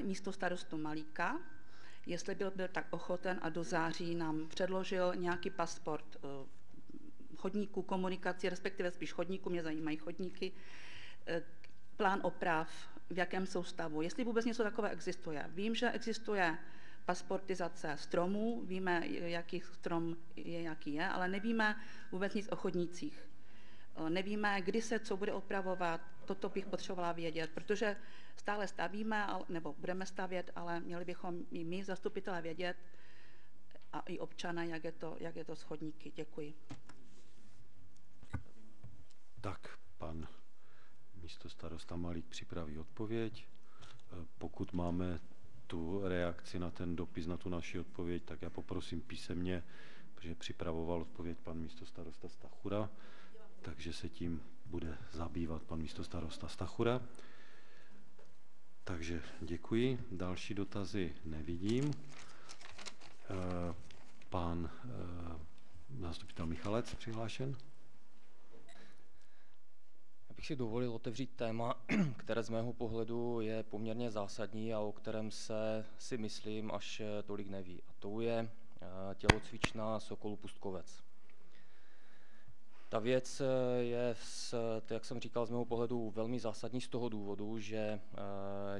místo starostu Malíka, jestli byl, byl tak ochoten a do září nám předložil nějaký pasport chodníků, komunikaci, respektive spíš chodníků, mě zajímají chodníky, plán oprav, v jakém jsou stavu, jestli vůbec něco takové existuje. Vím, že existuje pasportizace stromů, víme, jaký strom je, jaký je, ale nevíme vůbec nic o chodnících. Nevíme, kdy se co bude opravovat, toto bych potřebovala vědět, protože stále stavíme, nebo budeme stavět, ale měli bychom i my, zastupitelé, vědět, a i občané, jak je to, jak je to s chodníky. Děkuji. Tak, pan místo starosta Malík připraví odpověď. E, pokud máme tu reakci na ten dopis, na tu naši odpověď, tak já poprosím písemně, protože připravoval odpověď pan místo starosta Stachura, takže se tím bude zabývat pan místo starosta Stachura. Takže děkuji. Další dotazy nevidím. E, pan e, zastupitel Michalec přihlášen bych si dovolil otevřít téma, které z mého pohledu je poměrně zásadní a o kterém se si myslím až eh, tolik neví. A to je eh, tělocvičná Sokolu Pustkovec. Ta věc eh, je, jak jsem říkal, z mého pohledu velmi zásadní z toho důvodu, že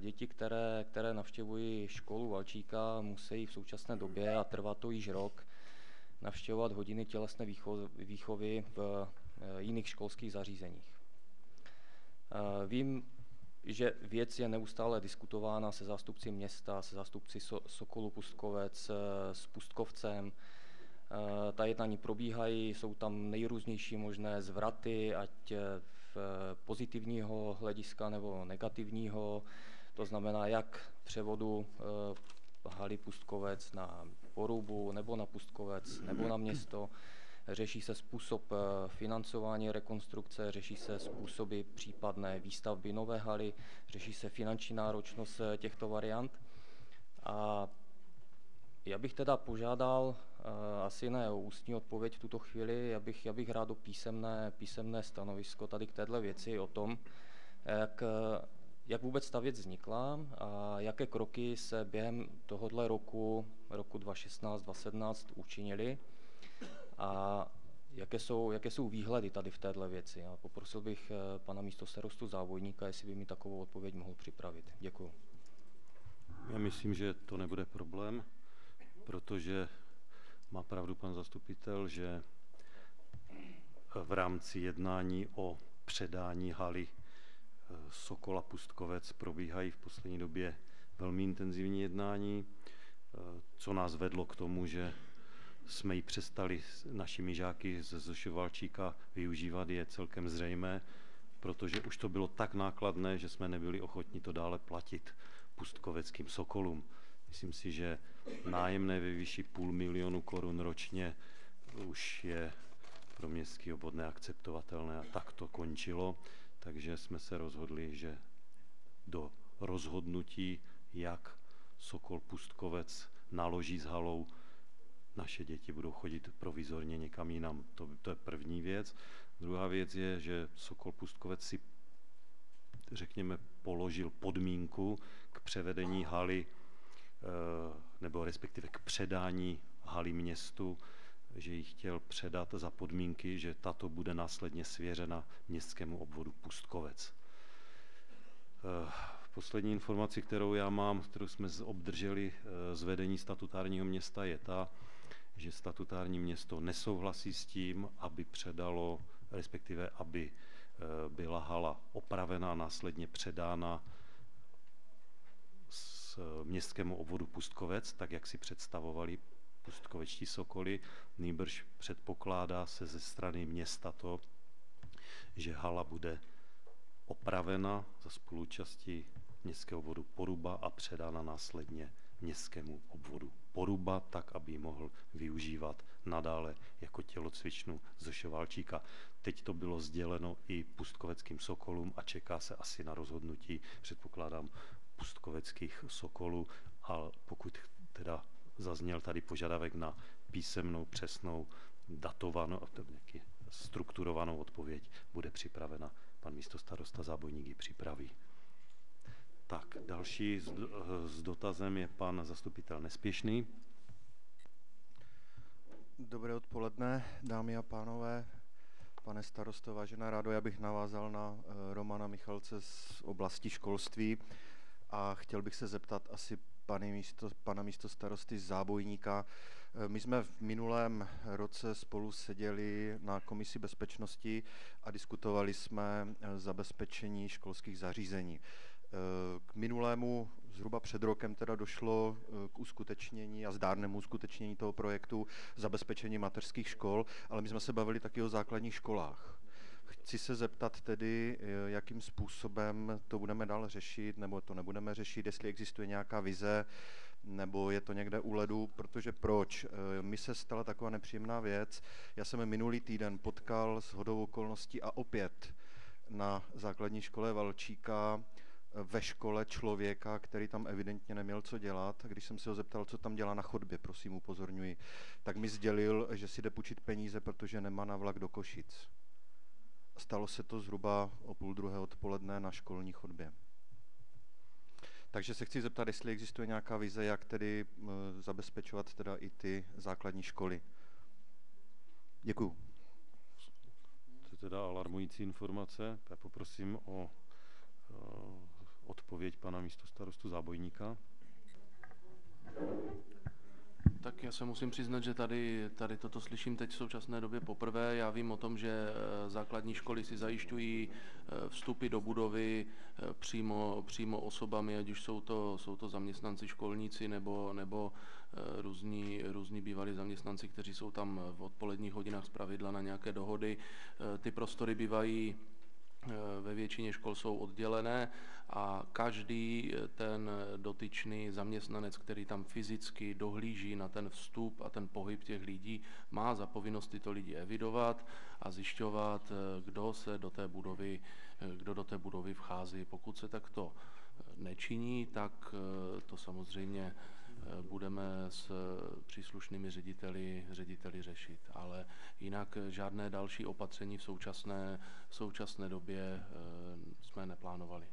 děti, které, které navštěvují školu Valčíka, musí v současné době, a trvá to již rok, navštěvovat hodiny tělesné výchovy v jiných školských zařízeních. Eh, vím, že věc je neustále diskutována se zástupci města, se zástupci Sokolu Pustkovec, eh, s Pustkovcem. Eh, ta jednání probíhají, jsou tam nejrůznější možné zvraty, ať v pozitivního hlediska nebo negativního, to znamená jak převodu haly Pustkovec na Porubu nebo na Pustkovec nebo na město řeší se způsob eh, financování rekonstrukce, řeší se způsoby případné výstavby nové haly, řeší se finanční náročnost eh, těchto variant. A já bych teda požádal uh, asi ne o ústní odpověď v tuto chvíli, já bych, já bych rád o písemné, písemné stanovisko tady k této věci o tom, jak, jak vůbec ta věc vznikla a jaké kroky se během tohohle roku, roku 2016-2017 učinili a jaké jsou, jaké jsou výhledy tady v této věci. A poprosil bych eh, pana místo starostu Závojníka, jestli by mi takovou odpověď mohl připravit. Děkuji. Já myslím, že to nebude problém, protože má pravdu pan zastupitel, že v rámci jednání o předání haly eh, Sokola Pustkovec probíhají v poslední době velmi intenzivní jednání, eh, co nás vedlo k tomu, že jsme ji přestali našimi žáky z Zošovalčíka využívat, je celkem zřejmé, protože už to bylo tak nákladné, že jsme nebyli ochotni to dále platit pustkoveckým sokolům. Myslím si, že nájemné ve výši půl milionu korun ročně už je pro městský obvod neakceptovatelné a tak to končilo, takže jsme se rozhodli, že do rozhodnutí, jak Sokol Pustkovec naloží s halou, naše děti budou chodit provizorně někam jinam. To, to je první věc. Druhá věc je, že Sokol Pustkovec si, řekněme, položil podmínku k převedení haly, eh, nebo respektive k předání haly městu, že ji chtěl předat za podmínky, že tato bude následně svěřena městskému obvodu Pustkovec. Eh, poslední informaci, kterou já mám, kterou jsme obdrželi eh, z vedení statutárního města, je ta, že statutární město nesouhlasí s tím, aby předalo, respektive aby eh, byla hala opravená, následně předána s městskému obvodu Pustkovec, tak jak si představovali pustkovečtí sokoly. Nýbrž předpokládá se ze strany města to, že hala bude opravena za spolúčasti městského obvodu Poruba a předána následně městskému obvodu Poruba, tak aby ji mohl využívat nadále jako tělocvičnu ze Šovalčíka. Teď to bylo sděleno i pustkoveckým sokolům a čeká se asi na rozhodnutí, předpokládám, pustkoveckých sokolů a pokud teda zazněl tady požadavek na písemnou, přesnou datovanou, strukturovanou odpověď bude připravena. Pan místostarosta Zábojník ji připraví. Tak, další s, s dotazem je pan zastupitel Nespěšný. Dobré odpoledne, dámy a pánové. Pane starosto, vážená rádo, já bych navázal na eh, Romana Michalce z oblasti školství a chtěl bych se zeptat asi pany místo, pana místo starosty Zábojníka. Eh, my jsme v minulém roce spolu seděli na komisi bezpečnosti a diskutovali jsme eh, zabezpečení školských zařízení. K minulému zhruba před rokem teda došlo eh, k uskutečnění a zdárnému uskutečnění toho projektu zabezpečení mateřských škol, ale my jsme se bavili taky o základních školách. Chci se zeptat tedy, eh, jakým způsobem to budeme dál řešit, nebo to nebudeme řešit, jestli existuje nějaká vize, nebo je to někde u ledu, protože proč? Eh, mi se stala taková nepříjemná věc. Já jsem minulý týden potkal s hodou okolností a opět na základní škole Valčíka ve škole člověka, který tam evidentně neměl co dělat. Když jsem se ho zeptal, co tam dělá na chodbě, prosím, upozorňuji, tak mi sdělil, že si jde půjčit peníze, protože nemá na vlak do Košic. Stalo se to zhruba o půl druhé odpoledne na školní chodbě. Takže se chci zeptat, jestli existuje nějaká vize, jak tedy zabezpečovat teda i ty základní školy. Děkuju. To je teda alarmující informace. Já poprosím o odpověď pana místostarostu Zábojníka. Tak já se musím přiznat, že tady, tady toto slyším teď v současné době poprvé. Já vím o tom, že eh, základní školy si zajišťují eh, vstupy do budovy eh, přímo, přímo osobami, ať už jsou to, jsou to zaměstnanci školníci nebo, nebo různí, různí bývalí zaměstnanci, kteří jsou tam v odpoledních hodinách z pravidla na nějaké dohody. Ty prostory bývají ve většině škol jsou oddělené a každý ten dotyčný zaměstnanec, který tam fyzicky dohlíží na ten vstup a ten pohyb těch lidí, má za povinnost tyto lidi evidovat a zjišťovat, kdo se do té budovy, kdo do té budovy vchází. Pokud se takto nečiní, tak to samozřejmě budeme s příslušnými řediteli, řediteli řešit. Ale jinak žádné další opatření v současné, v současné době jsme neplánovali.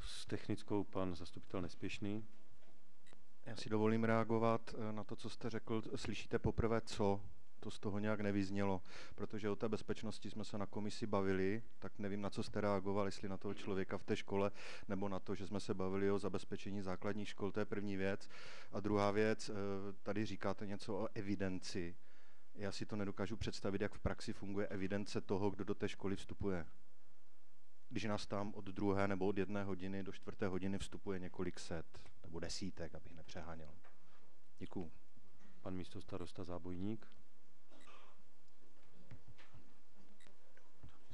S technickou pan zastupitel Nespěšný. Já si dovolím reagovat eh, na to, co jste řekl. Slyšíte poprvé co? To z toho nějak nevyznělo, protože o té bezpečnosti jsme se na komisi bavili, tak nevím, na co jste reagoval, jestli na toho člověka v té škole, nebo na to, že jsme se bavili o zabezpečení základních škol, to je první věc. A druhá věc, eh, tady říkáte něco o evidenci. Já si to nedokážu představit, jak v praxi funguje evidence toho, kdo do té školy vstupuje když nás tam od druhé nebo od jedné hodiny do čtvrté hodiny vstupuje několik set nebo desítek, abych nepřeháněl. Děkuju. Pan místo starosta Zábojník.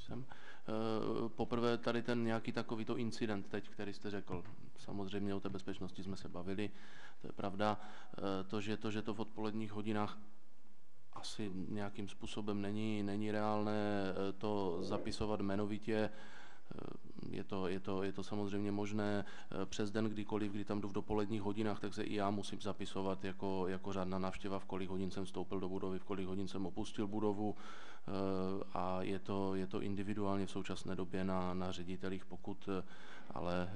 Jsem. Eh, poprvé tady ten nějaký takovýto incident teď, který jste řekl. Samozřejmě o té bezpečnosti jsme se bavili, to je pravda. Eh, to, že to, že to v odpoledních hodinách asi nějakým způsobem není, není reálné eh, to zapisovat jmenovitě, je to, je, to, je to samozřejmě možné eh, přes den kdykoliv, kdy tam jdu v dopoledních hodinách, tak se i já musím zapisovat jako, jako řádná návštěva, v kolik hodin jsem vstoupil do budovy, v kolik hodin jsem opustil budovu eh, a je to, je to individuálně v současné době na, na ředitelích, pokud eh, ale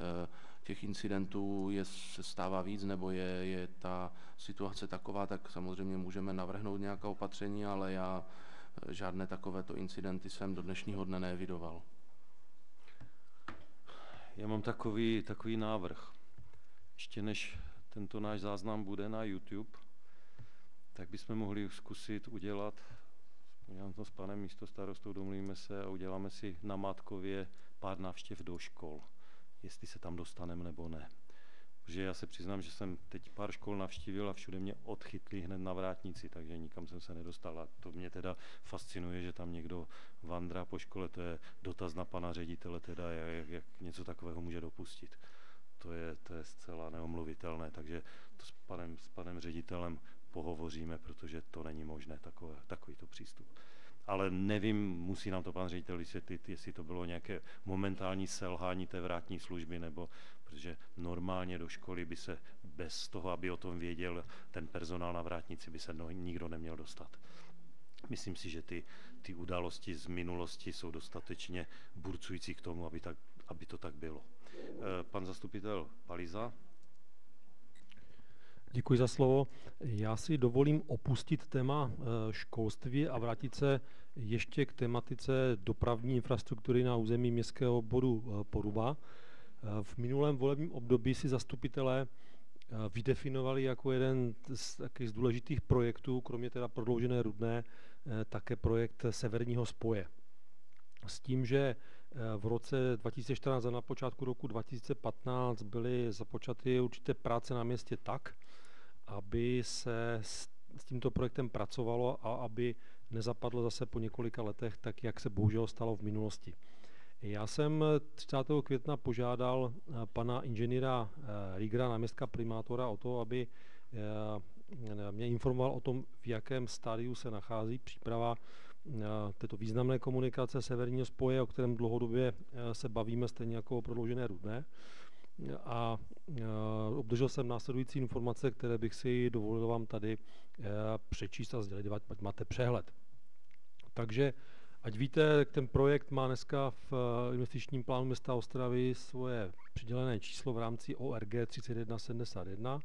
těch incidentů je, se stává víc, nebo je, je ta situace taková, tak samozřejmě můžeme navrhnout nějaká opatření, ale já žádné takovéto incidenty jsem do dnešního dne neevidoval. Já mám takový, takový návrh. Ještě než tento náš záznam bude na YouTube, tak bychom mohli zkusit udělat, vzpomínám to s panem místostarostou, domluvíme se a uděláme si na Mátkově pár návštěv do škol, jestli se tam dostaneme nebo ne. Protože já se přiznám, že jsem teď pár škol navštívil a všude mě odchytli hned na vrátnici, takže nikam jsem se nedostal. A to mě teda fascinuje, že tam někdo vandrá po škole, to je dotaz na pana ředitele, teda jak, jak něco takového může dopustit. To je, to je zcela neomluvitelné, takže to s panem, s panem ředitelem pohovoříme, protože to není možné, takové, takovýto přístup ale nevím, musí nám to pan ředitel vysvětlit, jestli to bylo nějaké momentální selhání té vrátní služby, nebo protože normálně do školy by se bez toho, aby o tom věděl ten personál na vrátnici, by se no, nikdo neměl dostat. Myslím si, že ty, ty události z minulosti jsou dostatečně burcující k tomu, aby, tak, aby to tak bylo. Eh, pan zastupitel Paliza. Děkuji za slovo. Já si dovolím opustit téma eh, školství a vrátit se ještě k tematice dopravní infrastruktury na území městského obvodu eh, Poruba. V minulém volebním období si zastupitelé vydefinovali jako jeden z takových důležitých projektů, kromě teda prodloužené Rudné, také projekt severního spoje. S tím, že v roce 2014 a na počátku roku 2015 byly započaty určité práce na městě tak, aby se s, tímto projektem pracovalo a aby nezapadlo zase po několika letech, tak jak se bohužel stalo v minulosti. Já jsem 30. května požádal eh, pana inženýra eh, Rigra, náměstka primátora, o to, aby eh, mě informoval o tom, v jakém stádiu se nachází příprava této významné komunikace severního spoje, o kterém dlouhodobě se bavíme stejně jako o prodloužené rudné. A obdržel jsem následující informace, které bych si dovolil vám tady přečíst a sdělit, ať máte přehled. Takže ať víte, ten projekt má dneska v investičním plánu města Ostravy svoje přidělené číslo v rámci ORG 3171.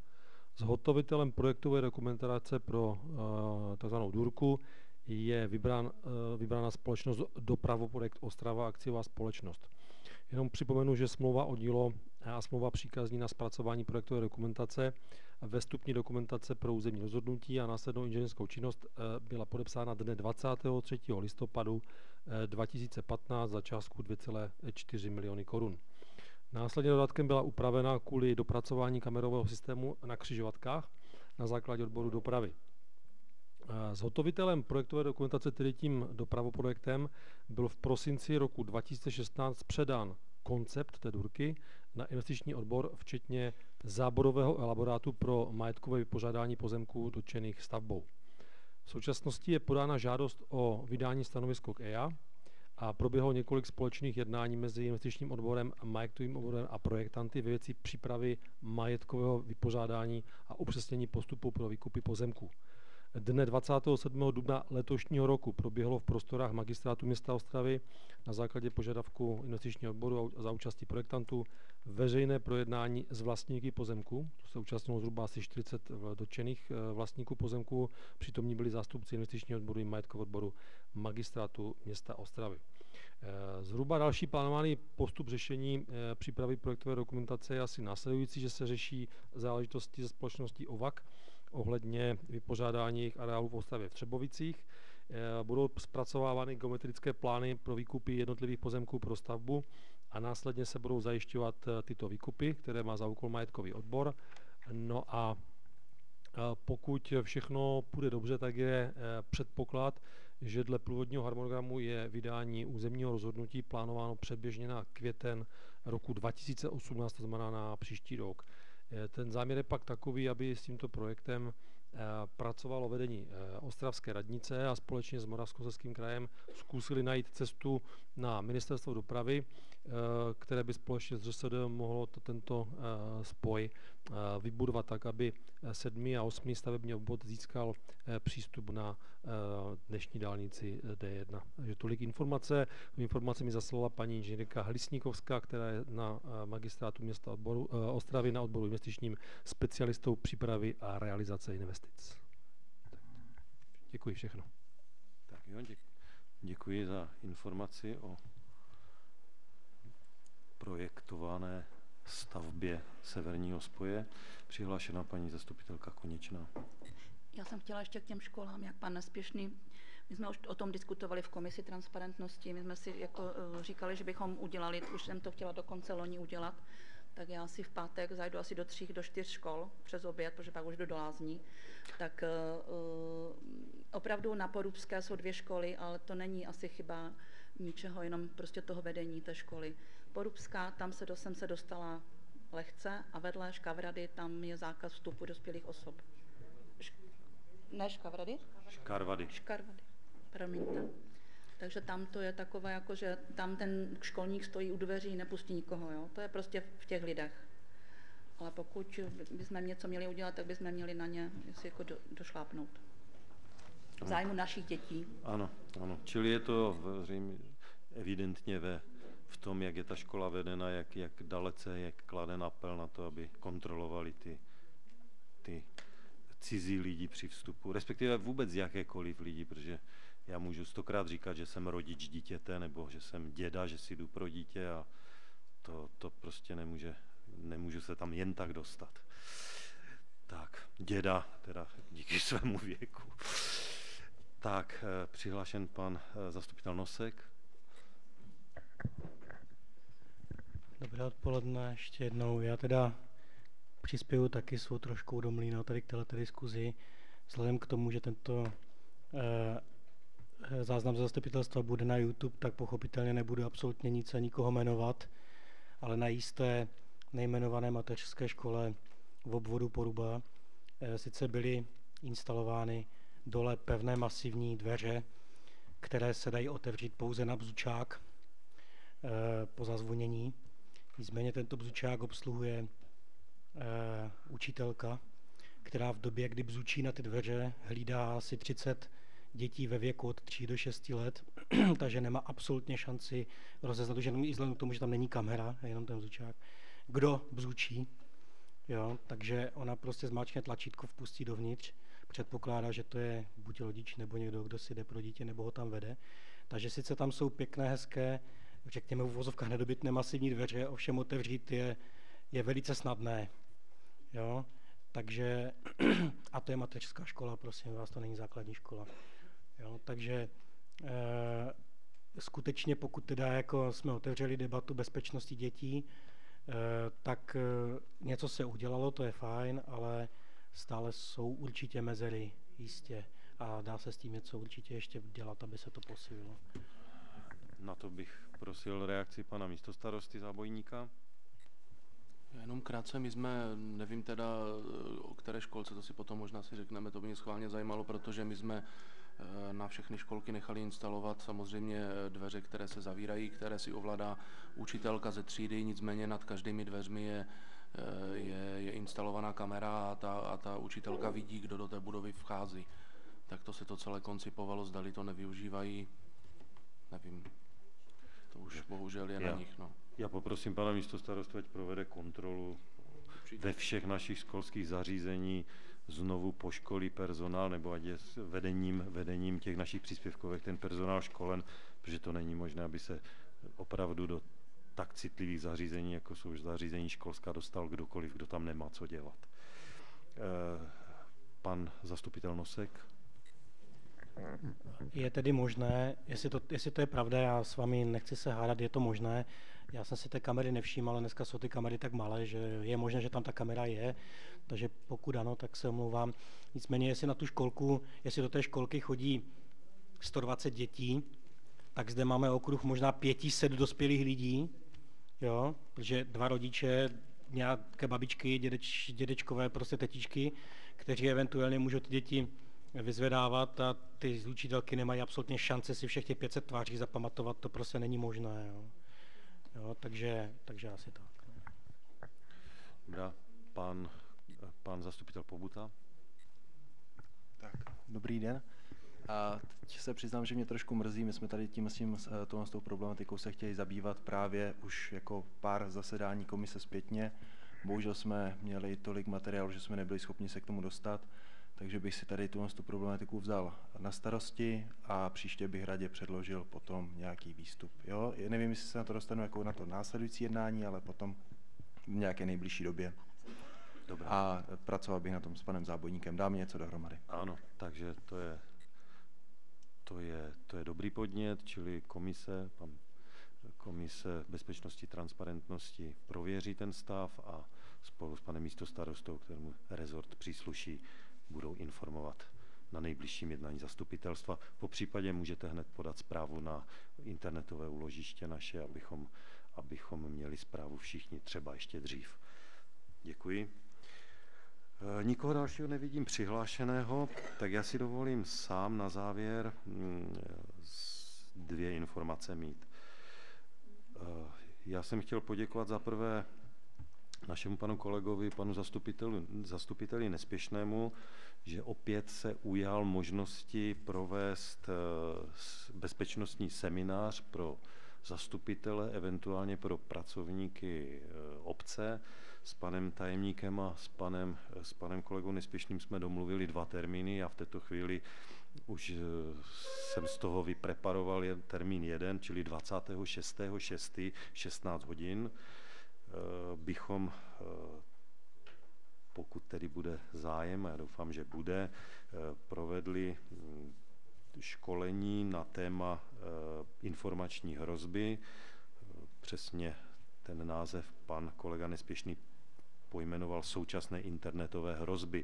Zhotovitelem projektové dokumentace pro tzv. důrku je vybrán, eh, vybrána společnost Dopravoprojekt Ostrava akciová společnost. Jenom připomenu, že smlouva o dílo a smlouva příkazní na zpracování projektové dokumentace ve stupni dokumentace pro územní rozhodnutí a následnou inženýrskou činnost eh, byla podepsána dne 23. listopadu 2015 eh, za částku 2,4 miliony korun. Následně dodatkem byla upravena kvůli dopracování kamerového systému na křižovatkách na základě odboru dopravy. Zhotovitelem projektové dokumentace, tedy tím dopravoprojektem, byl v prosinci roku 2016 předán koncept té durky na investiční odbor, včetně záborového elaborátu pro majetkové vypořádání pozemků dotčených stavbou. V současnosti je podána žádost o vydání stanovisko k EIA a proběhlo několik společných jednání mezi investičním odborem, majetkovým odborem a projektanty ve věci přípravy majetkového vypořádání a upřesnění postupu pro výkupy pozemků. Dne 27. dubna letošního roku proběhlo v prostorách magistrátu města Ostravy na základě požadavku investičního odboru za účasti projektantů veřejné projednání s vlastníky pozemku. To se účastnilo zhruba asi 40 dotčených eh, vlastníků pozemku. Přitomní byli zástupci investičního odboru i majetkového odboru magistrátu města Ostravy. Eh, zhruba další plánovaný postup řešení eh, přípravy projektové dokumentace je asi následující, že se řeší záležitosti ze společností OVAK, ohledně vypořádání jejich areálů v Ostravě v Třebovicích. Eh, budou zpracovávány geometrické plány pro výkupy jednotlivých pozemků pro stavbu a následně se budou zajišťovat eh, tyto výkupy, které má za úkol majetkový odbor. No a eh, pokud všechno půjde dobře, tak je předpoklad, že dle původního harmonogramu je vydání územního rozhodnutí plánováno předběžně na květen roku 2018, to znamená na příští rok. Eh, ten záměr je pak takový, aby s tímto projektem eh, pracovalo vedení eh, Ostravské radnice a společně s Moravskoslezským krajem zkusili najít cestu na ministerstvo dopravy, které by společně s ŘSD mohlo to, tento spoj vybudovat tak, aby sedmý a osmý stavební obvod získal přístup na dnešní dálnici D1. Takže tolik informace. Informace mi zaslala paní inženýrka Hlisníkovská, která je na magistrátu města odboru, Ostravy na odboru investičním specialistou přípravy a realizace investic. Děkuji všechno. Tak jo, děkuji za informaci o projektované stavbě severního spoje. Přihlášená paní zastupitelka Konečná. Já jsem chtěla ještě k těm školám, jak pan Nespěšný. My jsme už o tom diskutovali v komisi transparentnosti. My jsme si jako eh, říkali, že bychom udělali, už jsem to chtěla do konce loni udělat, tak já si v pátek zajdu asi do tří, do čtyř škol přes oběd, protože pak už jdu do lázní. Tak uh, opravdu na Porubské jsou dvě školy, ale to není asi chyba ničeho, jenom prostě toho vedení té školy. Porubská, tam se do, jsem se dostala lehce a vedle Škavrady tam je zákaz vstupu dospělých osob. Š, ne Škavrady? Škarvady. Škarvady, promiňte. Takže tam to je takové, jako že tam ten školník stojí u dveří, nepustí nikoho. Jo? To je prostě v těch lidech. ale pokud bychom něco měli udělat, tak bychom měli na ně si jako do, došlápnout. V zájmu našich dětí. Ano, ano. Čili je to zřejmě evidentně ve, v tom, jak je ta škola vedena, jak, jak dalece je kladen apel na to, aby kontrolovali ty, ty cizí lidi při vstupu, respektive vůbec jakékoliv lidi, protože já můžu stokrát říkat, že jsem rodič dítěte, nebo že jsem děda, že si jdu pro dítě a to, to prostě nemůže, nemůžu se tam jen tak dostat. Tak, děda, teda díky svému věku. Tak, eh, přihlášen pan eh, zastupitel Nosek. Dobré odpoledne ještě jednou. Já teda přispěju taky svou trošku do mlína tady k této diskuzi. Vzhledem k tomu, že tento eh, záznam zastupitelstva bude na YouTube, tak pochopitelně nebudu absolutně nic a nikoho jmenovat, ale na jisté nejmenované mateřské škole v obvodu Poruba eh, sice byly instalovány dole pevné masivní dveře, které se dají otevřít pouze na bzučák eh, po zazvonění. Nicméně tento bzučák obsluhuje eh, učitelka, která v době, kdy bzučí na ty dveře, hlídá asi 30 dětí ve věku od 3 do 6 let, takže nemá absolutně šanci rozeznat, že i vzhledem k tomu, že tam není kamera, jenom ten bzučák, kdo bzučí. Jo, takže ona prostě zmáčkne tlačítko, vpustí dovnitř, předpokládá, že to je buď rodič nebo někdo, kdo si jde pro dítě nebo ho tam vede. Takže sice tam jsou pěkné, hezké, řekněme v uvozovkách nedobytné masivní dveře, ovšem otevřít je, je velice snadné. Jo? Takže, a to je mateřská škola, prosím vás, to není základní škola. Jo? Takže e, skutečně, pokud teda jako jsme otevřeli debatu bezpečnosti dětí, e, tak e, něco se udělalo, to je fajn, ale stále jsou určitě mezery, jistě. A dá se s tím něco určitě ještě dělat, aby se to posílilo. Na to bych prosil reakci pana místostarosty zábojníka. Jenom krátce, my jsme, nevím teda, o které školce, to si potom možná si řekneme, to by mě schválně zajímalo, protože my jsme eh, na všechny školky nechali instalovat samozřejmě dveře, které se zavírají, které si ovládá učitelka ze třídy, nicméně nad každými dveřmi je, eh, je, je instalovaná kamera a ta, a ta učitelka vidí, kdo do té budovy vchází. Tak to se to celé koncipovalo, zdali to nevyužívají, nevím. To už bohužel je já, na nich. No. Já poprosím pana místostarostu, ať provede kontrolu ve všech našich školských zařízení, znovu poškolí personál, nebo ať je s vedením, vedením těch našich příspěvkovek ten personál školen, protože to není možné, aby se opravdu do tak citlivých zařízení, jako jsou zařízení školská, dostal kdokoliv, kdo tam nemá co dělat. E, pan zastupitel Nosek. Je tedy možné, jestli to, jestli to je pravda, já s vámi nechci se hádat, je to možné. Já jsem si té kamery nevšiml, ale dneska jsou ty kamery tak malé, že je možné, že tam ta kamera je, takže pokud ano, tak se omlouvám. Nicméně, jestli na tu školku, jestli do té školky chodí 120 dětí, tak zde máme okruh možná 500 dospělých lidí, jo, protože dva rodiče, nějaké babičky, dědeč, dědečkové, prostě tetičky, kteří eventuálně můžou ty děti vyzvedávat a ty učitelky nemají absolutně šance si všech těch 500 tváří zapamatovat, to prostě není možné. Jo. Jo, takže, takže asi tak. Dobrá, pan, pan zastupitel Pobuta. Tak, dobrý den. A teď se přiznám, že mě trošku mrzí, my jsme tady tím s tím, tohle s tou problematikou se chtěli zabývat právě už jako pár zasedání komise zpětně. Bohužel jsme měli tolik materiálu, že jsme nebyli schopni se k tomu dostat takže bych si tady tu problematiku vzal na starosti a příště bych radě předložil potom nějaký výstup. Jo? Já nevím, jestli se na to dostanu jako na to následující jednání, ale potom v nějaké nejbližší době. Dobrá. A pracoval bych na tom s panem Zábojníkem. Dám něco dohromady. Ano, takže to je, to je, to je dobrý podnět, čili komise, pan, komise bezpečnosti, transparentnosti prověří ten stav a spolu s panem místostarostou, kterému rezort přísluší, budou informovat na nejbližším jednání zastupitelstva. Po případě můžete hned podat zprávu na internetové úložiště naše, abychom, abychom měli zprávu všichni třeba ještě dřív. Děkuji. E, nikoho dalšího nevidím přihlášeného, tak já si dovolím sám na závěr mm, dvě informace mít. E, já jsem chtěl poděkovat za prvé našemu panu kolegovi, panu zastupiteli, zastupiteli Nespěšnému, že opět se ujal možnosti provést bezpečnostní seminář pro zastupitele, eventuálně pro pracovníky obce. S panem tajemníkem a s panem, s panem kolegou Nespěšným jsme domluvili dva termíny a v této chvíli už jsem z toho vypreparoval termín jeden, čili 26.6. 16 hodin bychom, pokud tedy bude zájem, a já doufám, že bude, provedli hm, školení na téma informační hrozby. Přesně ten název pan kolega Nespěšný pojmenoval současné internetové hrozby.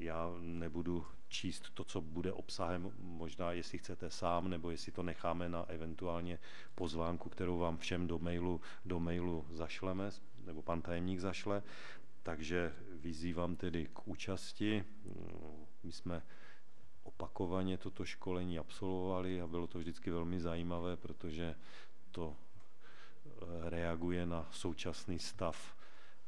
Já nebudu číst to, co bude obsahem, možná jestli chcete sám, nebo jestli to necháme na eventuálně pozvánku, kterou vám všem do mailu, do mailu zašleme, nebo pan tajemník zašle. Takže vyzývám tedy k účasti. My jsme opakovaně toto školení absolvovali a bylo to vždycky velmi zajímavé, protože to reaguje na současný stav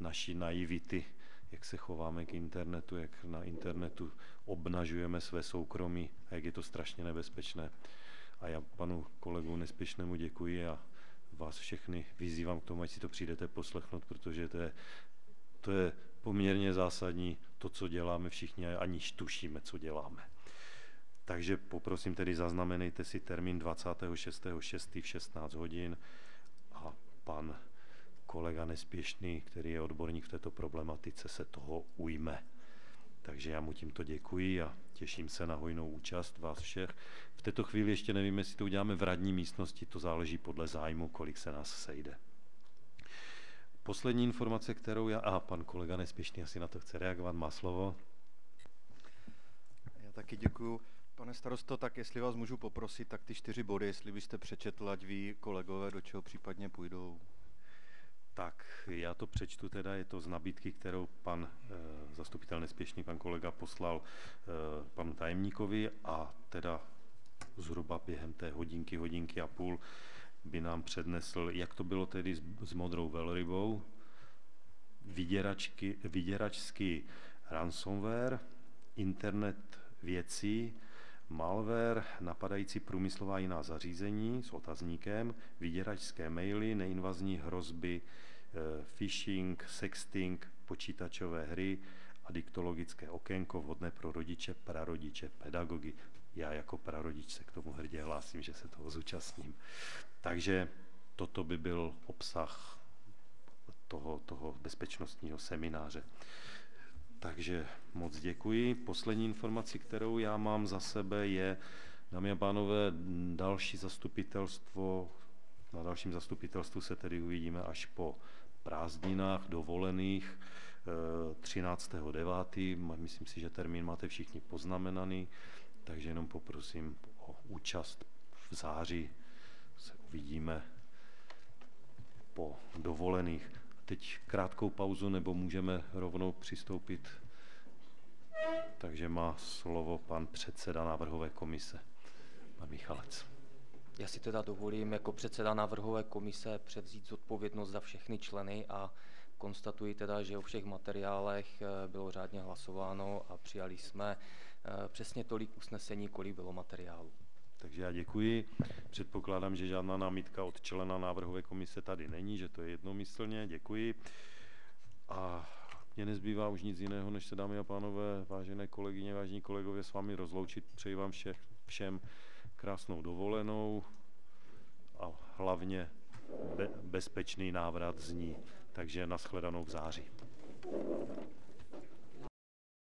naší naivity, jak se chováme k internetu, jak na internetu obnažujeme své soukromí a jak je to strašně nebezpečné. A já panu kolegu Nespěšnému děkuji a vás všechny vyzývám k tomu, ať si to přijdete poslechnout, protože to je, to je poměrně zásadní to, co děláme všichni, aniž tušíme, co děláme. Takže poprosím tedy zaznamenejte si termín 26.6. v 16 hodin a pan kolega Nespěšný, který je odborník v této problematice, se toho ujme. Takže já mu tímto děkuji a těším se na hojnou účast vás všech. V této chvíli ještě nevím, jestli to uděláme v radní místnosti, to záleží podle zájmu, kolik se nás sejde. Poslední informace, kterou já... A pan kolega Nespěšný asi na to chce reagovat, má slovo. Já taky děkuju. Pane starosto, tak jestli vás můžu poprosit, tak ty čtyři body, jestli byste přečetl, ať ví kolegové, do čeho případně půjdou. Tak, já to přečtu teda, je to z nabídky, kterou pan e, zastupitel nespěšný, pan kolega poslal e, panu tajemníkovi a teda zhruba během té hodinky, hodinky a půl by nám přednesl, jak to bylo tedy s, s modrou velrybou, vyděračky, vyděračský ransomware, internet věcí, malware napadající průmyslová jiná zařízení s otazníkem, vyděračské maily, neinvazní hrozby, eh, phishing, sexting, počítačové hry a diktologické okénko vhodné pro rodiče, prarodiče, pedagogy. Já jako prarodič se k tomu hrdě hlásím, že se toho zúčastním. Takže toto by byl obsah toho, toho bezpečnostního semináře. Takže moc děkuji. Poslední informaci, kterou já mám za sebe, je, dámy a pánové, další zastupitelstvo, na dalším zastupitelstvu se tedy uvidíme až po prázdninách dovolených 13.9. Eh, Myslím si, že termín máte všichni poznamenaný, takže jenom poprosím o účast v září. Se uvidíme po dovolených teď krátkou pauzu, nebo můžeme rovnou přistoupit? Takže má slovo pan předseda návrhové komise, pan Michalec. Já si teda dovolím jako předseda návrhové komise převzít zodpovědnost za všechny členy a konstatuji teda, že o všech materiálech eh, bylo řádně hlasováno a přijali jsme eh, přesně tolik usnesení, kolik bylo materiálu. Takže já děkuji. Předpokládám, že žádná námitka od člena návrhové komise tady není, že to je jednomyslně. Děkuji. A mně nezbývá už nic jiného, než se dámy a pánové, vážené kolegyně, vážení kolegové, s vámi rozloučit. Přeji vám všech, všem krásnou dovolenou a hlavně be, bezpečný návrat z ní. Takže nashledanou v září.